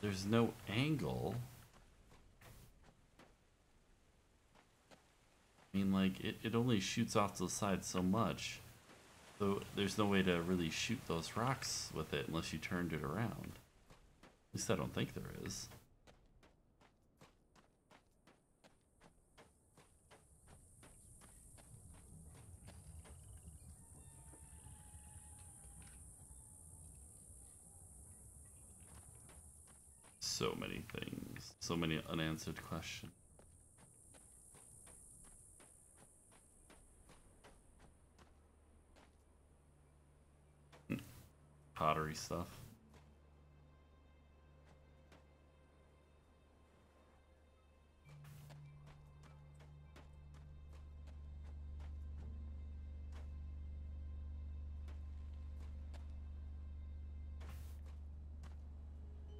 there's no angle. I mean, like, it, it only shoots off to the side so much. So there's no way to really shoot those rocks with it unless you turned it around. At least I don't think there is. So many things. So many unanswered questions. Pottery stuff.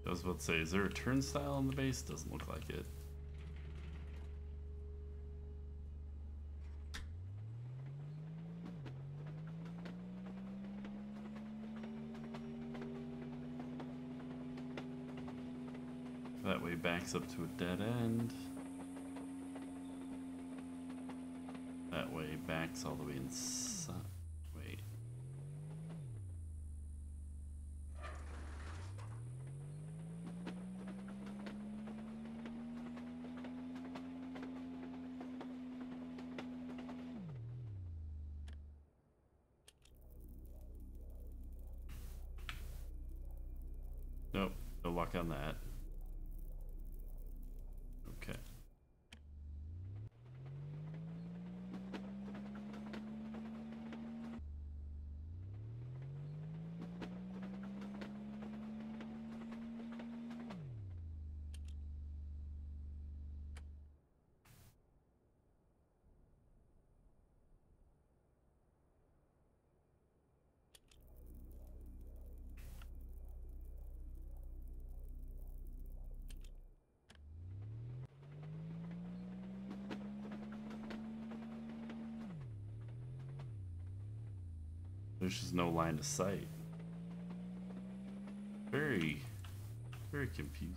I was about to say, is there a turnstile on the base? Doesn't look like it. That way backs up to a dead end. That way backs all the way inside. Wait. Nope, no luck on that. There's just no line of sight. Very, very confused.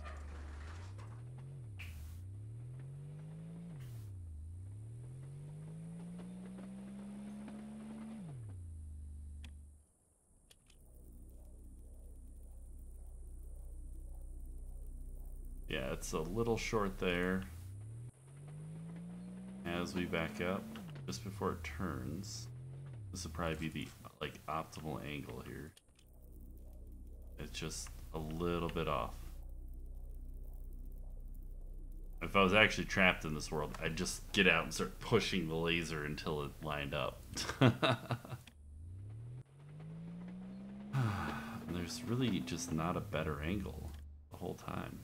Yeah, it's a little short there. As we back up, just before it turns, this would probably be the like optimal angle here. It's just a little bit off. If I was actually trapped in this world, I'd just get out and start pushing the laser until it lined up. There's really just not a better angle the whole time.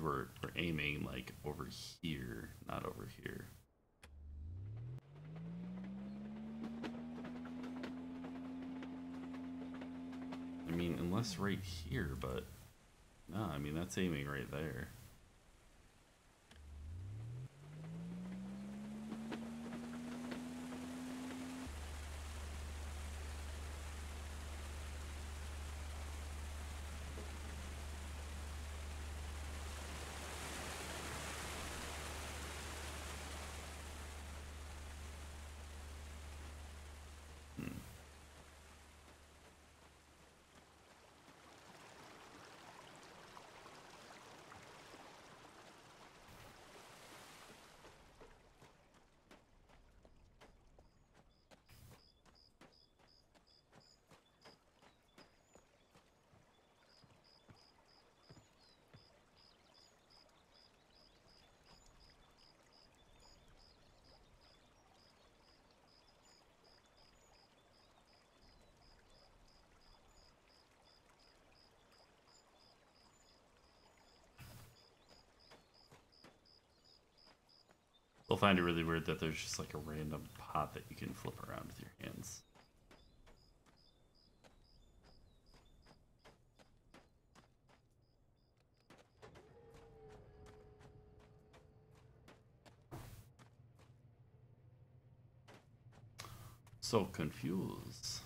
We're, we're aiming like over here, not over here. I mean, unless right here, but no, I mean, that's aiming right there. They'll find it really weird that there's just like a random pot that you can flip around with your hands. So confused.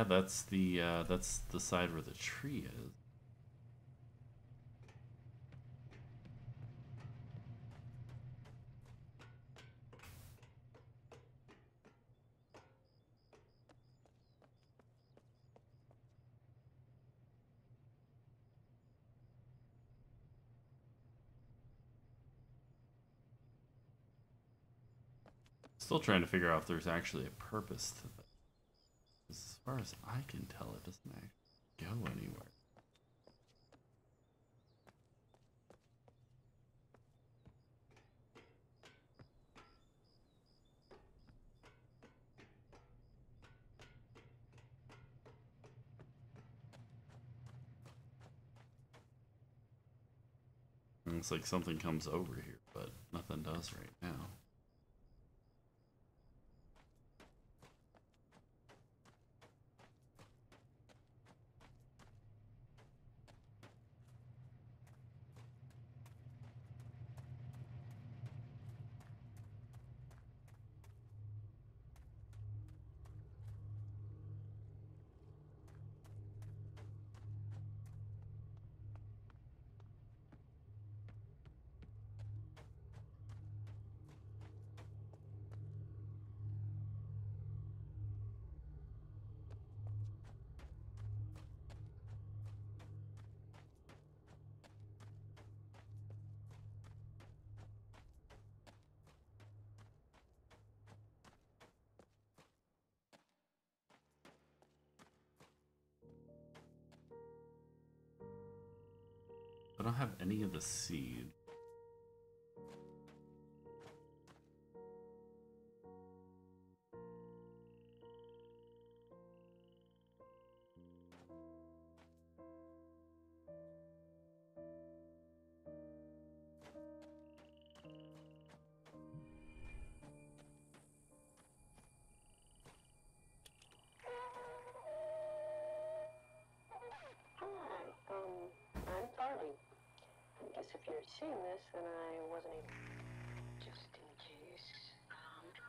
Yeah, that's the uh, that's the side where the tree is. Still trying to figure out if there's actually a purpose to this. As far as I can tell, it doesn't actually go anywhere. It's like something comes over here, but nothing does right now. Don't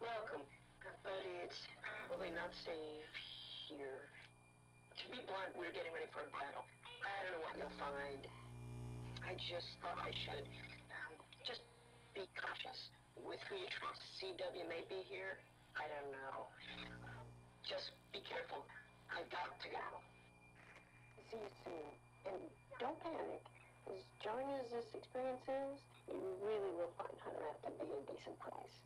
welcome, but it's probably not safe here. To be blunt, we're getting ready for a battle. I don't know what you'll find. I just thought I should. Um, just be cautious with who you trust. CW may be here. I don't know. Just be careful. I've got to go. See you soon. And don't panic. As jarring as this experience is, you really will find Hunrath to be a decent price.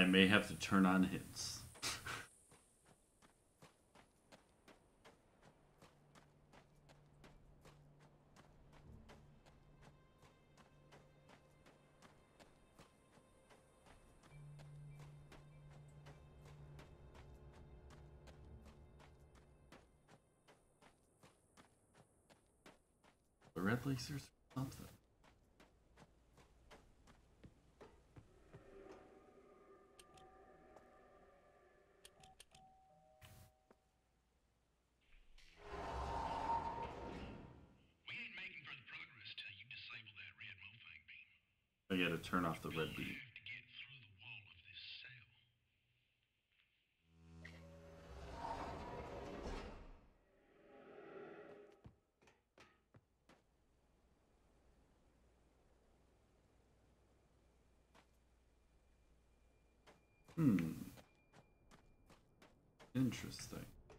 I may have to turn on hints. The red lasers something. Turn off the red We beam. have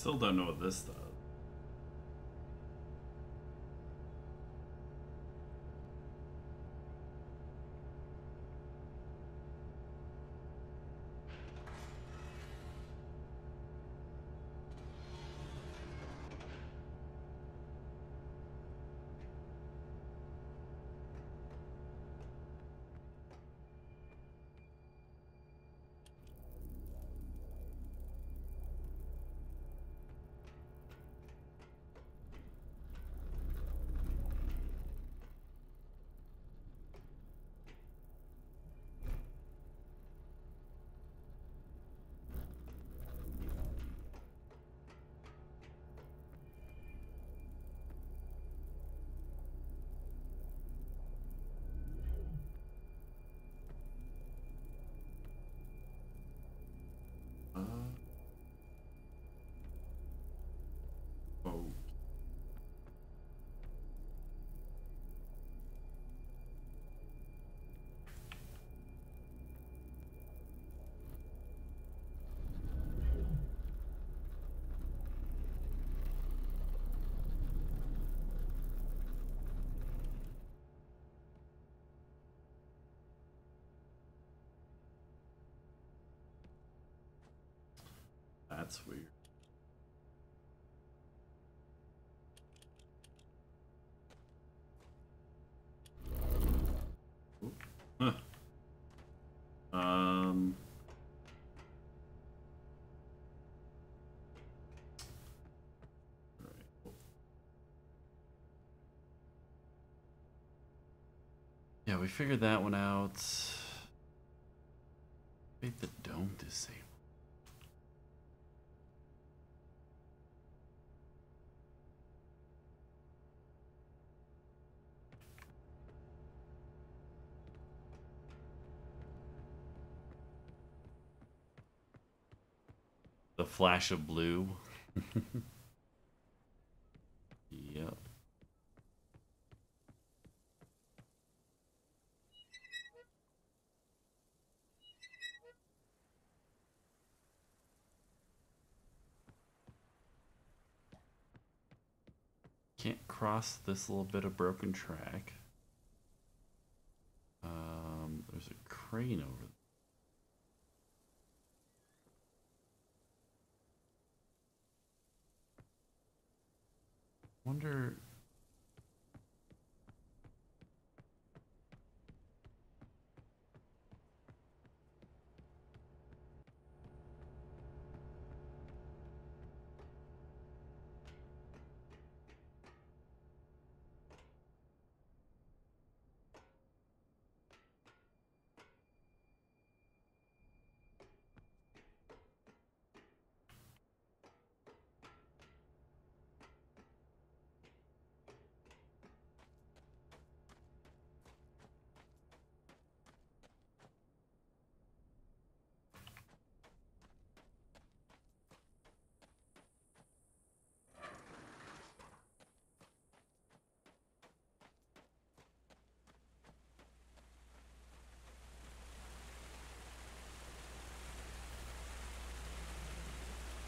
still don't know what this does. That's weird. Huh. Um. Yeah, we figured that one out. Wait, the dome disable. flash of blue. yep. Can't cross this little bit of broken track. Um, there's a crane over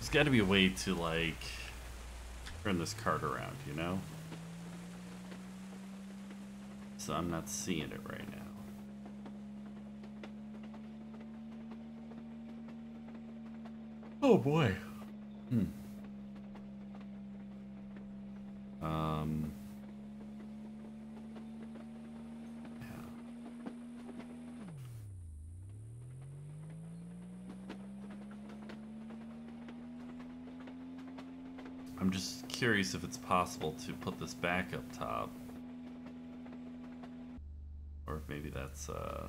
There's got to be a way to like turn this cart around, you know? So I'm not seeing it right now. Oh boy. Hmm. Um. Yeah. I'm just curious if it's possible to put this back up top. Or if maybe that's, uh.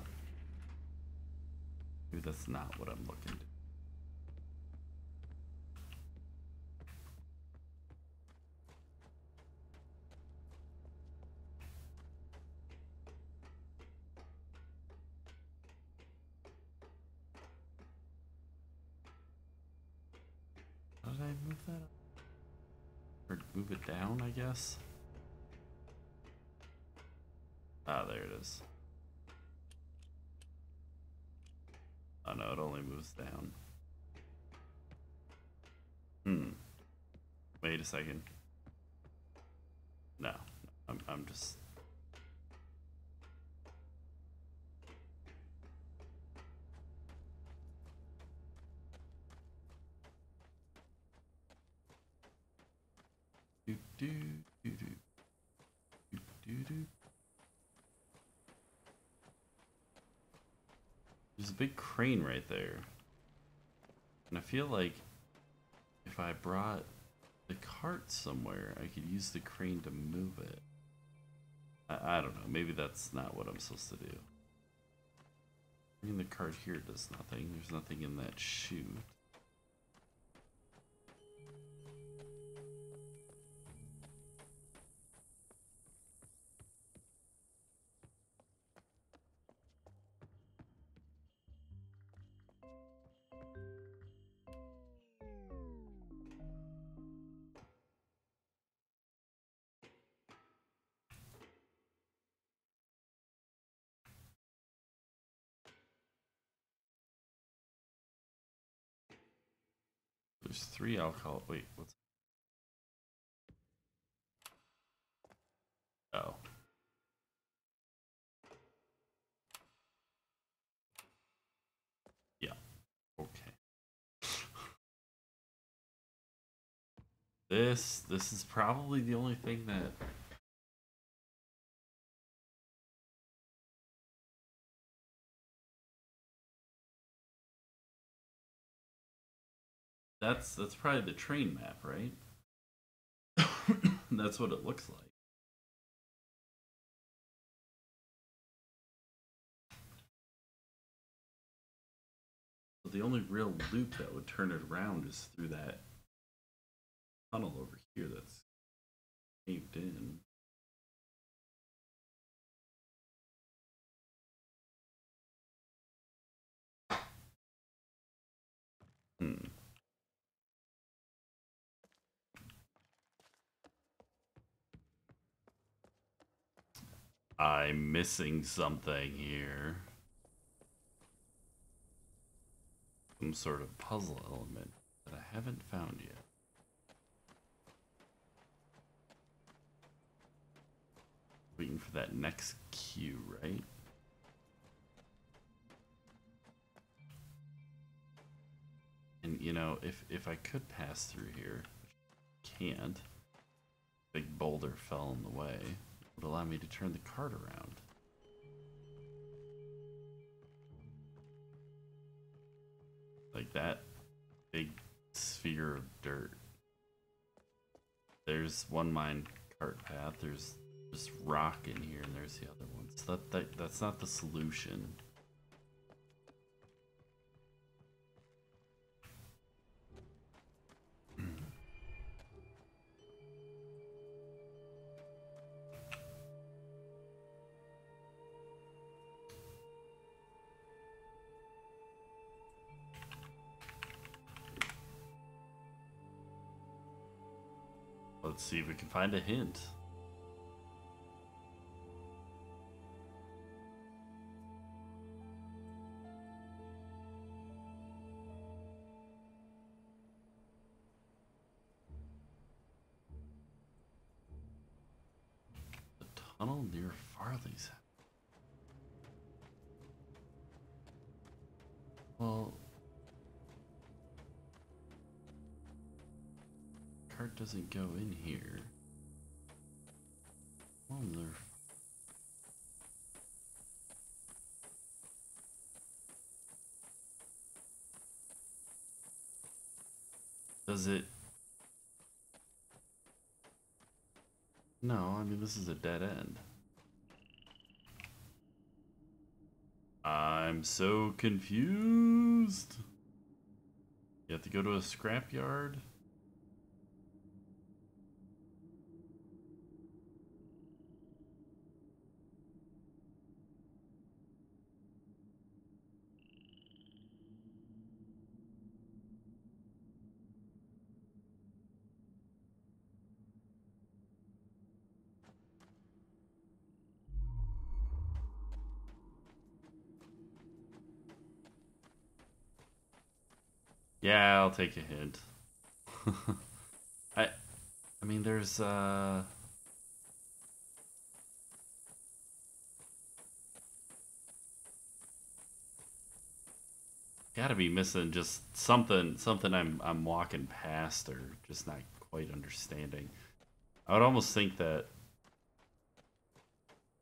Maybe that's not what I'm looking to. How did I move that up? Or move it down, I guess? Ah, there it is. Oh no, it only moves down. Hmm. Wait a second. No, I'm, I'm just. Do do do do do do do. There's a big crane right there. And I feel like if I brought the cart somewhere, I could use the crane to move it. I, I don't know. Maybe that's not what I'm supposed to do. Bringing the cart here does nothing. There's nothing in that chute. Three alcohol. Wait, what's. Oh. Yeah. Okay. This this is probably the only thing that That's that's probably the train map, right? that's what it looks like. But the only real loop that would turn it around is through that tunnel over here that's caved in. Hmm. I'm missing something here. Some sort of puzzle element that I haven't found yet. waiting for that next queue, right? And you know, if if I could pass through here, can't. Big boulder fell in the way. Would allow me to turn the cart around. Like that big sphere of dirt. There's one mine cart path. There's just rock in here, and there's the other one. So that, that that's not the solution. Find a hint. The tunnel near Farley's. Well, cart doesn't go in here. Well, there. Does it? No, I mean this is a dead end. I'm so confused. You have to go to a scrapyard. Yeah, I'll take a hint. I I mean there's uh gotta be missing just something something I'm I'm walking past or just not quite understanding. I would almost think that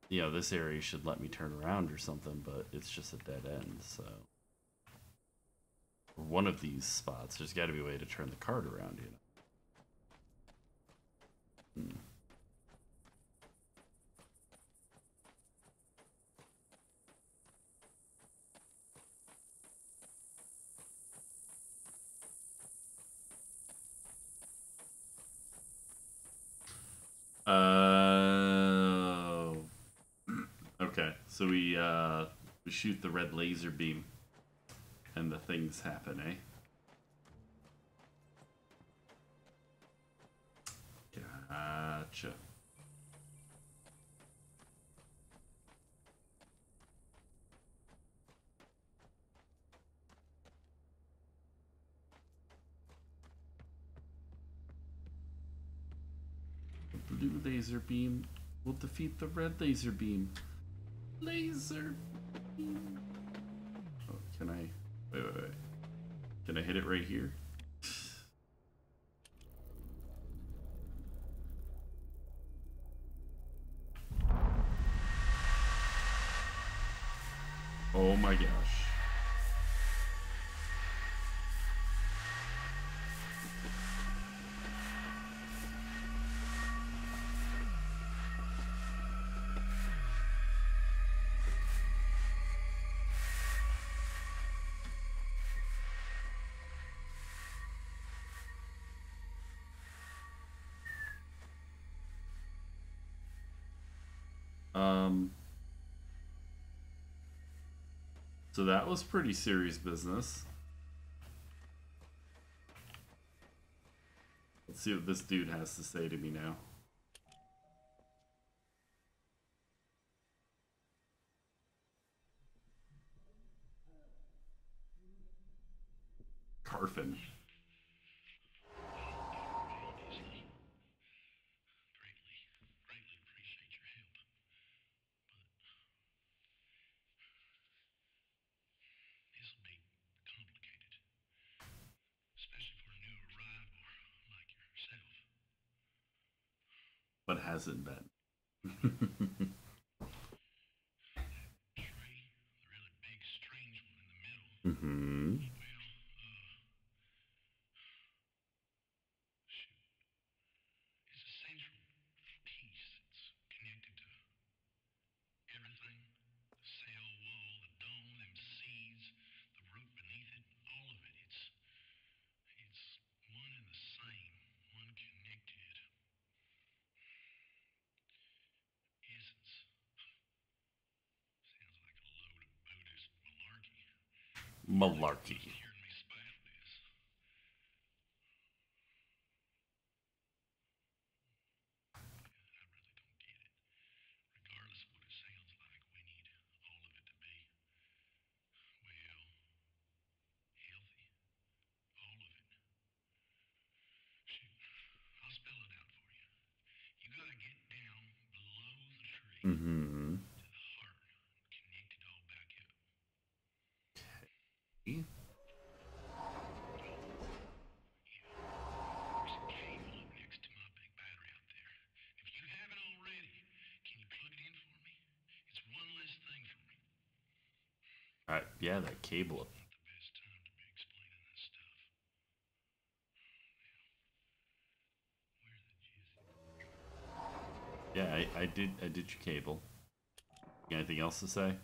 you know this area should let me turn around or something, but it's just a dead end, so one of these spots, there's got to be a way to turn the card around, you know. Hmm. Uh, okay, so we uh, we shoot the red laser beam and the things happen, eh? Gotcha. The blue laser beam will defeat the red laser beam. Laser beam. Oh, can I? Wait, wait, wait. Can I hit it right here? Oh my gosh. So that was pretty serious business. Let's see what this dude has to say to me now. Carfin. Greatly, greatly appreciate your help. But hasn't been. Tray, the really big, strange one in the middle. hmm Well, uh, shoot. It's a central piece that's connected to everything. The cell wall, the dome, them seeds, the root beneath it, all of it. It's it's one and the same, one connected essence. Sounds like a load of Buddhist malarkey. Malarkey. Hearing me spout this. I really don't get it. Regardless of what it sounds like, we need all of it to be, well, healthy. All of it. Shoot, I'll spell it out for you. You gotta get down below the tree hmm to the heart, connect it all back up. There's a cable up next to my big battery out there. If you haven't already, can you plug it in for me? It's one less thing for me. All right, yeah, that cable. Not the best time to be explaining this stuff. Now, where's that cable. Yeah, I, I did. I did your cable. You got anything else to say?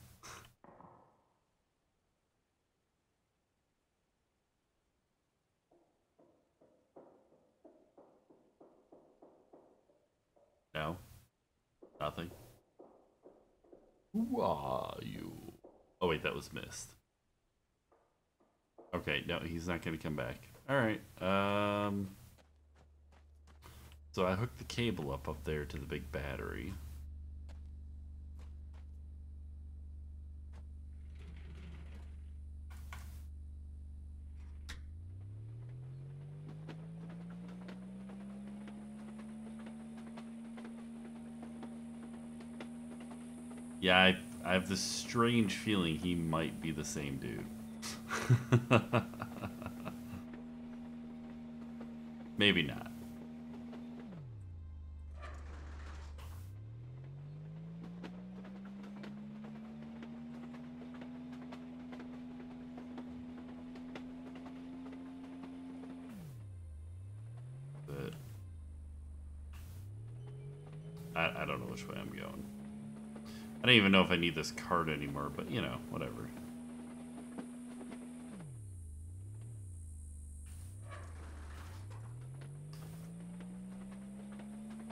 He's not gonna come back. All right. Um. So I hooked the cable up up there to the big battery. Yeah, I, I have this strange feeling he might be the same dude. Maybe not. But I, I don't know which way I'm going. I don't even know if I need this card anymore, but you know, whatever.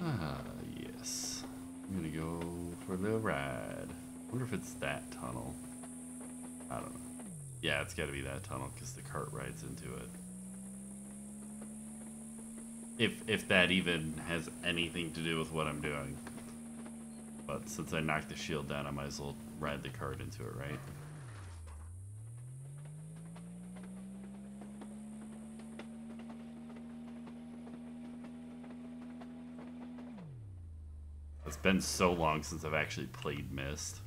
Ah, yes. I'm gonna go for the ride. wonder if it's that tunnel. I don't know. Yeah, it's gotta be that tunnel because the cart rides into it. If if that even has anything to do with what I'm doing. But since I knocked the shield down, I might as well ride the cart into it, right? It's been so long since I've actually played Myst.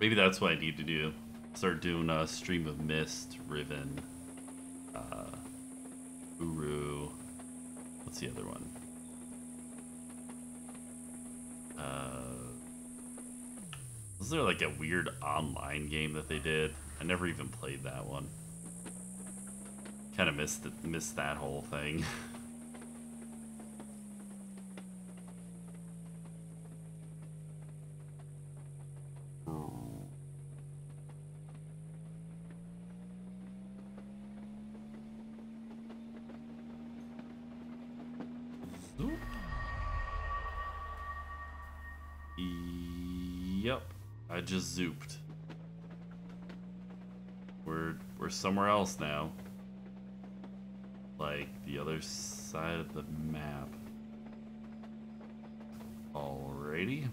Maybe that's what I need to do. Start doing a stream of Myst, Riven, uh, Uru. What's the other one? Uh, was there like a weird online game that they did? I never even played that one. Kind of missed it, missed that whole thing. just zooped. We're we're somewhere else now. Like the other side of the map. Alrighty.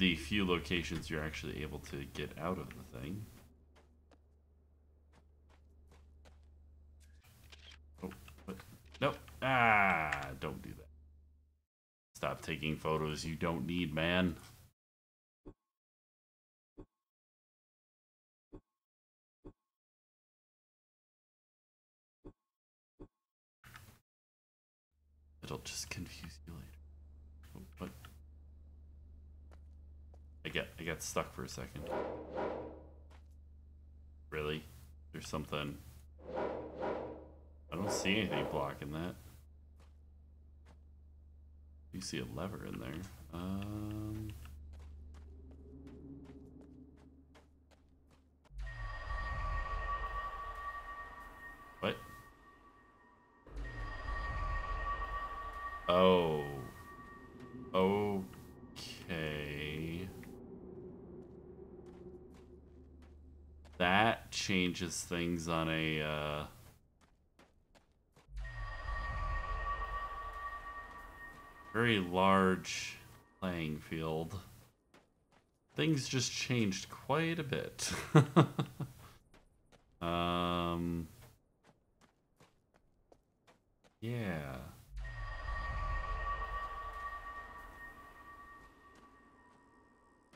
The few locations you're actually able to get out of the thing. Oh. Ah, don't do that. Stop taking photos you don't need, man. It'll just confuse you later. Oh, what? I get I got stuck for a second. Really? There's something. I don't see anything blocking that. You see a lever in there. Um. Changes things on a, uh... Very large playing field. Things just changed quite a bit. um... Yeah.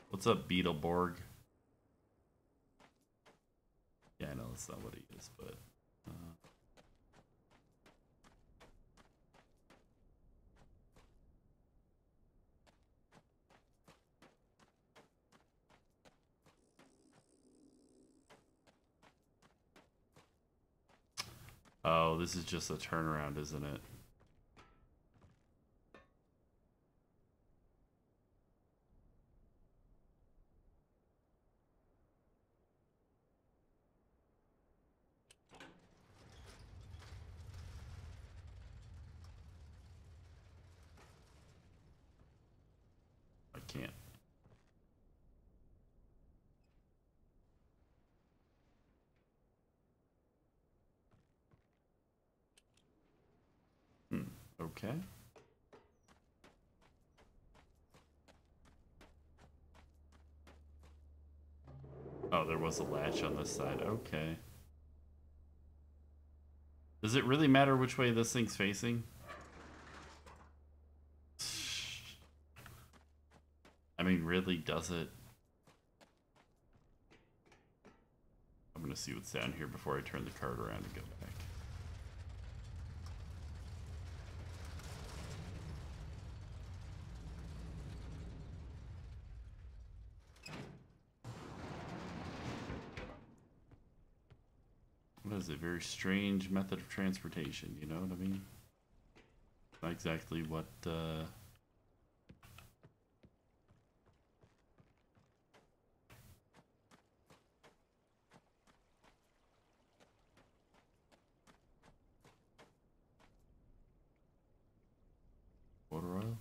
What's up, Beetleborg? Yeah, I know that's not what he is, but. Uh... Oh, this is just a turnaround, isn't it? I can't. Hmm. Okay. Oh, there was a latch on this side. Okay. Does it really matter which way this thing's facing? I mean, really, does it? I'm gonna see what's down here before I turn the card around and go Very strange method of transportation, you know what I mean? Not exactly what, uh... Water oil?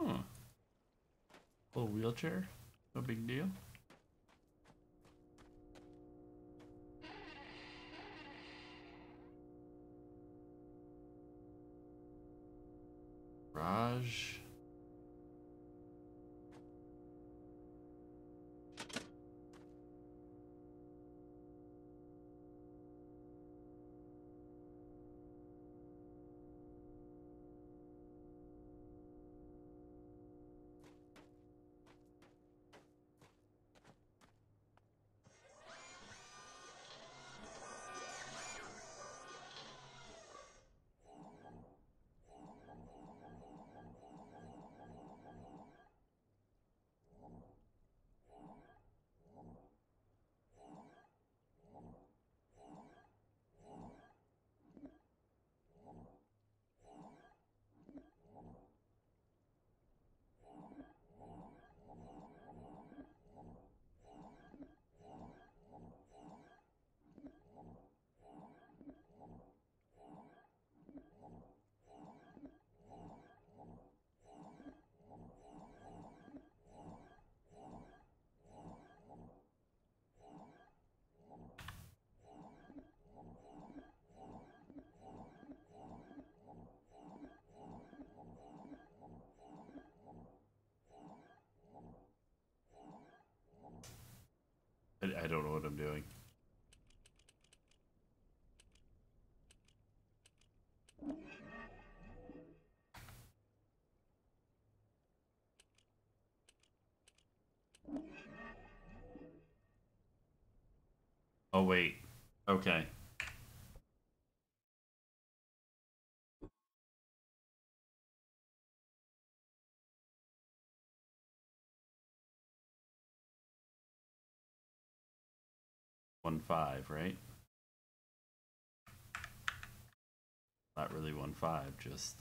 Huh. Little wheelchair? I don't know what I'm doing. Oh, wait. Okay. One five, right? Not really one five, just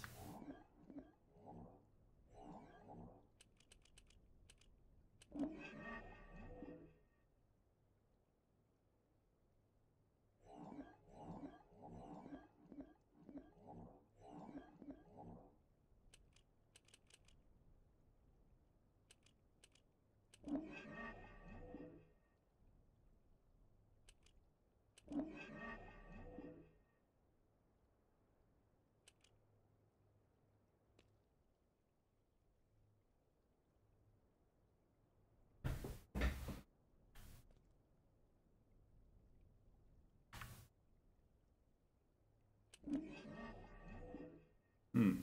Hmm.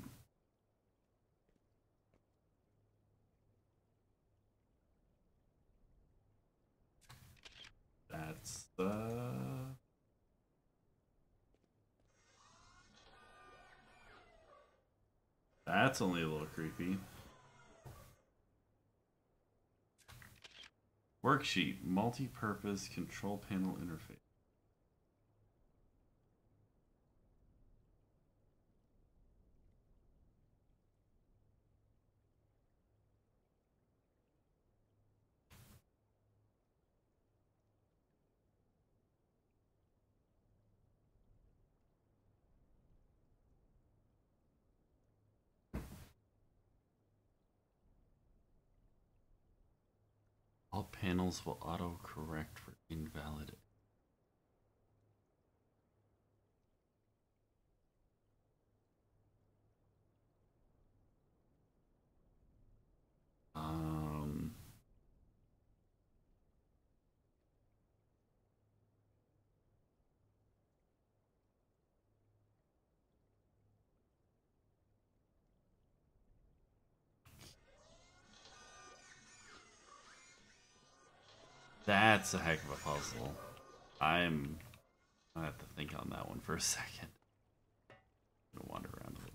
That's uh That's only a little creepy. Worksheet, multi-purpose control panel interface. Panels will auto-correct for invalid. That's a heck of a puzzle. I'm. I have to think on that one for a second. I'm gonna wander around a little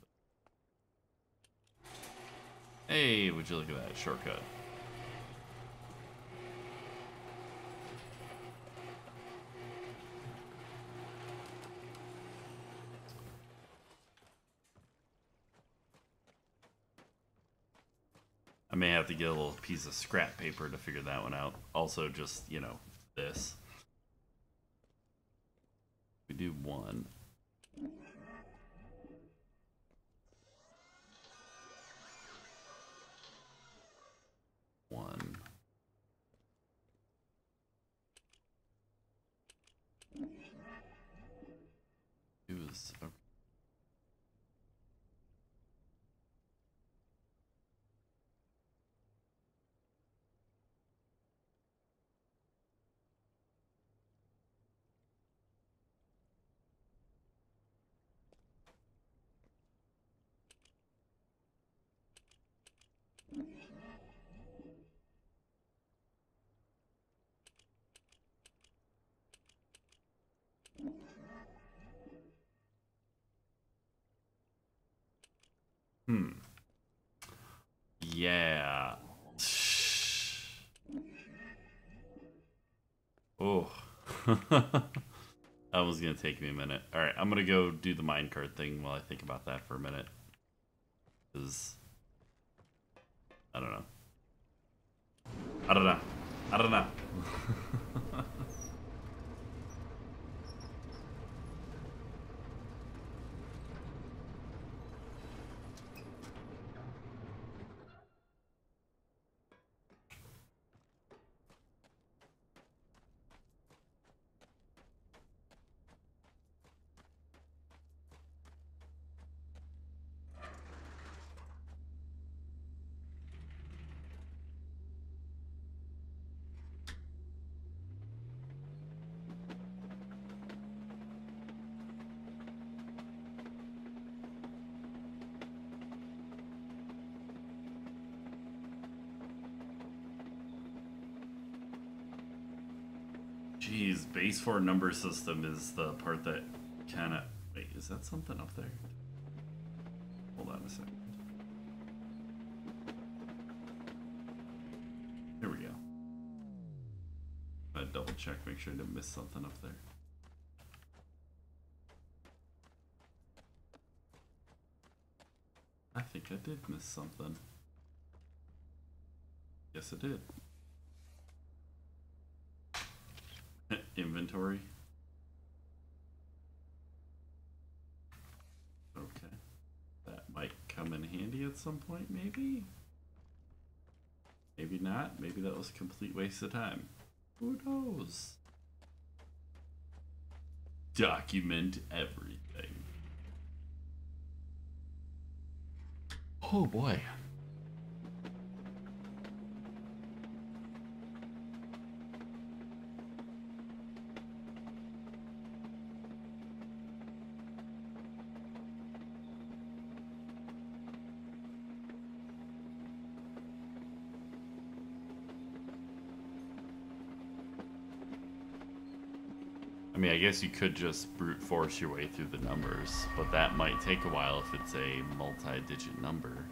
bit. Hey, would you look at that shortcut? I may have to get a little piece of scrap paper to figure that one out. Also, just, you know, this. We do one. One. Two is okay. Hmm. Yeah. Oh. that was gonna take me a minute. Alright, I'm gonna go do the minecart thing while I think about that for a minute. Cause I don't know. I don't know. I don't know. four number system is the part that kind of. Uh, wait, is that something up there? Hold on a second. Here we go. I double check, make sure I didn't miss something up there. I think I did miss something. Yes, I did. Inventory. Okay. That might come in handy at some point, maybe? Maybe not. Maybe that was a complete waste of time. Who knows? Document everything. Oh boy. Guess you could just brute force your way through the numbers, but that might take a while if it's a multi-digit number.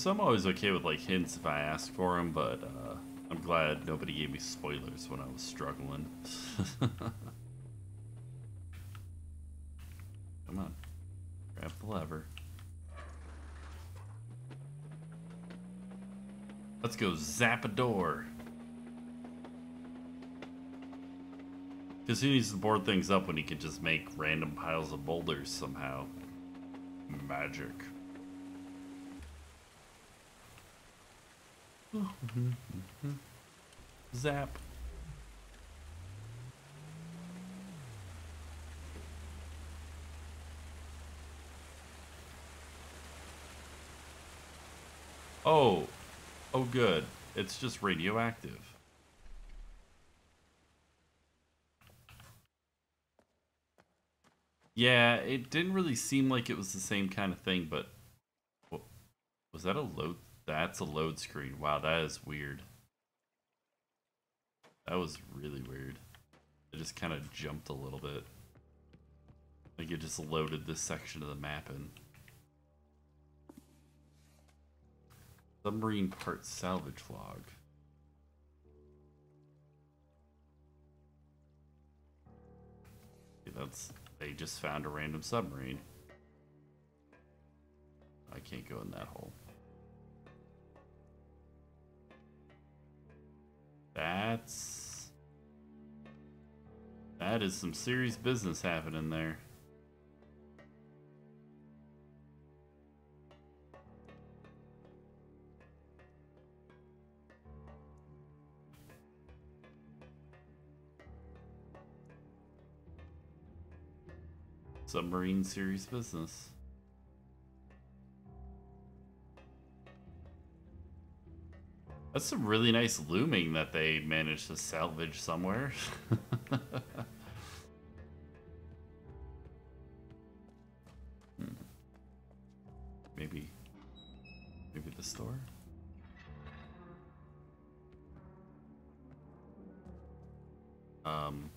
So I'm always okay with like hints if I ask for them, but uh, I'm glad nobody gave me spoilers when I was struggling. Come on, grab the lever. Let's go zap a door. Because he needs to board things up when he can just make random piles of boulders somehow. Magic. Mm-hmm. Zap. Oh. Oh, good. It's just radioactive. Yeah, it didn't really seem like it was the same kind of thing, but was that a load? That's a load screen. Wow, that is weird. That was really weird. It just kind of jumped a little bit. Like it just loaded this section of the map in. Submarine part salvage log. Okay, that's they just found a random submarine. I can't go in that hole. That's that is some serious business happening there. Submarine serious business. That's some really nice looming that they managed to salvage somewhere. Hmm. Maybe, maybe the store. Um.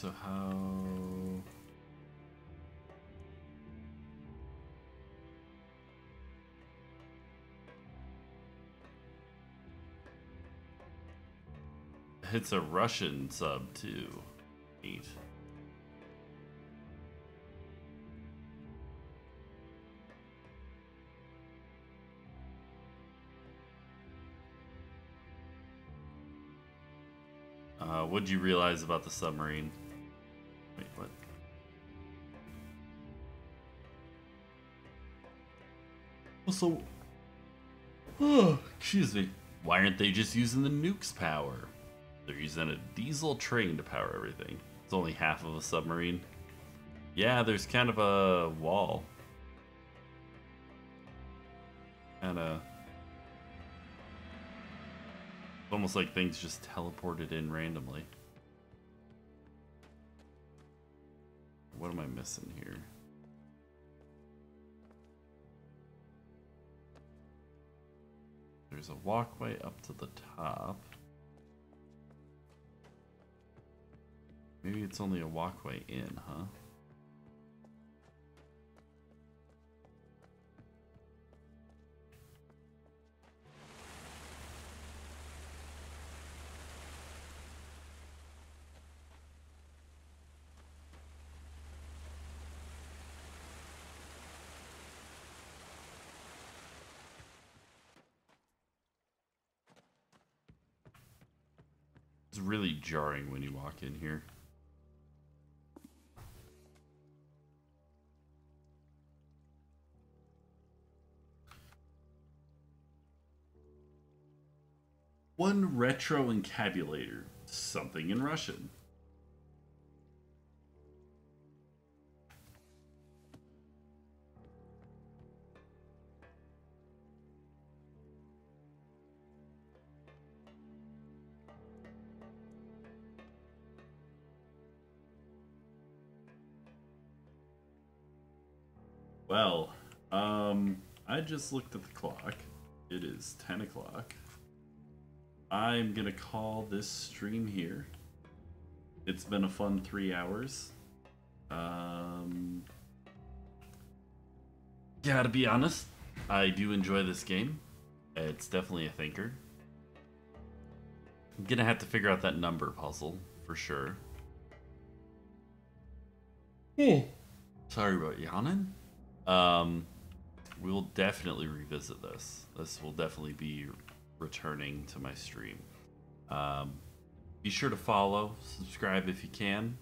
So how... It's a Russian sub too. Neat. Uh, what'd you realize about the submarine? Also, oh, excuse me. Why aren't they just using the nuke's power? They're using a diesel train to power everything. It's only half of a submarine. Yeah, there's kind of a wall. Kind of. Almost like things just teleported in randomly. What am I missing here? There's a walkway up to the top. Maybe it's only a walkway in, huh? Really jarring when you walk in here. One retro encabulator, something in Russian. Just looked at the clock. It is 10 o'clock. I'm gonna call this stream here. It's been a fun three hours. Um, gotta be honest, I do enjoy this game. It's definitely a thinker. I'm gonna have to figure out that number puzzle for sure. Sorry about yawning. Um, we will definitely revisit this. This will definitely be returning to my stream. Um, be sure to follow, subscribe if you can,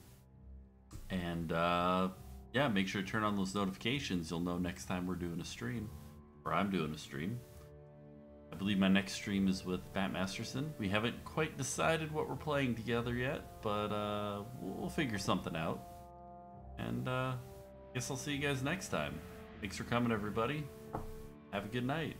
and uh, yeah, make sure to turn on those notifications. You'll know next time we're doing a stream, or I'm doing a stream. I believe my next stream is with Bat Masterson. We haven't quite decided what we're playing together yet, but uh, we'll figure something out. And uh, guess I'll see you guys next time. Thanks for coming, everybody. Have a good night.